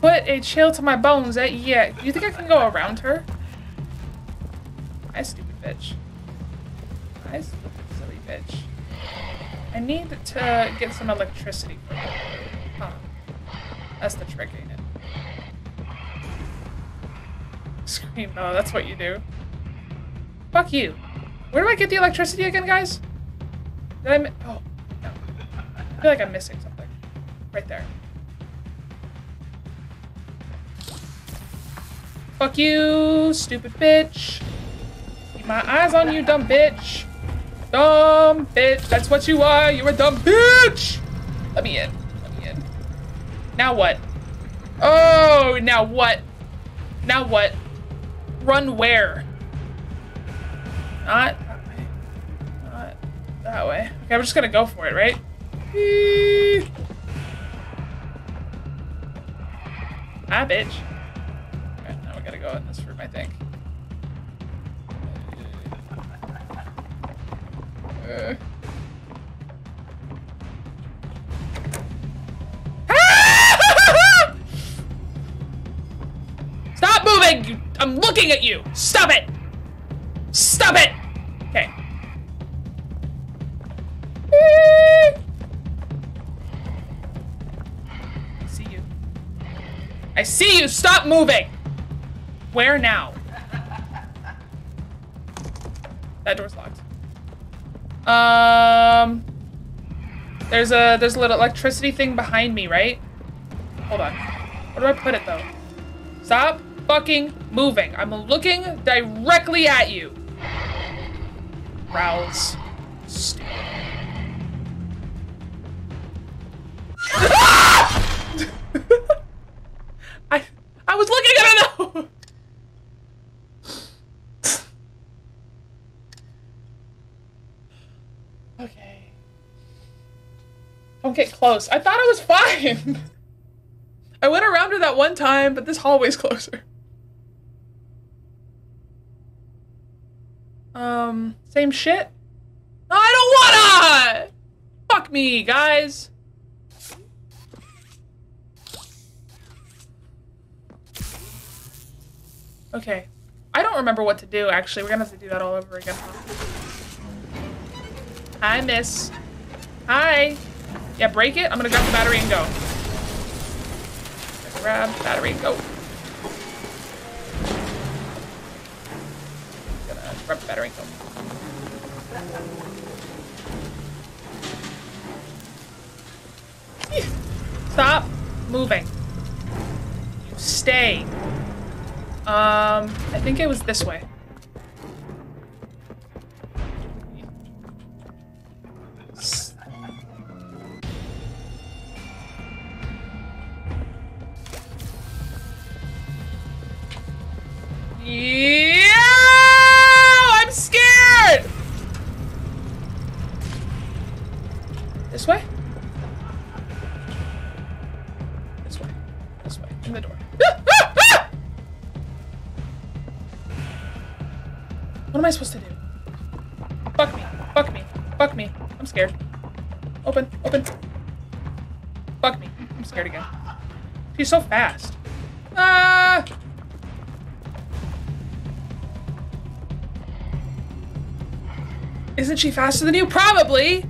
Put a chill to my bones. Yeah. You think I can go around her? I stupid bitch. I stupid silly bitch. I need to get some electricity. Huh. That's the trick, ain't it? Scream. No, that's what you do. Fuck you. Where do I get the electricity again, guys? Did I Oh, no. I feel like I'm missing something. Right there. Fuck you, stupid bitch. Keep my eyes on you, dumb bitch. Dumb bitch. That's what you are. You're a dumb bitch. Let me in. Let me in. Now what? Oh, now what? Now what? Run where? Not that way. Not that way. Okay, I'm just gonna go for it, right? Eee. Ah, bitch. Go in this room, I think. Uh. Stop moving! I'm looking at you! Stop it! Stop it! Okay. I see you. I see you! Stop moving! Where now? That door's locked. Um, there's a there's a little electricity thing behind me, right? Hold on. Where do I put it though? Stop fucking moving. I'm looking directly at you. Rouse. Stupid. I I was looking at it now. okay. Don't get close. I thought I was fine. I went around her that one time, but this hallway's closer. Um, same shit? I don't wanna! Fuck me, guys. Okay. I don't remember what to do, actually. We're gonna have to do that all over again. Hi, miss. Hi. Yeah, break it. I'm gonna grab the battery and go. Grab battery go. Gonna grab battery and go. Stop moving. Stay. Um, I think it was this way. Yeah! I'm scared! This way? This way. This way. In the door. What am I supposed to do? Fuck me. Fuck me. Fuck me. I'm scared. Open. Open. Fuck me. I'm scared again. She's so fast. Isn't she faster than you? Probably!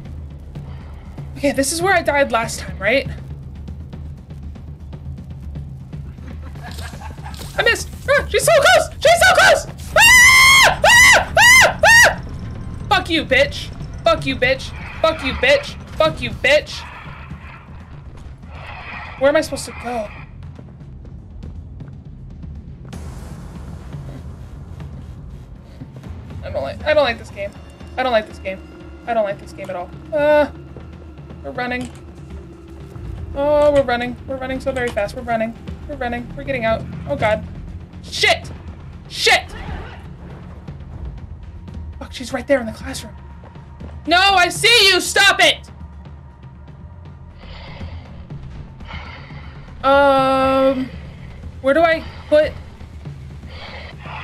Okay, this is where I died last time, right? I missed! Ah, she's so close! She's so close! Ah! Ah! Ah! Ah! Fuck you, bitch! Fuck you, bitch! Fuck you, bitch! Fuck you, bitch! Where am I supposed to go? I don't like this game. I don't like this game at all. Uh we're running. Oh, we're running. We're running so very fast. We're running. We're running. We're getting out. Oh god. Shit! Shit! Fuck, she's right there in the classroom. No, I see you! Stop it! Um, where do I put?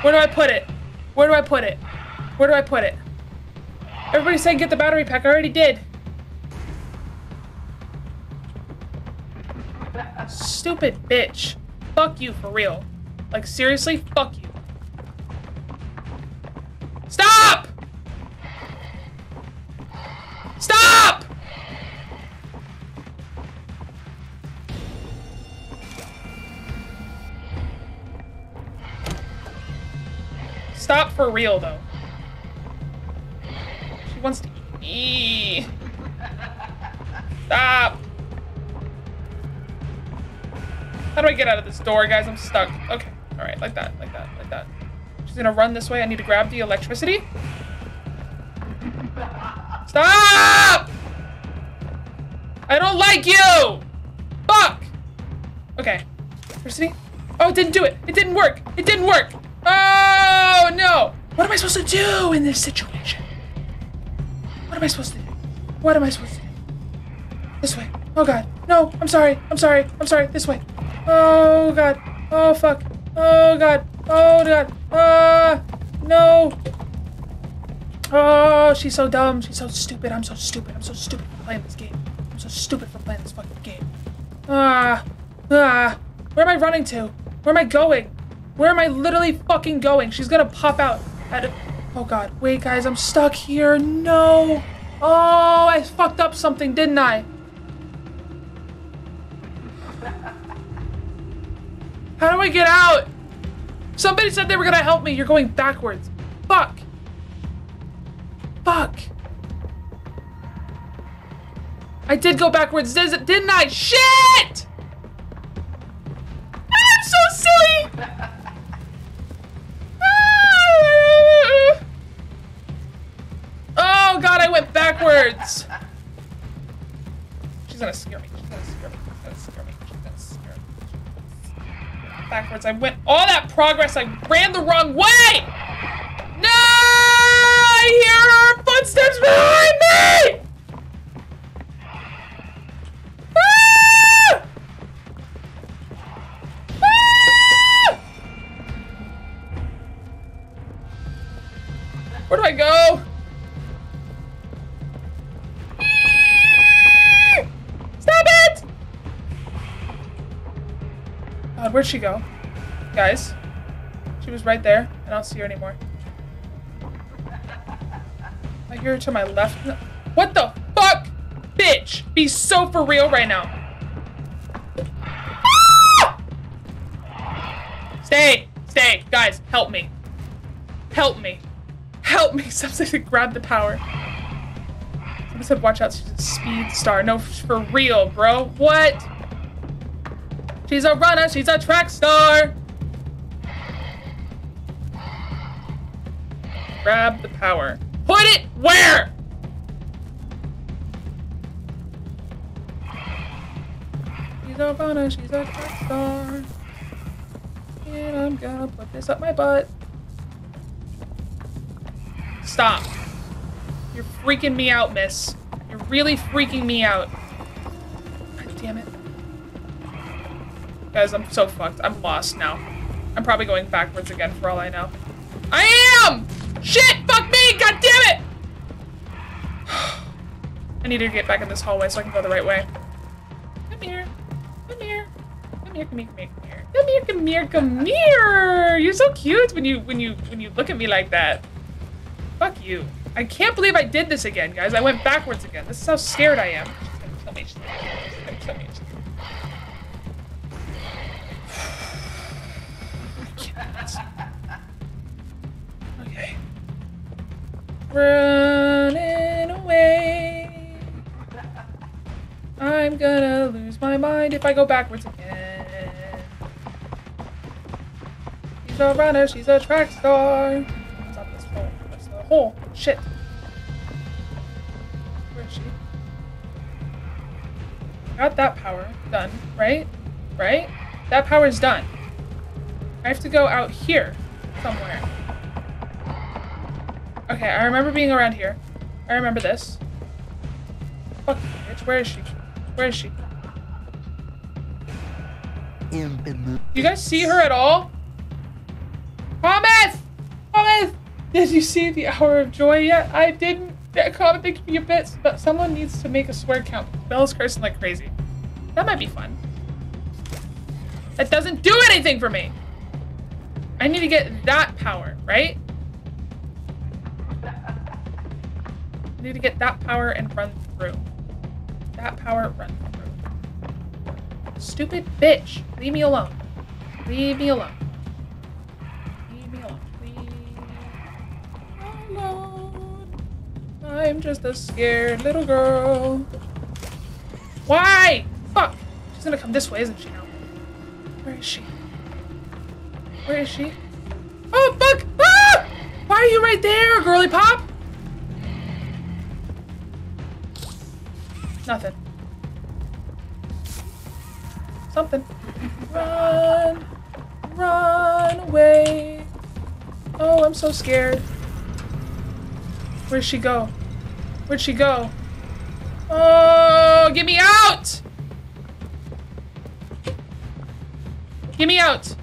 Where do I put it? Where do I put it? Where do I put it? Everybody said get the battery pack. I already did. Stupid bitch. Fuck you for real. Like seriously, fuck you. Stop! Stop! Stop for real though. Stop. How do I get out of this door, guys? I'm stuck. Okay. All right, like that, like that, like that. She's gonna run this way. I need to grab the electricity. Stop! I don't like you! Fuck! Okay. Electricity? Oh, it didn't do it. It didn't work. It didn't work. Oh, no. What am I supposed to do in this situation? What am I supposed to do? What am I supposed to do? This way. Oh, God. No, I'm sorry. I'm sorry. I'm sorry. This way. Oh, God. Oh, fuck. Oh, God. Oh, God. Ah, no. Oh, she's so dumb. She's so stupid. I'm so stupid. I'm so stupid for playing this game. I'm so stupid for playing this fucking game. Ah, ah. Where am I running to? Where am I going? Where am I literally fucking going? She's gonna pop out at a... Oh god. Wait, guys. I'm stuck here. No. Oh, I fucked up something, didn't I? How do I get out? Somebody said they were gonna help me. You're going backwards. Fuck. Fuck. I did go backwards, didn't I? Shit! Oh god, I went backwards. She's gonna scare me. She's gonna scare me. Backwards. I went all that progress. I ran the wrong way. No! I hear her footsteps behind me. Ah! Ah! Where do I go? Where'd she go? Guys, she was right there. I don't see her anymore. I hear her to my left. What the fuck? Bitch! Be so for real right now. Ah! Stay! Stay! Guys, help me. Help me. Help me! Something to grab the power. Someone said watch out, she's a speed star. No, for real, bro. What? She's a runner, she's a track star! Grab the power. Put it where? She's a runner, she's a track star. And I'm gonna put this up my butt. Stop. You're freaking me out, miss. You're really freaking me out. God damn it. Guys, I'm so fucked. I'm lost now. I'm probably going backwards again for all I know. I am! Shit! Fuck me! God damn it! I need to get back in this hallway so I can go the right way. Come here. Come here. Come here, come here, come here, come here. Come here, come here! You're so cute when you when you when you look at me like that. Fuck you. I can't believe I did this again, guys. I went backwards again. This is how scared I am. She's gonna kill me. She's Running away. I'm gonna lose my mind if I go backwards again. She's a runner, she's a track star. What's up this hole? What's the hole? Shit. Where is she? Got that power done, right? Right? That power is done. I have to go out here somewhere. Okay, I remember being around here. I remember this. Fuck bitch. Where is she? Where is she? You guys see her at all? Thomas! Thomas! Did you see the Hour of Joy yet? I didn't. That comment thank you a bit, but someone needs to make a swear count. Bella's cursing like crazy. That might be fun. That doesn't do anything for me! I need to get that power, right? I need to get that power and run through. That power, run through. Stupid bitch. Leave me alone. Leave me alone. Leave me alone. Leave me alone. I'm just a scared little girl. Why? Fuck. She's gonna come this way, isn't she now? Where is she? Where is she? Oh, fuck! Ah! Why are you right there, girly pop? Nothing. Something. Run. Run away. Oh, I'm so scared. Where'd she go? Where'd she go? Oh, get me out! Get me out!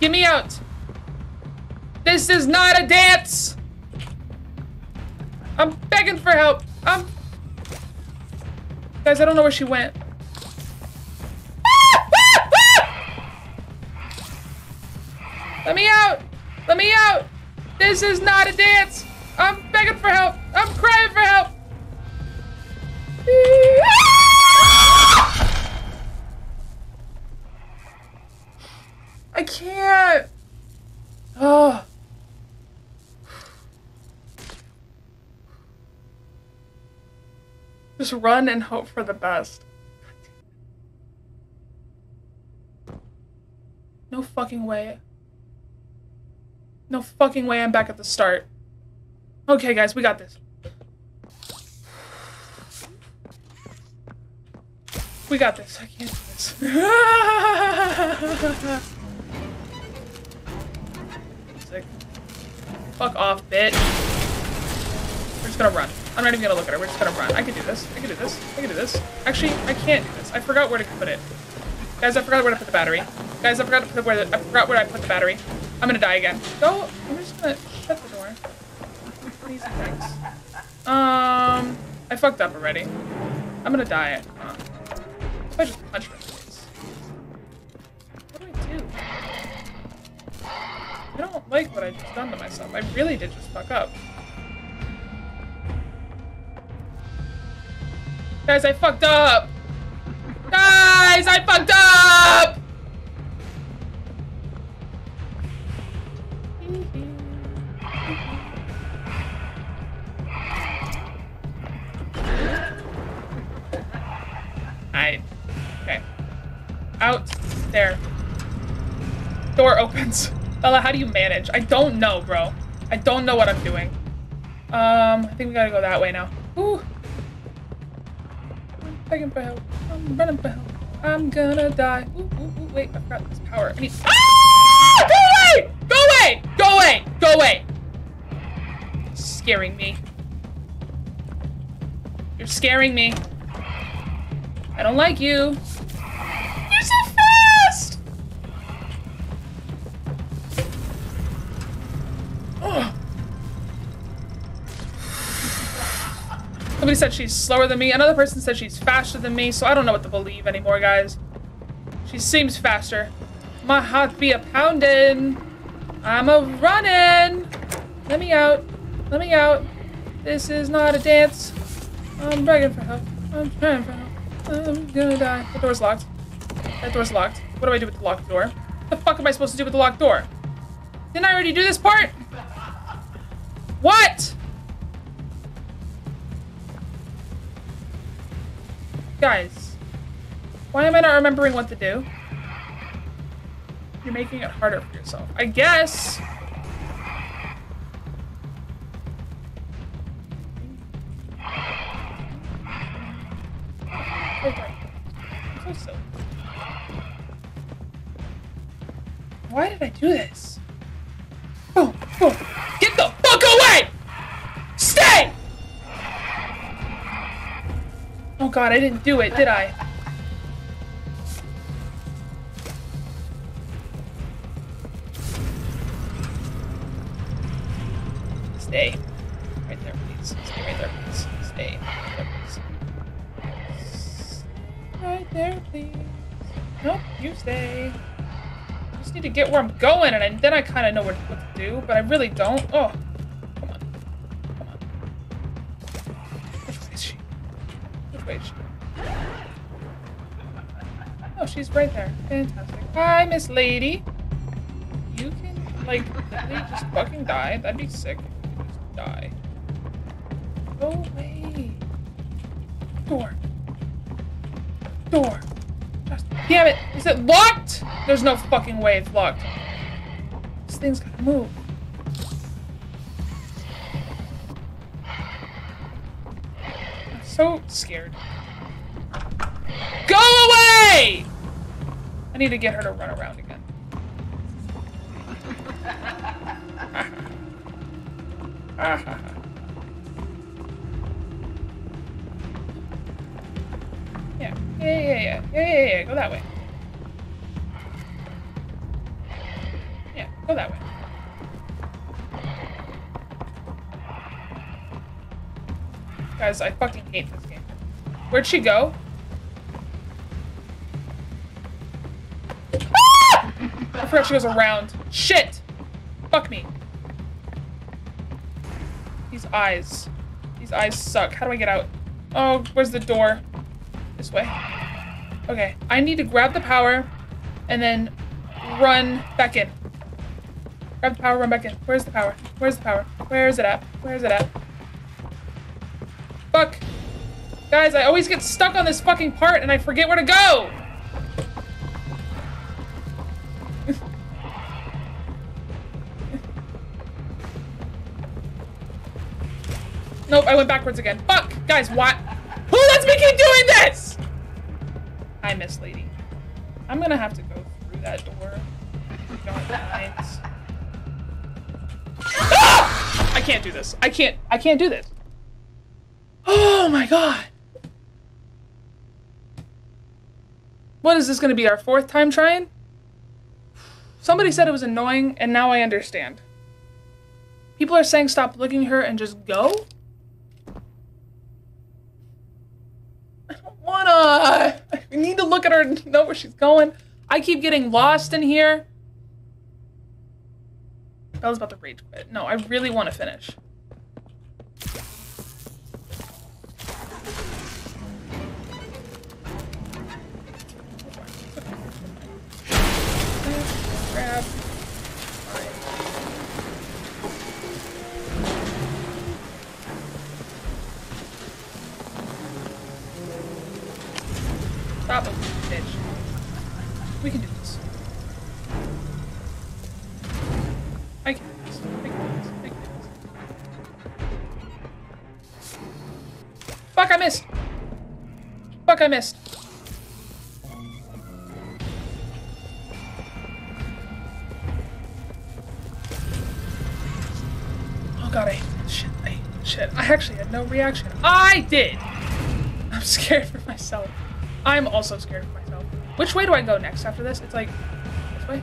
Get me out! This is not a dance! I'm begging for help! I'm... Guys, I don't know where she went. Let me out! Let me out! This is not a dance! I'm begging for help! I'm crying for help! I can't! Oh. Just run and hope for the best. No fucking way. No fucking way I'm back at the start. Okay, guys, we got this. We got this. I can't do this. Sick. Fuck off, bitch. We're just gonna run. I'm not even gonna look at her. We're just gonna run. I can do this. I can do this. I can do this. Actually, I can't do this. I forgot where to put it. Guys, I forgot where to put the battery. Guys, I forgot to put where the, I forgot where I put the battery. I'm gonna die again. Go. I'm just gonna shut the door. Please thanks. Um, I fucked up already. I'm gonna die. Uh, if I just punch. What do I do? I don't like what I just done to myself. I really did just fuck up. Guys, I fucked up! Guys, I fucked up! I. Okay. Out. There. Door opens. Bella, how do you manage? I don't know, bro. I don't know what I'm doing. Um, I think we gotta go that way now. Ooh. I'm begging for help. I'm running for help. I'm gonna die. Ooh, ooh, ooh, wait, I forgot this power. I need- ah! Go away! Go away! Go away! Go away! Scaring me. You're scaring me. I don't like you. You're so fast! Somebody said she's slower than me. Another person said she's faster than me, so I don't know what to believe anymore, guys. She seems faster. My heart be a pounding. I'm a running. Let me out. Let me out. This is not a dance. I'm begging for help. I'm trying for help. I'm gonna die. The door's locked. That door's locked. What do I do with the locked door? What the fuck am I supposed to do with the locked door? Didn't I already do this part? What? Guys, why am I not remembering what to do? You're making it harder for yourself. I guess. So. Why did I do this? Oh, oh. Get the fuck away! Stay! Oh god, I didn't do it, did I? Stay. Right there, please. Stay right there, please. Stay. Right there, please. Right there, please. Nope, you stay. I just need to get where I'm going, and then I kind of know what, what to do, but I really don't. Oh, Is she? Oh, she's right there. Fantastic. Hi, Miss Lady. You can, like, just fucking die. That'd be sick. Just die. Go away. Door. Door. Just, damn it. Is it locked? There's no fucking way it's locked. This thing's gotta move. So scared. Go away! I need to get her to run around again. yeah, yeah, yeah, yeah, yeah, yeah, yeah, go that way. Yeah, go that way. Guys, I fucking hate this game. Where'd she go? Ah! I forgot she goes around. Shit! Fuck me. These eyes. These eyes suck. How do I get out? Oh, where's the door? This way. Okay, I need to grab the power and then run back in. Grab the power, run back in. Where's the power? Where's the power? Where is it at? Where is it at? Guys, I always get stuck on this fucking part and I forget where to go! nope, I went backwards again. Fuck! Guys, what? Who lets me keep doing this? I Miss Lady. I'm gonna have to go through that door. God, nice. Ah! I can't do this. I can't. I can't do this. Oh my god. What is this gonna be? Our fourth time trying? Somebody said it was annoying, and now I understand. People are saying stop looking at her and just go? I don't wanna. I need to look at her and know where she's going. I keep getting lost in here. Bella's about to rage quit. No, I really want to finish. Missed. Oh god, I shit. I shit. I actually had no reaction. I did! I'm scared for myself. I'm also scared for myself. Which way do I go next after this? It's like, this way?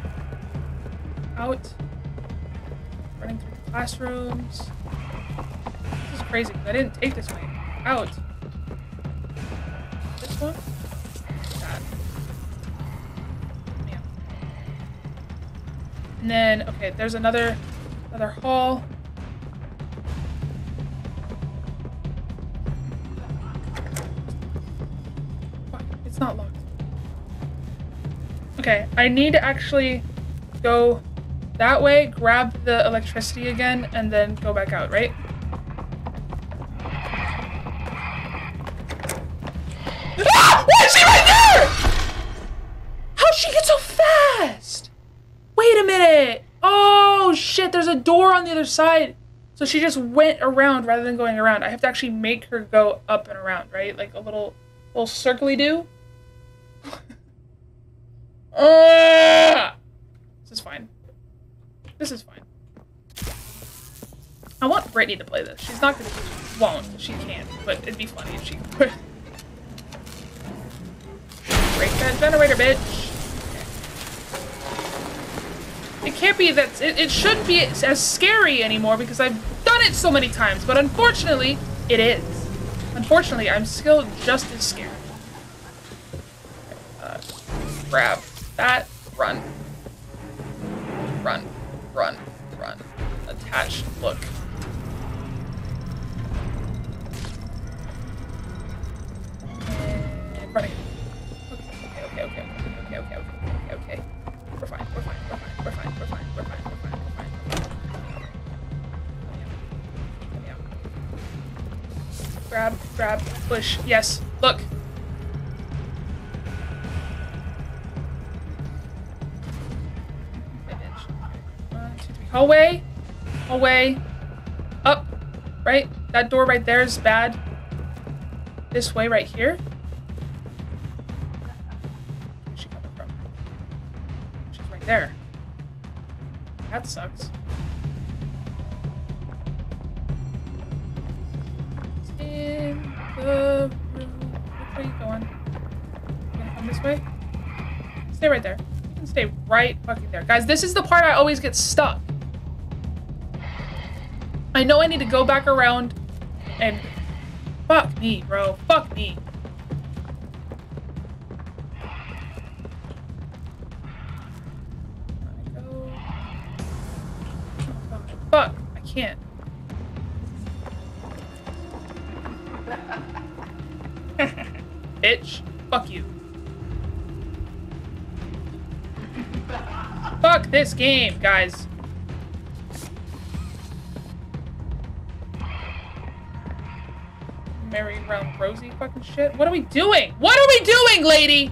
Out. Running through the classrooms. This is crazy, I didn't take this way. Out. And then, okay, there's another, another hall. It's not locked. Okay, I need to actually go that way, grab the electricity again, and then go back out, right? She just went around rather than going around. I have to actually make her go up and around, right? Like a little, little circly do. Ah! This is fine. This is fine. I want Brittany to play this. She's not gonna, she won't. She can't, but it'd be funny if she could. Break that generator, bitch. It can't be that, it, it shouldn't be as scary anymore because I've done it so many times, but unfortunately, it is. Unfortunately, I'm still just as scared. Uh, grab that, run. Run, run, run. Attach, look. And Grab, push, yes, look. One, two, three. Hallway, hallway, up, right? That door right there is bad. This way right here. Where's she coming from? She's right there. That sucks. In room. Which way you going? You gonna come this way? Stay right there. You can stay right fucking there. Guys, this is the part I always get stuck. I know I need to go back around and... Fuck me, bro. Fuck me. Fuck. I can't. Bitch. Fuck you. Fuck this game, guys. Merry round rosy fucking shit. What are we doing? What are we doing, lady?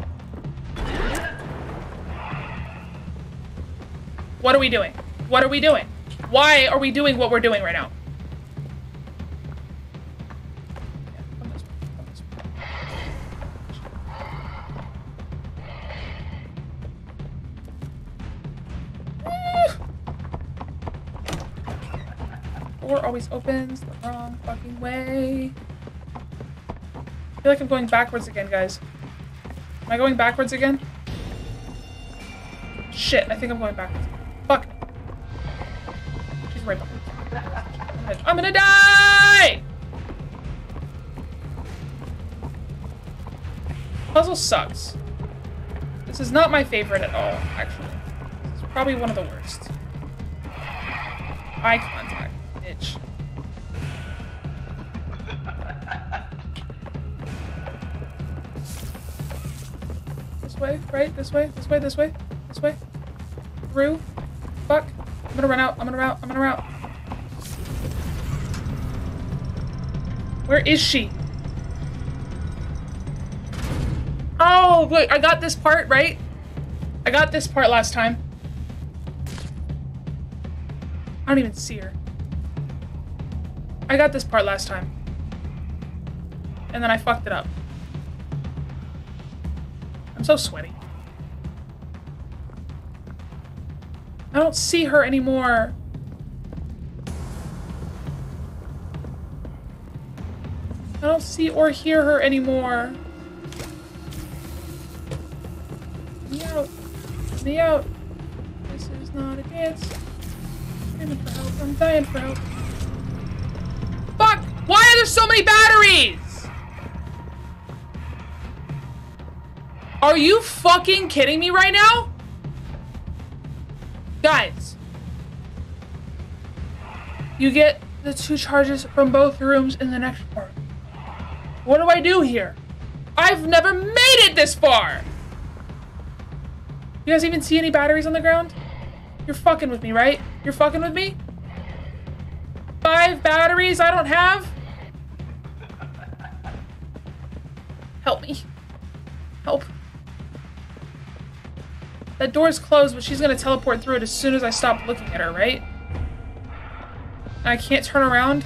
What are we doing? What are we doing? Why are we doing what we're doing right now? Door always opens the wrong fucking way. I feel like I'm going backwards again, guys. Am I going backwards again? Shit, I think I'm going backwards. Fuck. She's right behind. I'm gonna die! Puzzle sucks. This is not my favorite at all, actually. It's probably one of the worst. Eye right? This way, this way, this way, this way. Through. Fuck. I'm gonna run out, I'm gonna run out, I'm gonna run out. Where is she? Oh, wait, I got this part, right? I got this part last time. I don't even see her. I got this part last time. And then I fucked it up. I'm so sweaty. I don't see her anymore. I don't see or hear her anymore. Me out. Me out. This is not a dance. I'm dying for help. I'm dying for help. Fuck! Why are there so many batteries? Are you fucking kidding me right now? You get the two charges from both rooms in the next part. What do I do here? I've never made it this far! You guys even see any batteries on the ground? You're fucking with me, right? You're fucking with me? Five batteries I don't have? Help me. Help. That door's closed, but she's gonna teleport through it as soon as I stop looking at her, right? I can't turn around?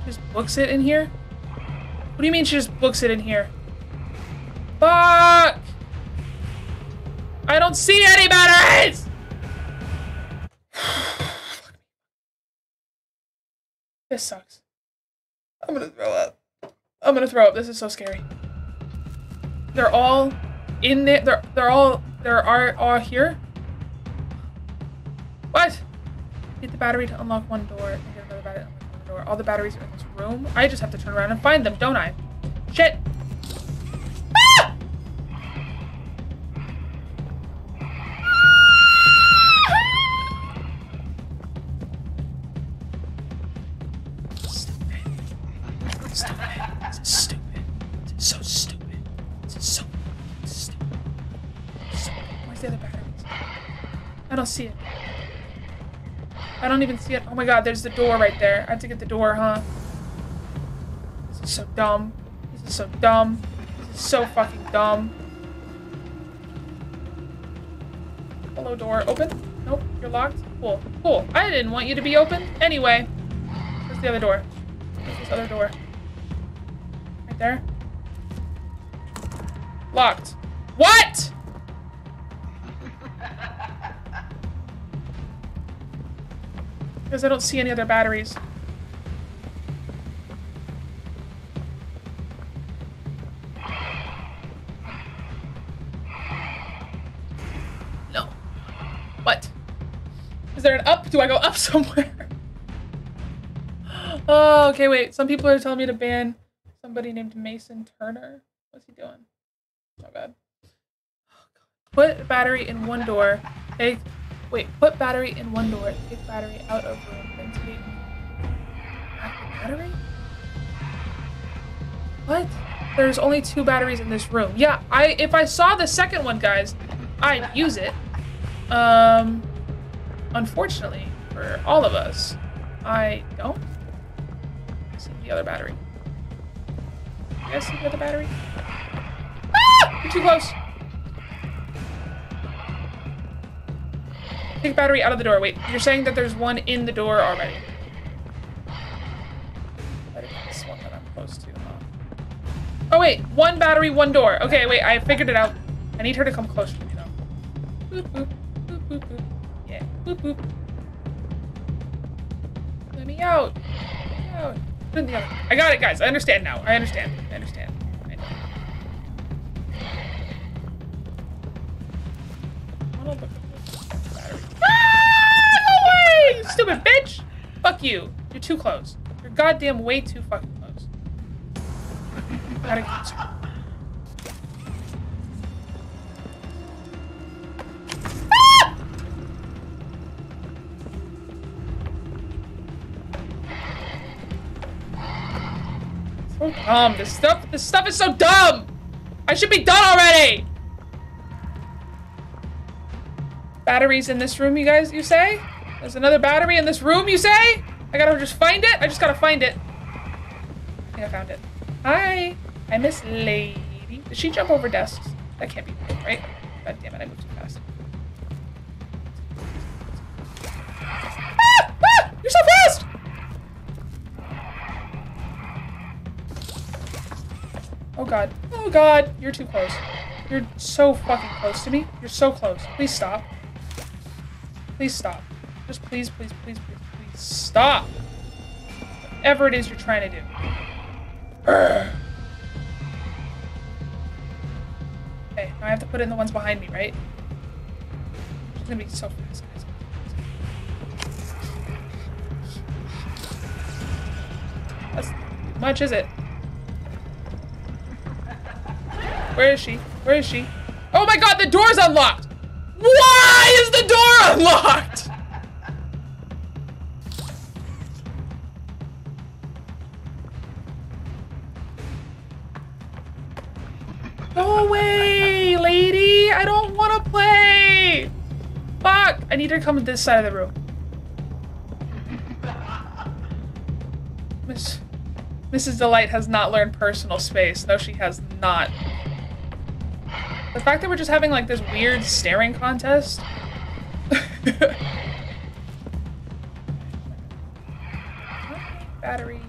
She just books it in here? What do you mean she just books it in here? Fuck! I don't see any this sucks. I'm gonna throw up. I'm gonna throw up. This is so scary. They're all in there. They're they're all there are all here. What? The battery to unlock one door and get another battery to unlock another door. All the batteries are in this room. I just have to turn around and find them, don't I? Shit. Oh my god, there's the door right there. I have to get the door, huh? This is so dumb. This is so dumb. This is so fucking dumb. Hello, door. Open? Nope, you're locked. Cool. Cool. I didn't want you to be open. Anyway. Where's the other door? Where's this other door? Right there. Locked. I don't see any other batteries. No. What? Is there an up? Do I go up somewhere? oh, okay, wait. Some people are telling me to ban somebody named Mason Turner. What's he doing? Oh god. Put battery in one door. Take wait, put battery in one door. Take battery out of room. Then take back the battery? What? There's only two batteries in this room. Yeah, I if I saw the second one, guys, I'd use it. Um unfortunately for all of us, I don't see the other battery. You guys see the other battery? Ah! You're too close. Take battery out of the door. Wait, you're saying that there's one in the door already. This one that I'm close to. Oh wait, one battery, one door. Okay, wait, I figured it out. I need her to come closer to me though. Boop, boop, boop, boop, boop. Yeah, boop, boop. Let me out. Out. Put in the oven. I got it, guys. I understand now. I understand. I understand. I know. I don't look Away! You stupid bitch! Fuck you. You're too close. You're goddamn way too fucking close. Gotta get closer. Ah! So dumb. This stuff this stuff is so dumb! I should be done already! Batteries in this room, you guys, you say? There's another battery in this room, you say? I gotta just find it? I just gotta find it. I think I found it. Hi. I miss Lady. Did she jump over desks? That can't be right, right? God damn it, I moved too fast. Ah! Ah! You're so fast! Oh god. Oh god. You're too close. You're so fucking close to me. You're so close. Please stop. Please stop. Just please, please, please, please, please stop. Whatever it is you're trying to do. Okay, now I have to put in the ones behind me, right? It's gonna be so fast, guys. That's much, is it? Where is she? Where is she? Oh my god, the door's unlocked! Why is the door unlocked? I need her to come to this side of the room. Miss... Mrs. Delight has not learned personal space. No, she has not. The fact that we're just having like this weird staring contest. Battery.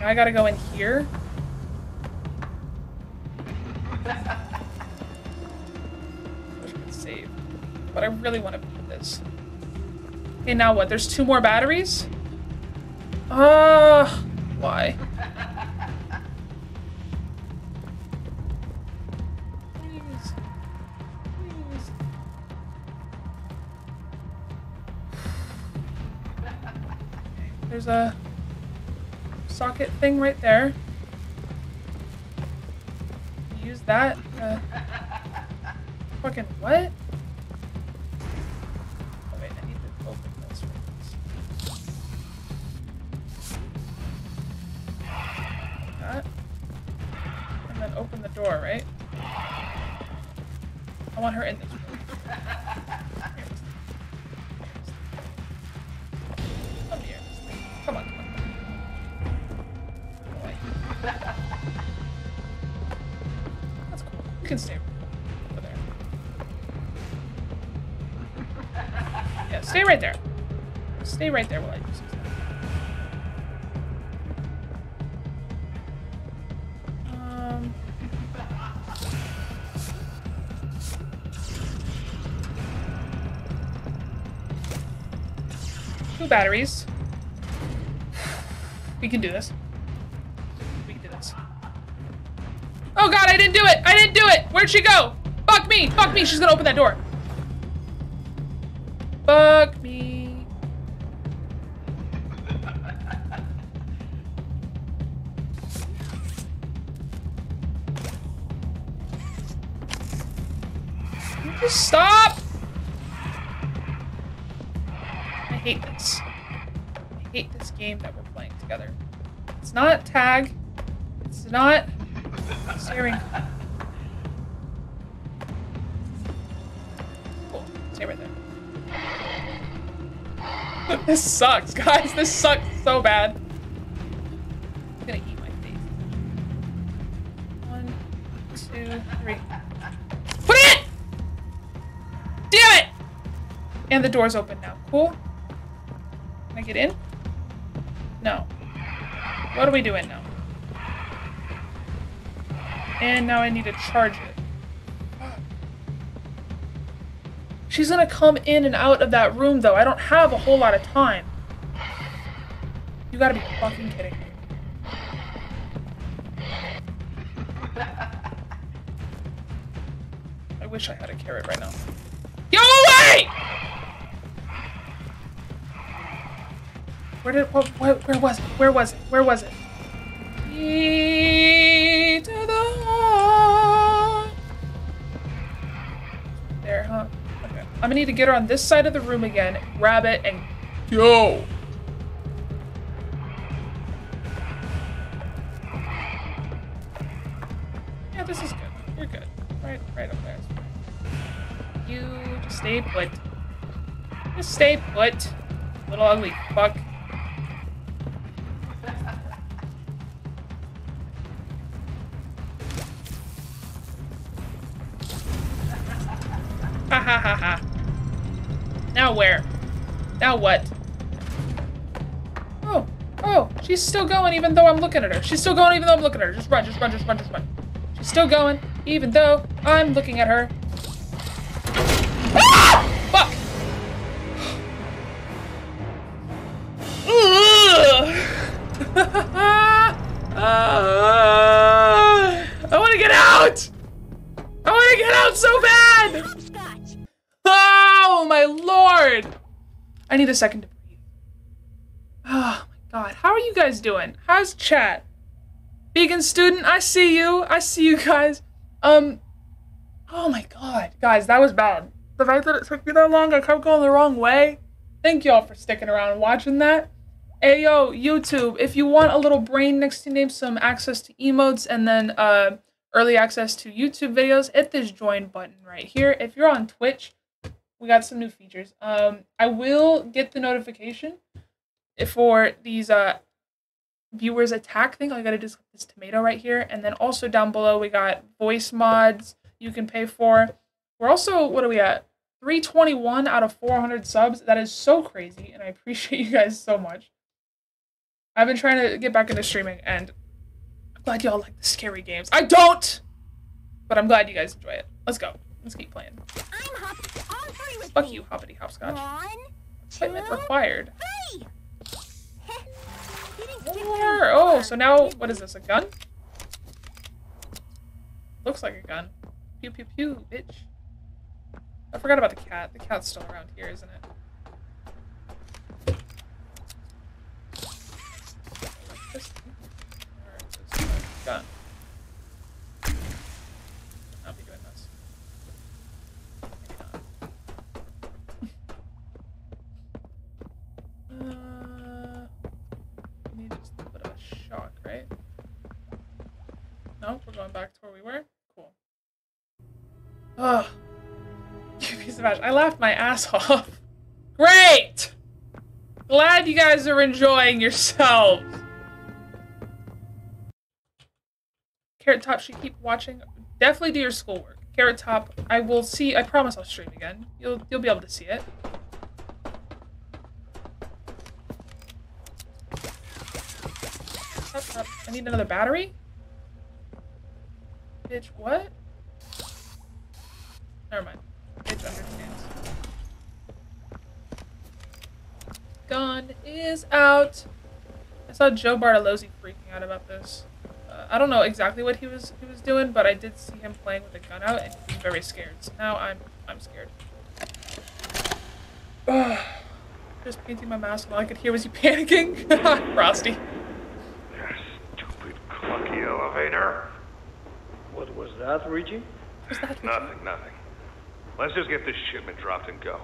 Now I gotta go in here. Really want to beat this. Okay, now what? There's two more batteries? Uh, why? There's a socket thing right there. Use that. Uh, fucking what? Batteries. We can do this. We can do this. Oh god, I didn't do it! I didn't do it! Where'd she go? Fuck me! Fuck me! She's gonna open that door. This sucks so bad. I'm gonna eat my face. One, two, three. Put it! Damn it! And the door's open now. Cool. Can I get in? No. What are we doing now? And now I need to charge it. She's gonna come in and out of that room though. I don't have a whole lot of time. Fucking kidding me. I wish I had a carrot right now. Go away! Where did where was it? Where was it? Where was it? To the. There, huh? Okay. I'm gonna need to get her on this side of the room again, grab it, and go. Put. Little ugly fuck. Ha ha ha ha. Now where? Now what? Oh, oh, she's still going even though I'm looking at her. She's still going even though I'm looking at her. Just run, just run, just run, just run. She's still going even though I'm looking at her. Student, I see you. I see you guys. Um, oh my god. Guys, that was bad. The fact that it took me that long, I kept going the wrong way. Thank y'all for sticking around and watching that. Ayo, YouTube, if you want a little brain next to your name, some access to emotes, and then uh, early access to YouTube videos, hit this join button right here. If you're on Twitch, we got some new features. Um, I will get the notification for these uh viewers attack thing. All you gotta do is click this tomato right here, and then also down below we got voice mods you can pay for. We're also what are we at? 321 out of 400 subs. That is so crazy, and I appreciate you guys so much. I've been trying to get back into streaming, and I'm glad y'all like the scary games. I don't, but I'm glad you guys enjoy it. Let's go. Let's keep playing. Fuck you, hoppity hopscotch. One, Equipment required. More. Oh, so now what is this? A gun? Looks like a gun. Pew pew pew, bitch. I forgot about the cat. The cat's still around here, isn't it? This- or this a Gun. I laughed my ass off. Great! Glad you guys are enjoying yourselves. Carrot Top should keep watching. Definitely do your schoolwork. Carrot Top, I will see. I promise I'll stream again. You'll you'll be able to see it. I need another battery. Bitch, what? Never mind. Bitch understands. Gun is out. I saw Joe Bartolozzi freaking out about this. Uh, I don't know exactly what he was he was doing, but I did see him playing with a gun out, and he was very scared. So now I'm I'm scared. Ugh. Just painting my mask, and all I could hear was you panicking. Frosty. Lucky elevator. What was that, Reggie? Was that Nothing, nothing. Let's just get this shipment dropped and go.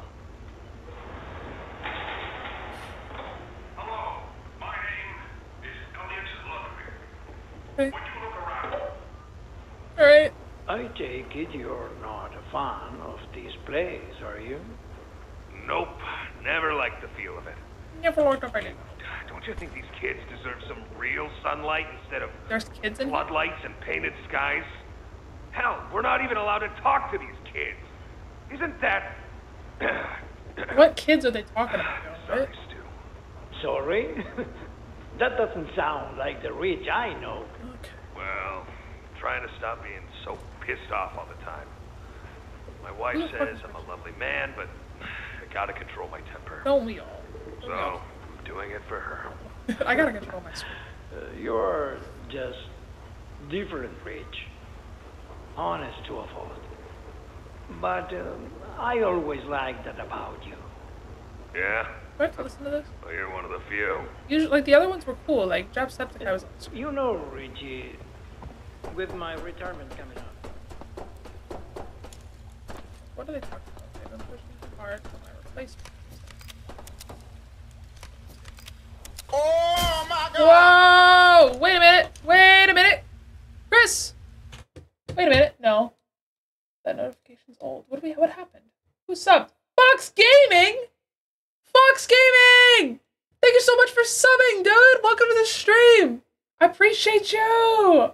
Hello, my name is Elliot Ludwig. Would you look around? Alright. I take it you're not a fan of these plays, are you? Nope, never liked the feel of it. Never worked over it. Don't you think these kids deserve some real sunlight instead of There's kids in here? floodlights and painted skies? Hell, we're not even allowed to talk to these kids. Isn't that... What kids are they talking about? Joe? What? Sorry? that doesn't sound like the Rich I know. Well, trying to stop being so pissed off all the time. My wife says I'm a lovely man, but I gotta control my temper. Don't we all? So, I'm doing it for her. I gotta control my screen. Uh, you're just different, Rich. Honest to a fault. But um, I always liked that about you. Yeah? Do I have to listen to this? Well, you're one of the few. Usually, like the other ones were cool. Like Jacksepticeye was. You know, Richie, with my retirement coming up, What are they talking about? They've been pushing too hard for my replacement. Oh my god! Whoa! Wait a minute! Wait a minute! Chris! Wait a minute! No. That notification's old. What do we? What happened? Who subbed? Fox Gaming! Fox Gaming! Thank you so much for subbing, dude! Welcome to the stream! I appreciate you!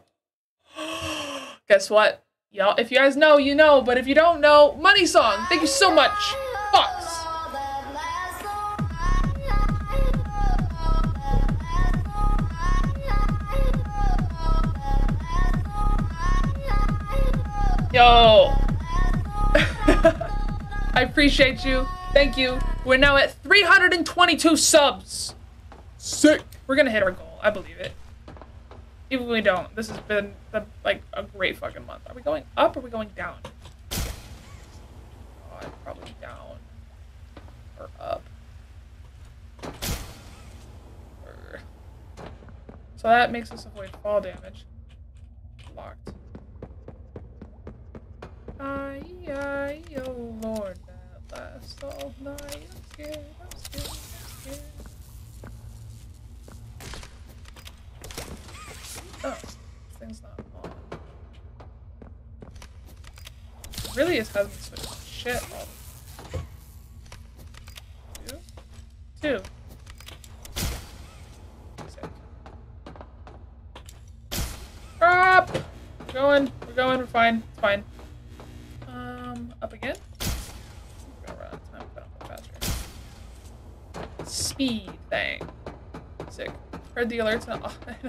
Guess what? Y'all, if you guys know, you know, but if you don't know, Money Song, thank you so much! Fox! Yo! I appreciate you. Thank you. We're now at 322 subs. Sick. We're gonna hit our goal. I believe it. Even we don't, this has been the, like a great fucking month. Are we going up or are we going down? Oh, God, probably down. Or up. So that makes us avoid fall damage. Locked. Ay, ay, oh lord, that lasts all night. Scared, I'm scared, I'm scared. Oh, thing's not on. It really is hasn't shit all Two? Two. Sick. We're going, we're going, we're fine, it's fine. Um, up again. Time. Speed thing. Sick. Heard the alerts and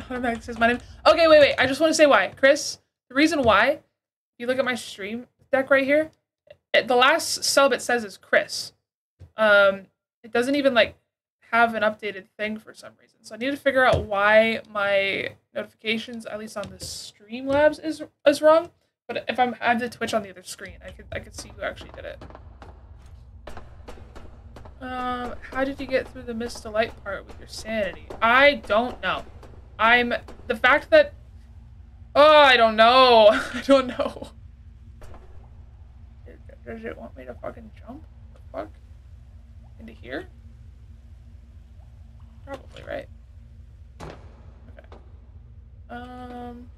automatically says my name. Okay, wait, wait. I just want to say why. Chris, the reason why, if you look at my stream deck right here, it, the last sub it says is Chris. Um, it doesn't even like have an updated thing for some reason. So I need to figure out why my notifications, at least on the Streamlabs, is is wrong. But if I'm I have the Twitch on the other screen, I could I could see who actually did it. Um, how did you get through the Miss Delight part with your sanity? I don't know. I'm the fact that Oh, I don't know. I don't know. Does it want me to fucking jump? The fuck? Into here? Probably, right? Okay. Um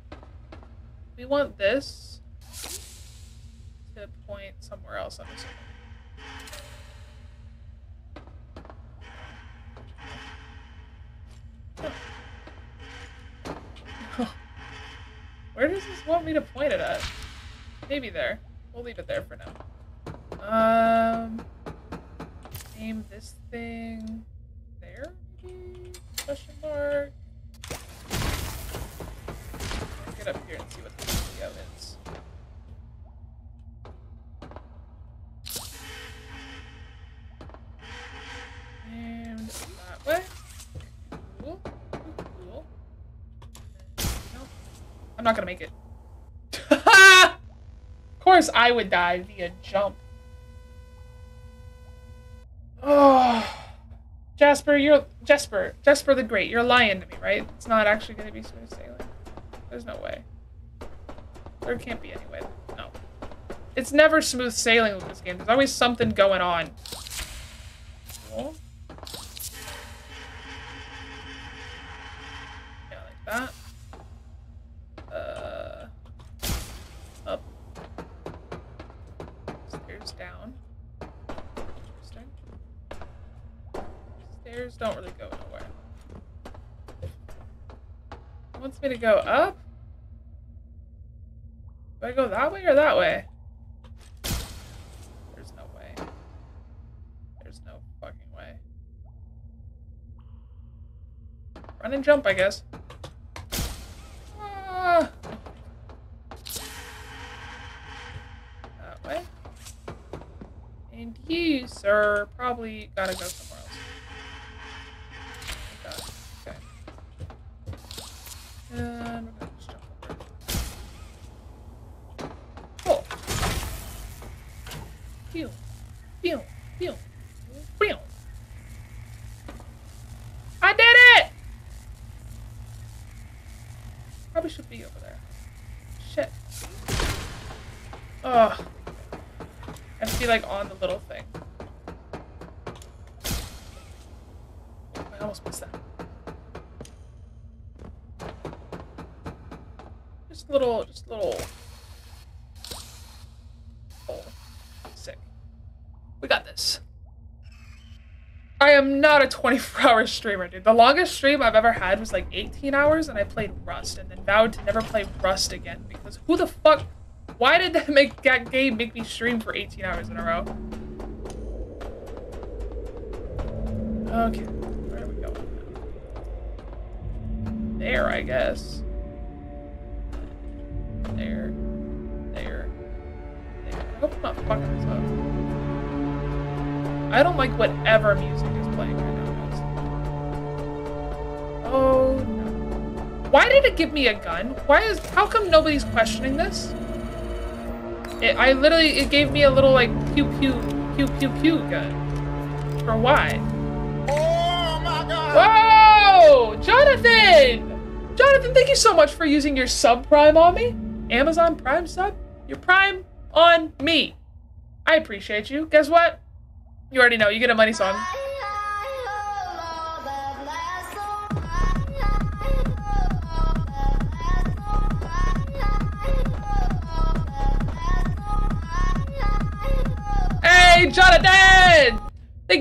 we want this to point somewhere else, I'm assuming. Where does this want me to point it at? Maybe there. We'll leave it there for now. Um, aim this thing there, maybe? Question mark. Get up here and see what I'm not gonna make it. of course I would die via jump. Oh, Jasper, you're Jasper, Jasper the Great. You're lying to me, right? It's not actually gonna be smooth sailing. There's no way. There can't be any way. No. It's never smooth sailing with this game. There's always something going on. Cool. Down. Interesting. Stairs don't really go nowhere. It wants me to go up? Do I go that way or that way? There's no way. There's no fucking way. Run and jump, I guess. Sir. Probably gotta go hour streamer, dude. The longest stream I've ever had was like 18 hours and I played Rust and then vowed to never play Rust again because who the fuck why did that make that game make me stream for 18 hours in a row? Okay, where are we going? There, I guess. There. There. There. I hope I'm not fucking this up. I don't like whatever music Why did it give me a gun? Why is how come nobody's questioning this? It, I literally, it gave me a little like pew pew pew pew pew gun. For why? Oh my god! Whoa! Jonathan! Jonathan, thank you so much for using your sub prime on me. Amazon Prime sub? Your prime on me. I appreciate you. Guess what? You already know, you get a money song.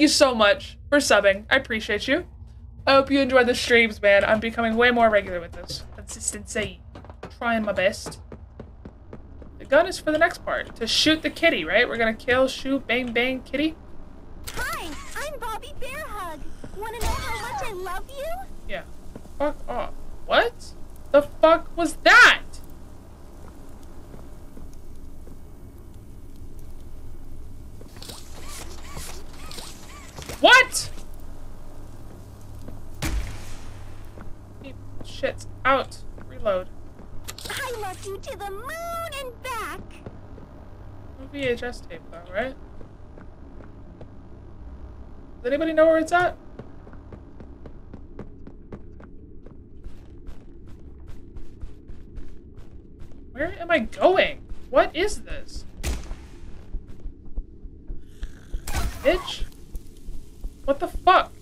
Thank you so much for subbing. I appreciate you. I hope you enjoyed the streams, man. I'm becoming way more regular with this. Consistency. Trying my best. The gun is for the next part. To shoot the kitty, right? We're gonna kill, shoot, bang, bang, kitty. Hi, I'm Bobby Bearhug. Wanna know how much I love you? Yeah. Fuck off. What? The fuck was that? What? Shit. Out. Reload. I love you to the moon and back. No VHS tape though, right? Does anybody know where it's at? Where am I going? What is this? Bitch. What the fuck?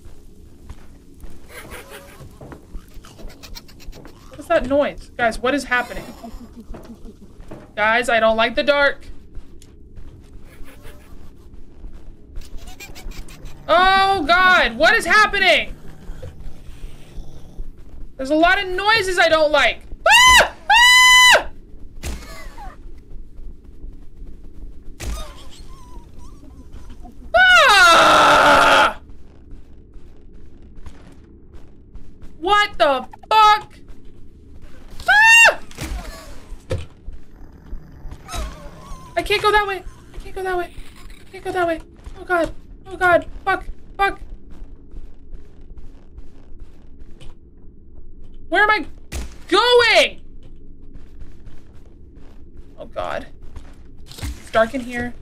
What is that noise? Guys, what is happening? Guys, I don't like the dark. Oh god, what is happening? There's a lot of noises I don't like. Ah! Ah! Ah! What the fuck? Ah! I can't go that way. I can't go that way. I can't go that way. Oh god. Oh god. Fuck. Fuck. Where am I going? Oh god. It's dark in here.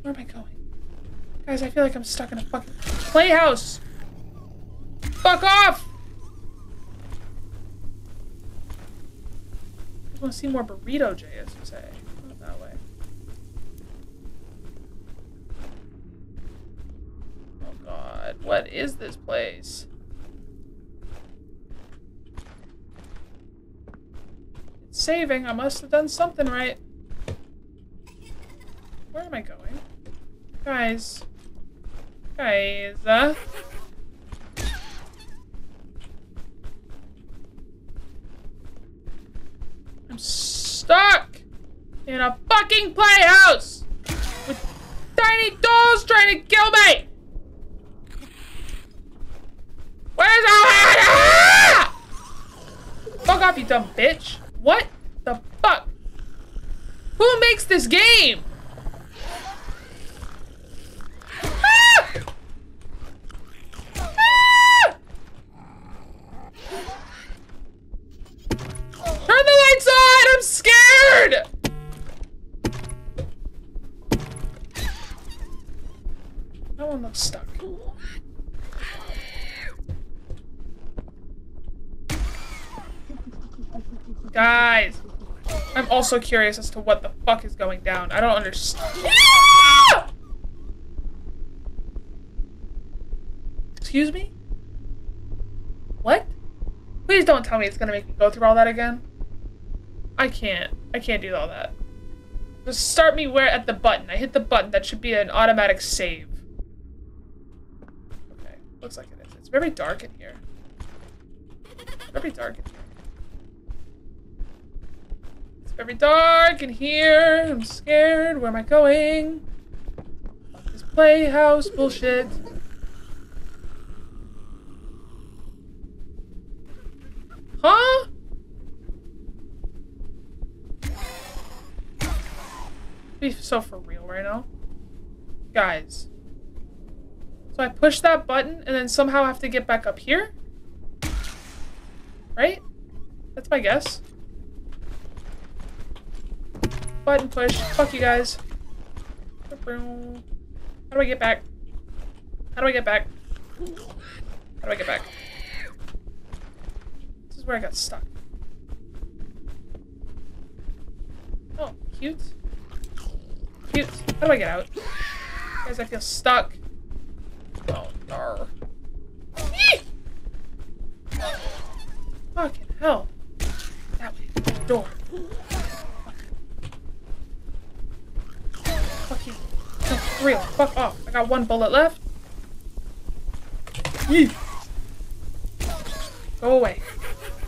Where am I going? Guys, I feel like I'm stuck in a fucking playhouse. Fuck off! I want to see more burrito JS, you say. Not that way. Oh god, what is this place? It's saving, I must have done something right. Where am I going? Guys. Guys, uh... I'm stuck in a fucking playhouse with tiny dolls trying to kill me. Where's ah! Fuck off, you dumb bitch. What the fuck? Who makes this game? weird! No, I'm stuck. Guys, I'm also curious as to what the fuck is going down. I don't understand. Excuse me? What? Please don't tell me it's gonna make me go through all that again. I can't. I can't do all that. Just start me where at the button. I hit the button. That should be an automatic save. Okay. Looks like it is. It's very dark in here. Very dark in here. It's very dark in here. I'm scared. Where am I going? This playhouse bullshit. Huh? Be so for real right now. Guys. So I push that button and then somehow I have to get back up here? Right? That's my guess. Button push. Fuck you guys. How do I get back? How do I get back? How do I get back? This is where I got stuck. Oh, cute. Cute. How do I get out? Guys, I feel stuck. Oh, no. Fucking hell. That way. Door. Fuck you. No, for real. Fuck off. I got one bullet left. Yee. Go away.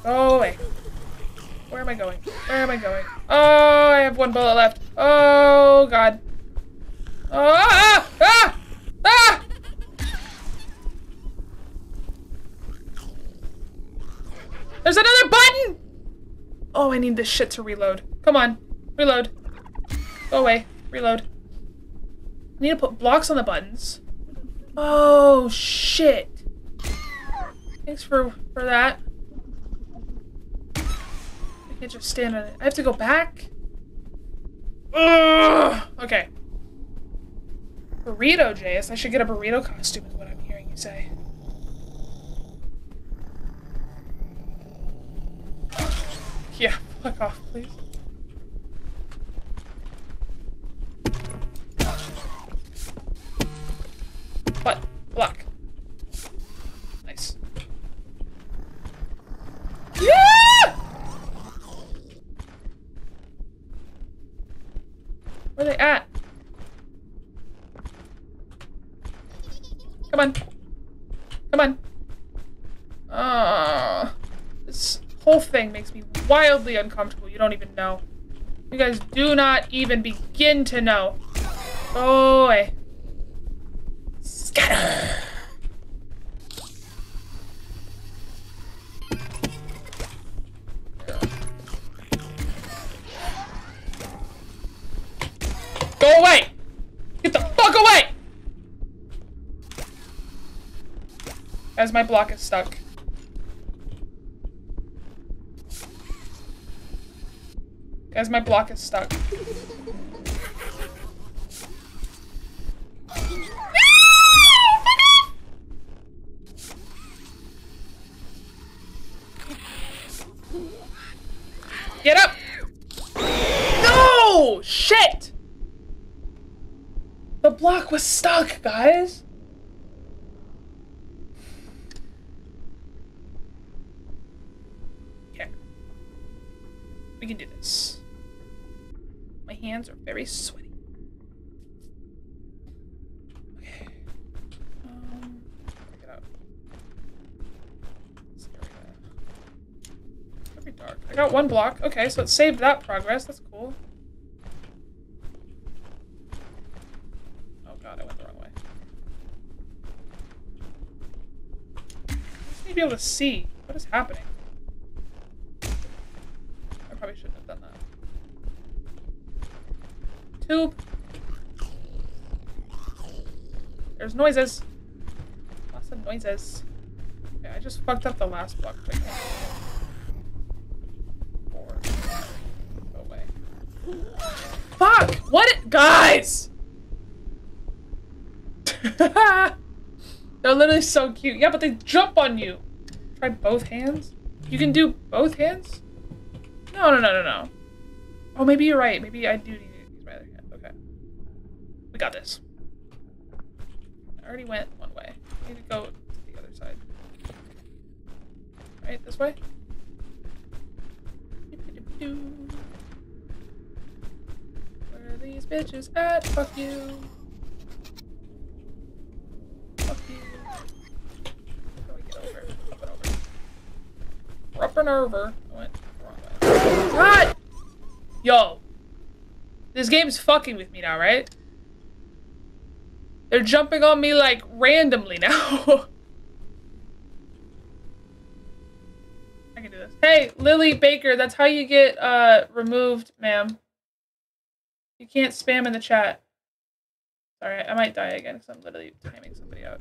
Go away. Where am I going? Where am I going? Oh, I have one bullet left. Oh, God. Oh, ah! Ah! Ah! There's another button! Oh, I need this shit to reload. Come on. Reload. Go away. Reload. I need to put blocks on the buttons. Oh, shit. Thanks for, for that. I can't just stand on it. I have to go back? Ugh. Okay. Burrito, Jace. I should get a burrito costume is what I'm hearing you say. Yeah, fuck off, please. What? Block. Nice. Yeah! Where are they at? Come on. Come on. Ah, this whole thing makes me wildly uncomfortable. You don't even know. You guys do not even begin to know. Go away. Scatter. Go away! Get the fuck away! As my block is stuck. As my block is stuck. Get up! No! Shit! The block was stuck, guys! Okay. We can do this. My hands are very sweaty. Okay. Um, out. This area. Very dark. I got one block. Okay, so it saved that progress. That's cool. Oh god, I went the wrong way. I just need to be able to see what is happening. I probably shouldn't have done that. Tube. There's noises. Lots of noises. Okay, I just fucked up the last block. Four. Go away. Fuck! What? Guys! They're literally so cute. Yeah, but they jump on you. Try both hands? You can do both hands? No, no, no, no, no. Oh, maybe you're right. Maybe I do need to use my other hand. Okay. We got this. I already went one way. I need to go to the other side. Right, this way? Where are these bitches at? Fuck you. Up and over. I went wrong way. Yo. This game's fucking with me now, right? They're jumping on me like randomly now. I can do this. Hey, Lily Baker, that's how you get uh removed, ma'am. You can't spam in the chat. Sorry, I might die again because I'm literally timing somebody out.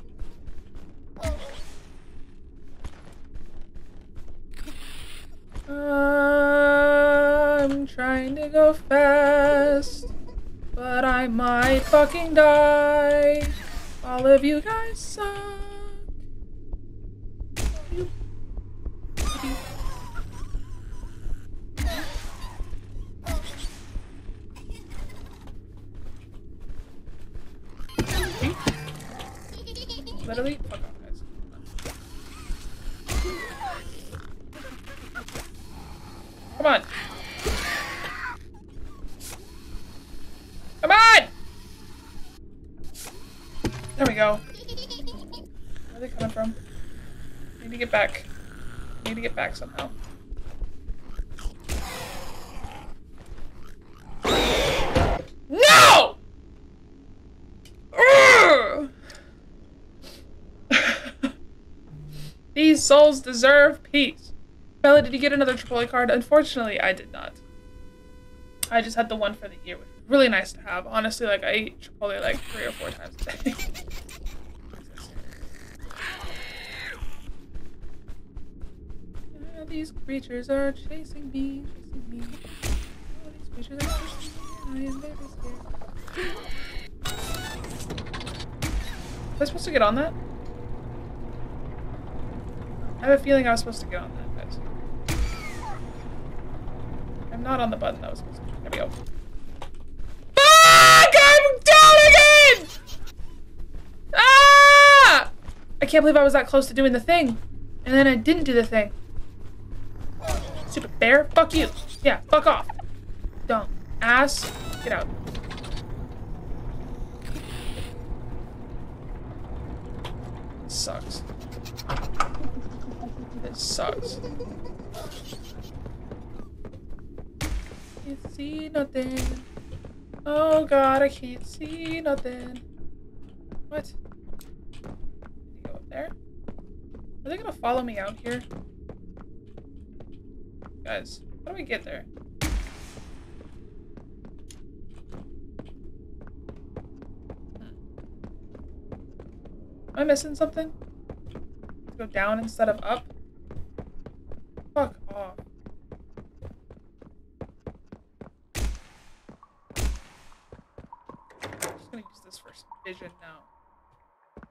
I'm trying to go fast, but I might fucking die. All of you guys suck. You- Literally, fuck off, guys. Come on. Come on! There we go. Where are they coming from? Need to get back. Need to get back somehow. No! These souls deserve peace. Bella, did you get another AAA card? Unfortunately, I did not. I just had the one for the year, which was really nice to have. Honestly, like, I eat Chipotle like three or four times a day. These creatures are chasing me, chasing me. Oh, these creatures are chasing me. I am very scared. Am I supposed to get on that? I have a feeling I was supposed to get on that, guys. I'm not on the button that was supposed to. There we go. Fuck! I'm down again! Ah! I can't believe I was that close to doing the thing. And then I didn't do the thing. Stupid bear. Fuck you. Yeah, fuck off. Dumb. Ass. Get out. sucks. This sucks. Can't see nothing. Oh god, I can't see nothing. What? Go up there? Are they gonna follow me out here? Guys, how do we get there? Hmm. Am I missing something? Let's go down instead of up? Fuck. I'm just gonna use this for vision now.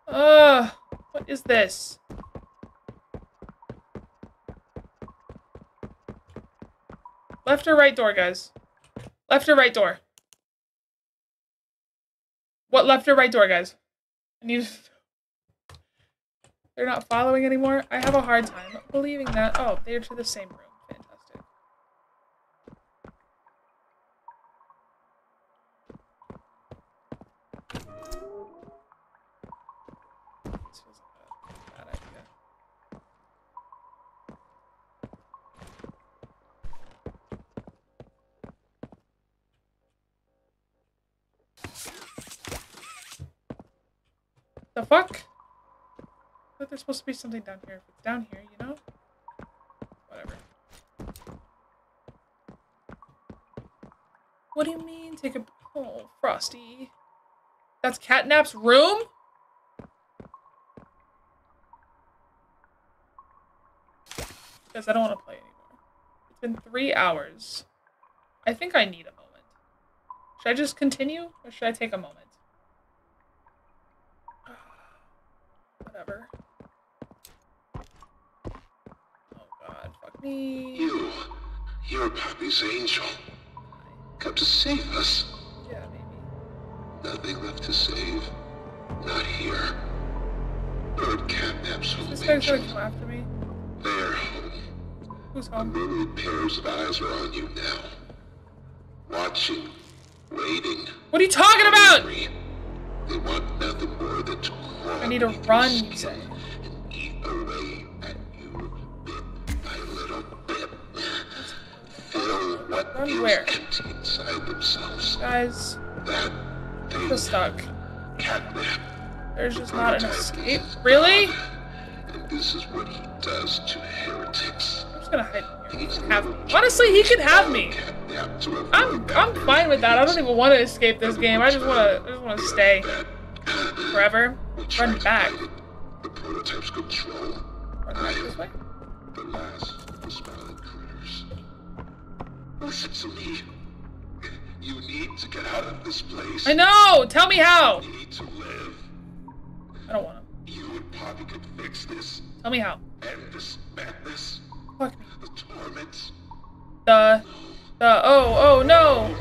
Ugh! What is this? Left or right door, guys? Left or right door? What left or right door, guys? I need They're not following anymore? I have a hard time believing that. Oh, they're to the same room. Fantastic. This feels like a bad idea. The fuck? Thought there's supposed to be something down here. If it's down here, you know? Whatever. What do you mean take a... Oh, Frosty. That's Catnap's room? Because I don't want to play anymore. It's been three hours. I think I need a moment. Should I just continue? Or should I take a moment? Whatever. Oh god, fuck me. You. You're Poppy's angel. Come to save us. Yeah, maybe. Nothing left to save. Not here. Bird catnaps home This guy's gonna angel. come after me. They're home. Who's A home? myriad pairs of eyes are on you now. Watching. Waiting. What are you talking about? They want nothing more than to crawl I need to run, say. eat away what where? inside themselves. Guys, That stuck. There's just not an escape. Really? And this is what he does to heretics. I'm just gonna hide. Have Honestly, he could have me. To I'm I'm fine with that. I don't even want to escape this game. I just wanna I just wanna stay forever. Run back. the prototype's control. Run back this way. The last Listen to me. You need to get out of this place. I know. Tell me how. You need to live. I don't wanna. You and Poppy could fix this. Tell me how. End this madness. Fuck me. The torments. The the oh oh no.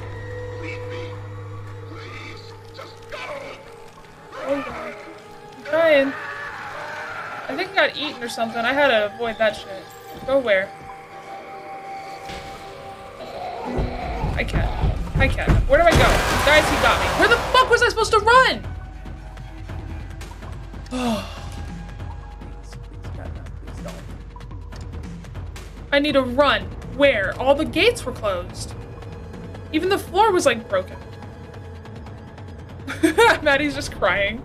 Leave me. Please. Just go. Oh god. I'm trying. I think I got eaten or something. I had to avoid that shit. Go where? I can't. I can't. Where do I go? Guys, he got me. Where the fuck was I supposed to run? I need to run. Where? All the gates were closed. Even the floor was like broken. Maddie's just crying.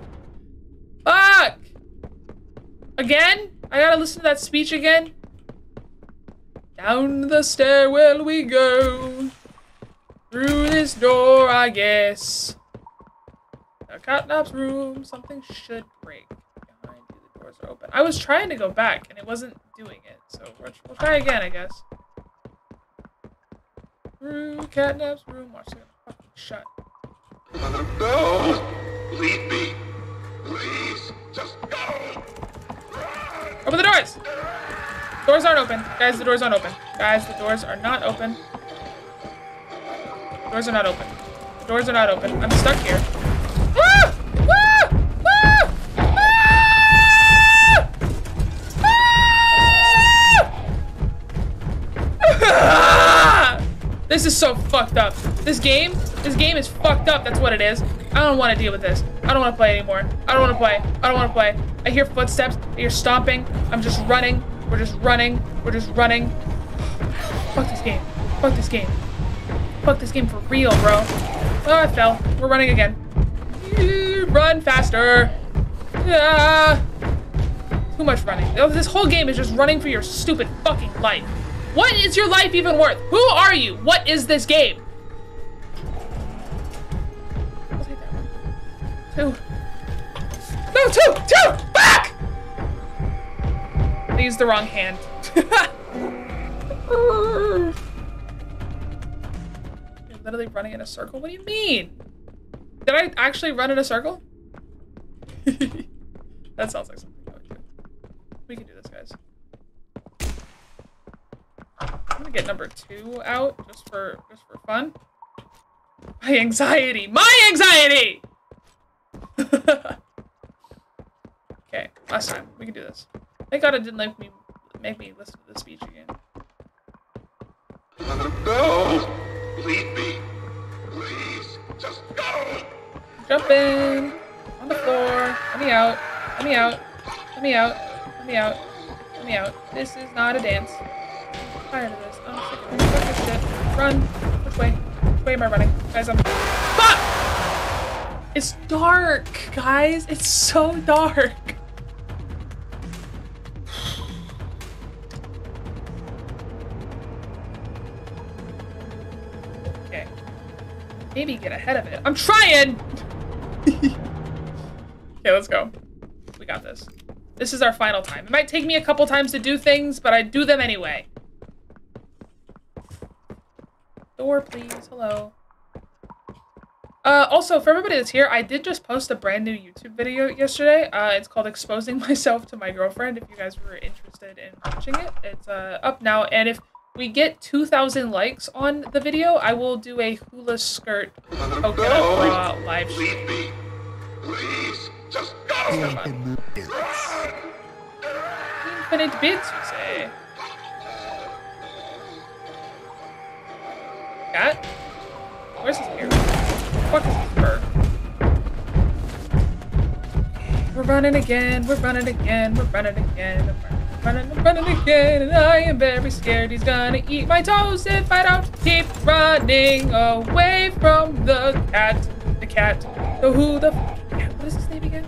Fuck! Again? I gotta listen to that speech again? Down the stairwell we go. Through this door, I guess. A catnap's room, something should break. Behind you, the doors are open. I was trying to go back, and it wasn't doing it, so we'll, try again, I guess. Through catnap's room. Watch, gonna fucking shut. No. Leave me. Please. Just go. Run! Open the doors! Doors aren't open. Guys, the doors aren't open. Guys, the doors are not open. Doors are not open. Doors are not open. I'm stuck here. This is so fucked up. This game, this game is fucked up. That's what it is. I don't want to deal with this. I don't want to play anymore. I don't want to play. I don't want to play. I hear footsteps. I hear stomping. I'm just running. We're just running. We're just running. Fuck this game. Fuck this game. Fuck this game for real, bro. Oh, I fell. We're running again. Run faster. Ah. Too much running. Oh, This whole game is just running for your stupid fucking life. What is your life even worth? Who are you? What is this game? Two. No, two! Two! Back! I used the wrong hand. Literally running in a circle? What do you mean? Did I actually run in a circle? that sounds like something I would do. We can do this, guys. I'm gonna get number two out just for just for fun. My anxiety! My anxiety! okay, last time. We can do this. Thank God it didn't make me make me listen to the speech again. No. Leave me. Please. Just go. Jump in on the floor. Let me out. Let me out. Let me out. Let me out. Let me out. This is not a dance. I'm tired of this. I'm sick of this. This shit. Run. Which way? Which way am I running? Guys, I'm. Fuck! It's dark, guys. It's so dark. Maybe get ahead of it. I'm trying! okay, let's go. We got this. This is our final time. It might take me a couple times to do things, but I do them anyway. Door, please. Hello. Uh, also, for everybody that's here, I did just post a brand new YouTube video yesterday. Uh, it's called Exposing Myself to My Girlfriend. If you guys were interested in watching it, it's uh, up now. And if we get 2,000 likes on the video, I will do a hula skirt coconut bra live stream. Please, just Infinite bits, you say? Cat? Where's his ear? What is his fur? We're running again, we're running again, we're running again, we're running, running again, and I am very scared he's gonna eat my toes if I don't keep running away from the cat. The cat. The who the cat. What is his name again?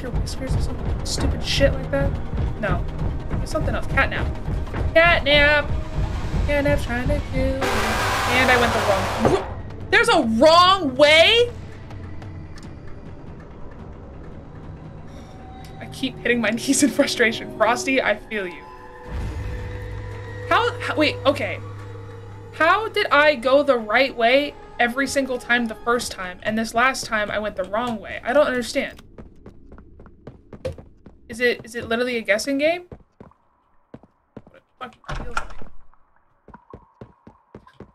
Your whiskers or something stupid shit like that? No. It's something else. Catnap. Catnap! Catnap's trying to kill me. And I went the wrong. There's a wrong way? Keep hitting my knees in frustration. Frosty, I feel you. How, how, wait, okay. How did I go the right way every single time the first time, and this last time I went the wrong way? I don't understand. Is it, is it literally a guessing game? What it feels like.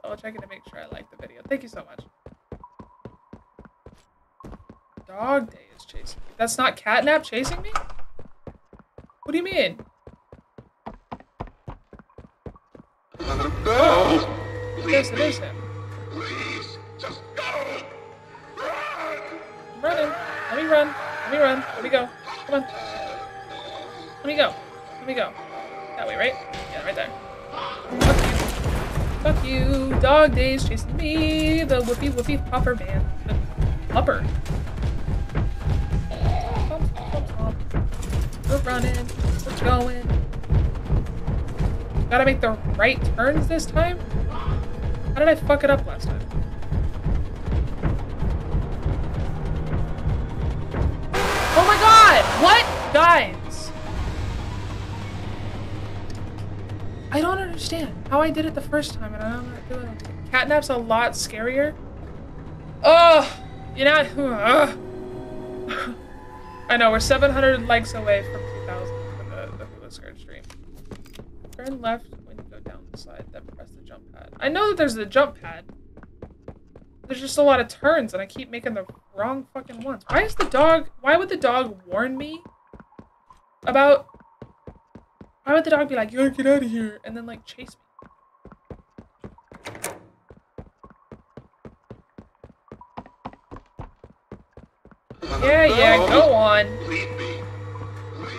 Double checking to make sure I like the video. Thank you so much. Dog day is chasing me. That's not catnap chasing me? What do you mean? No! Yes, it is him. Please, just go! I'm running. Let me run. Let me run. Let me go. Come on. Let me go. Let me go. That way, right? Yeah, right there. Fuck you. Fuck you. Dog days chasing me. The whoopee whoopee popper man. The popper. We're running. We're going. Gotta make the right turns this time? How did I fuck it up last time? Oh my god! What? Guys! I don't understand how I did it the first time and I don't know. Catnap's a lot scarier. Oh! You know, ugh. I know, we're 700 likes away from 2,000 for the, the Hula Skirt stream. Turn left when you go down the slide, then press the jump pad. I know that there's the jump pad. There's just a lot of turns and I keep making the wrong fucking ones. Why is the dog, why would the dog warn me about, why would the dog be like, yo, get out of here, and then like chase me? Yeah, yeah, go on.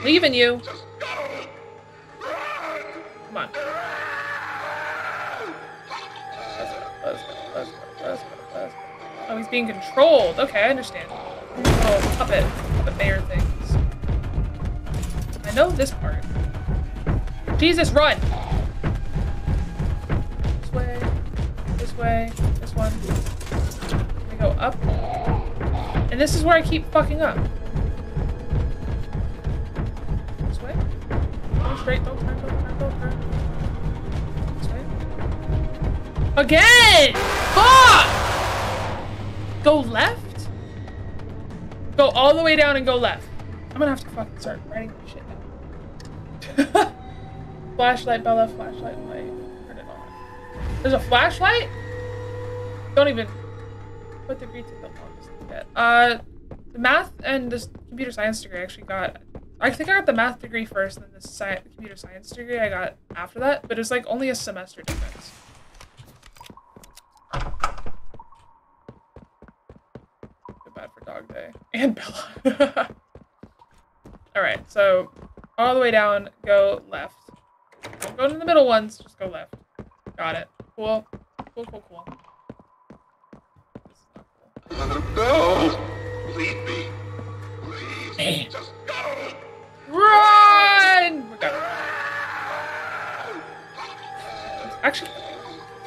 Leaving you. Come on. Let's go, let's go, let's go, let's go. Oh, he's being controlled. Okay, I understand. Oh, puppet, puppet bear things. I know this part. Jesus, run! This way, this way, this one. We go up. And this is where I keep fucking up. This way. Go straight, don't turn, don't turn, don't turn. This way. Again! Fuck! Go left? Go all the way down and go left. I'm gonna have to fucking start writing this shit down. flashlight, Bella, flashlight, light. Turn it on. There's a flashlight? Don't even. put the longest to Uh, the math and the computer science degree I actually got. I think I got the math degree first, and then the sci computer science degree I got after that. But it's like only a semester difference. Feel bad for Dog Day and Bella. All right, so all the way down, go left. Don't go to the middle ones, just go left. Got it. Cool. Cool, cool, cool. No! Leave me. Please, just go! Run! Actually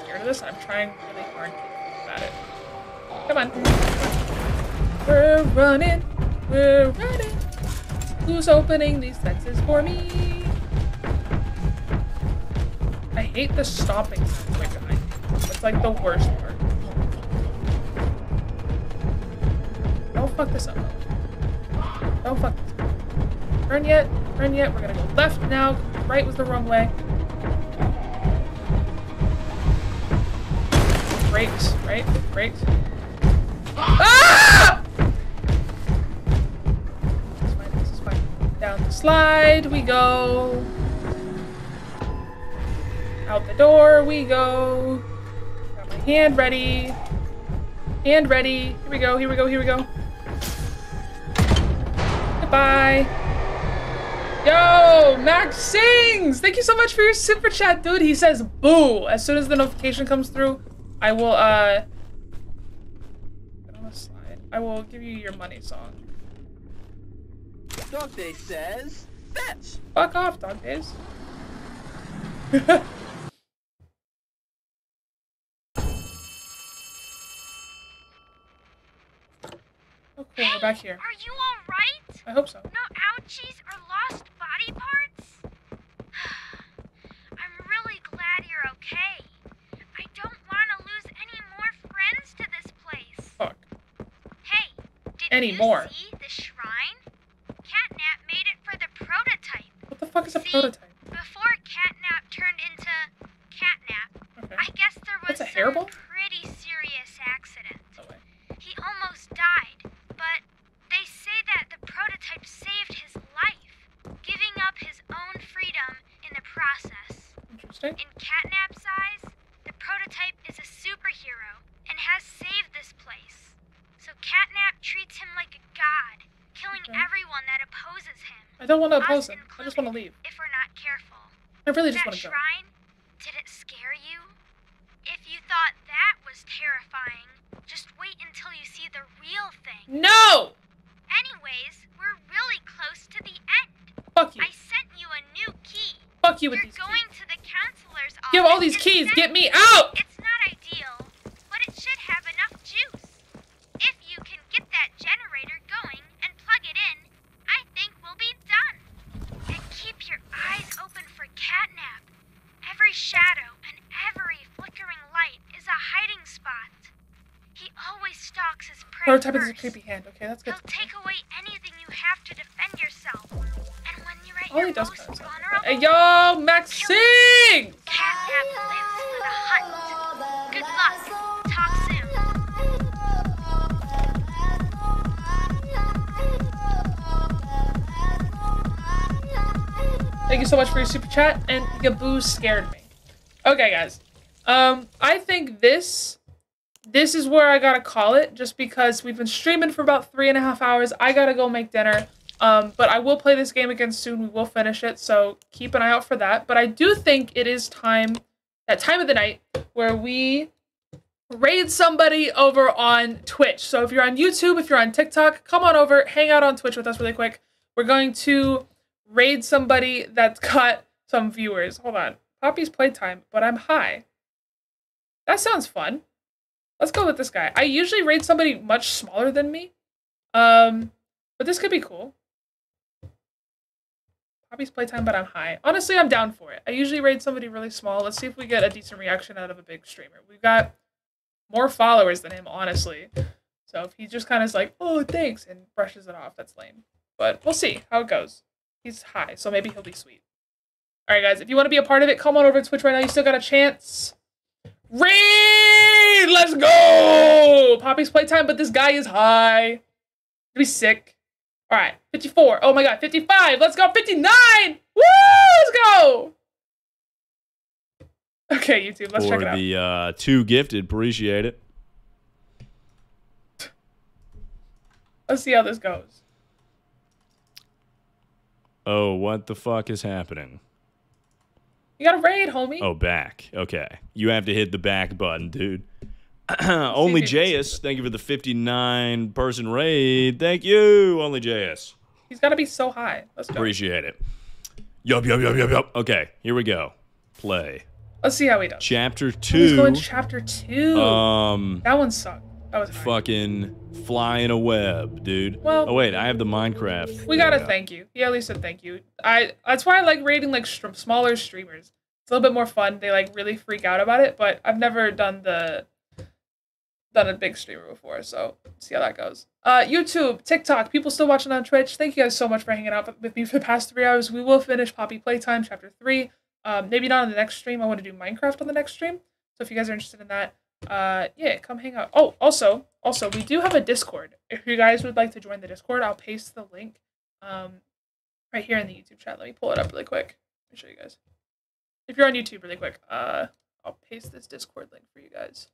scared of this. I'm trying really hard about it. Come on. We're running. We're running. Who's opening these fences for me? I hate the stomping sound. It's like the worst part. Don't fuck this up. Don't fuck this up. Turn yet. Turn yet. We're gonna go left now. Right was the wrong way. brakes, right? Brakes. Ah! This is fine, this is fine. Down the slide we go. Out the door we go. Got my hand ready. Hand ready. Here we go, here we go, here we go. Goodbye. Yo, Max sings! Thank you so much for your super chat, dude. He says boo. As soon as the notification comes through, I will, uh... Get on the slide. I will give you your money song. Dog Day says, fetch! Fuck off, dog days. oh, cool. We're back here. Are you alright? I hope so. No ouchies or lost body parts? I'm really glad you're okay. I don't want to lose any more friends to this place. Fuck. Hey, did Any you more? see the shrine? Catnap made it for the prototype. What the fuck is a prototype? Before Catnap turned into Catnap, Okay. I guess there was That's a some hairball? pretty serious accident. No way. He almost died, but they say that the prototype saved his life, giving up his own freedom in the process. Interesting. In Catnap's eyes, the prototype is a superhero and has saved this place. So Catnap treats him like a god, killing Okay. everyone that opposes him. I don't want to oppose him. I just want to leave. If we're not careful. I really just that want to go. shrine, did it scare you? If you thought that was terrifying, just wait until you see the real thing. No! Anyways, we're really close to the end. Fuck you. I sent you a new key. Fuck you with You're these going to the counselor's office. Give all these keys. Get me out! It's not ideal, but it should have enough juice. If you can get that generator going and plug it in, I think we'll be done. And keep your eyes open for catnap. Every shadow every flickering light is a hiding spot. He always stalks his prey Prototype is a first. creepy hand. Okay, that's good. He'll take away anything you have to defend yourself. And when you're at All your most kind of sound like vulnerable. Hey, yo, Max sing! Catnap lives for the hunt. Good luck. Talk soon. Thank you so much for your super chat, and Gaboo scared me. Okay, guys. Um, I think this, this is where I gotta call it, just because we've been streaming for about three and a half hours. I gotta go make dinner. Um, but I will play this game again soon. We will finish it, so keep an eye out for that. But I do think it is time, that time of the night, where we raid somebody over on Twitch. So if you're on YouTube, if you're on TikTok, come on over, hang out on Twitch with us really quick. We're going to raid somebody that's got some viewers. Hold on. Poppy's playtime, but I'm high. That sounds fun. Let's go with this guy. I usually raid somebody much smaller than me. Um, but this could be cool. Poppy's playtime, but I'm high. Honestly, I'm down for it. I usually raid somebody really small. Let's see if we get a decent reaction out of a big streamer. We've got more followers than him, honestly. So if he just kind of is like, oh, thanks, and brushes it off, that's lame. But we'll see how it goes. He's high, so maybe he'll be sweet. All right, guys, if you want to be a part of it, come on over to Twitch right now. You still got a chance. Raid! Let's go! Poppy's playtime, but this guy is high. He'll be sick. All right, 54. Oh my god, 55. Let's go. 59. Woo! Let's go. Okay, YouTube, let's for check it out. the uh, two gifted. Appreciate it. Let's see how this goes. Oh, what the fuck is happening? You got a raid, homie. Oh, back. Okay. You have to hit the back button, dude. Only Jayus, thank you for the 59 person raid. Thank you, Only Jayus. He's got to be so high. Let's go. Appreciate it. Yup, yup, yup, yup, yup. Okay, here we go. Play. Let's see how he does. Chapter Oh, He's going 2. chapter two. Um, that one sucked. That was fucking fly in a web, dude. Well- oh, wait, I have the Minecraft. We gotta go. thank you. He at least said thank you. I that's why I like rating like str- smaller streamers. It's a little bit more fun. They like really freak out about it, but I've never done the done a big streamer before, so see how that goes. Uh, YouTube, TikTok, people still watching on Twitch. Thank you guys so much for hanging out with- with me for the past three hours. We will finish Poppy Playtime Chapter Three. Um, maybe not on the next stream. I want to do Minecraft on the next stream. So if you guys are interested in that, uh, yeah, come hang out. Oh, also, also, we do have a Discord. If you guys would like to join the Discord, I'll paste the link, um, right here in the YouTube chat. Let me pull it up really quick. Let me show you guys. If you're on YouTube, really quick, uh, I'll paste this Discord link for you guys.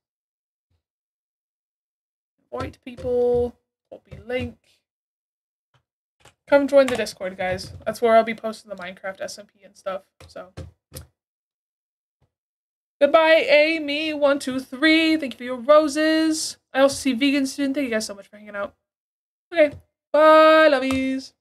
Invite people. Copy link. Come join the Discord, guys. That's where I'll be posting the Minecraft SMP and stuff. So. Goodbye, Amy123. Thank you for your roses. I also see Vegan Student. Thank you guys so much for hanging out. Okay. Bye, lovies.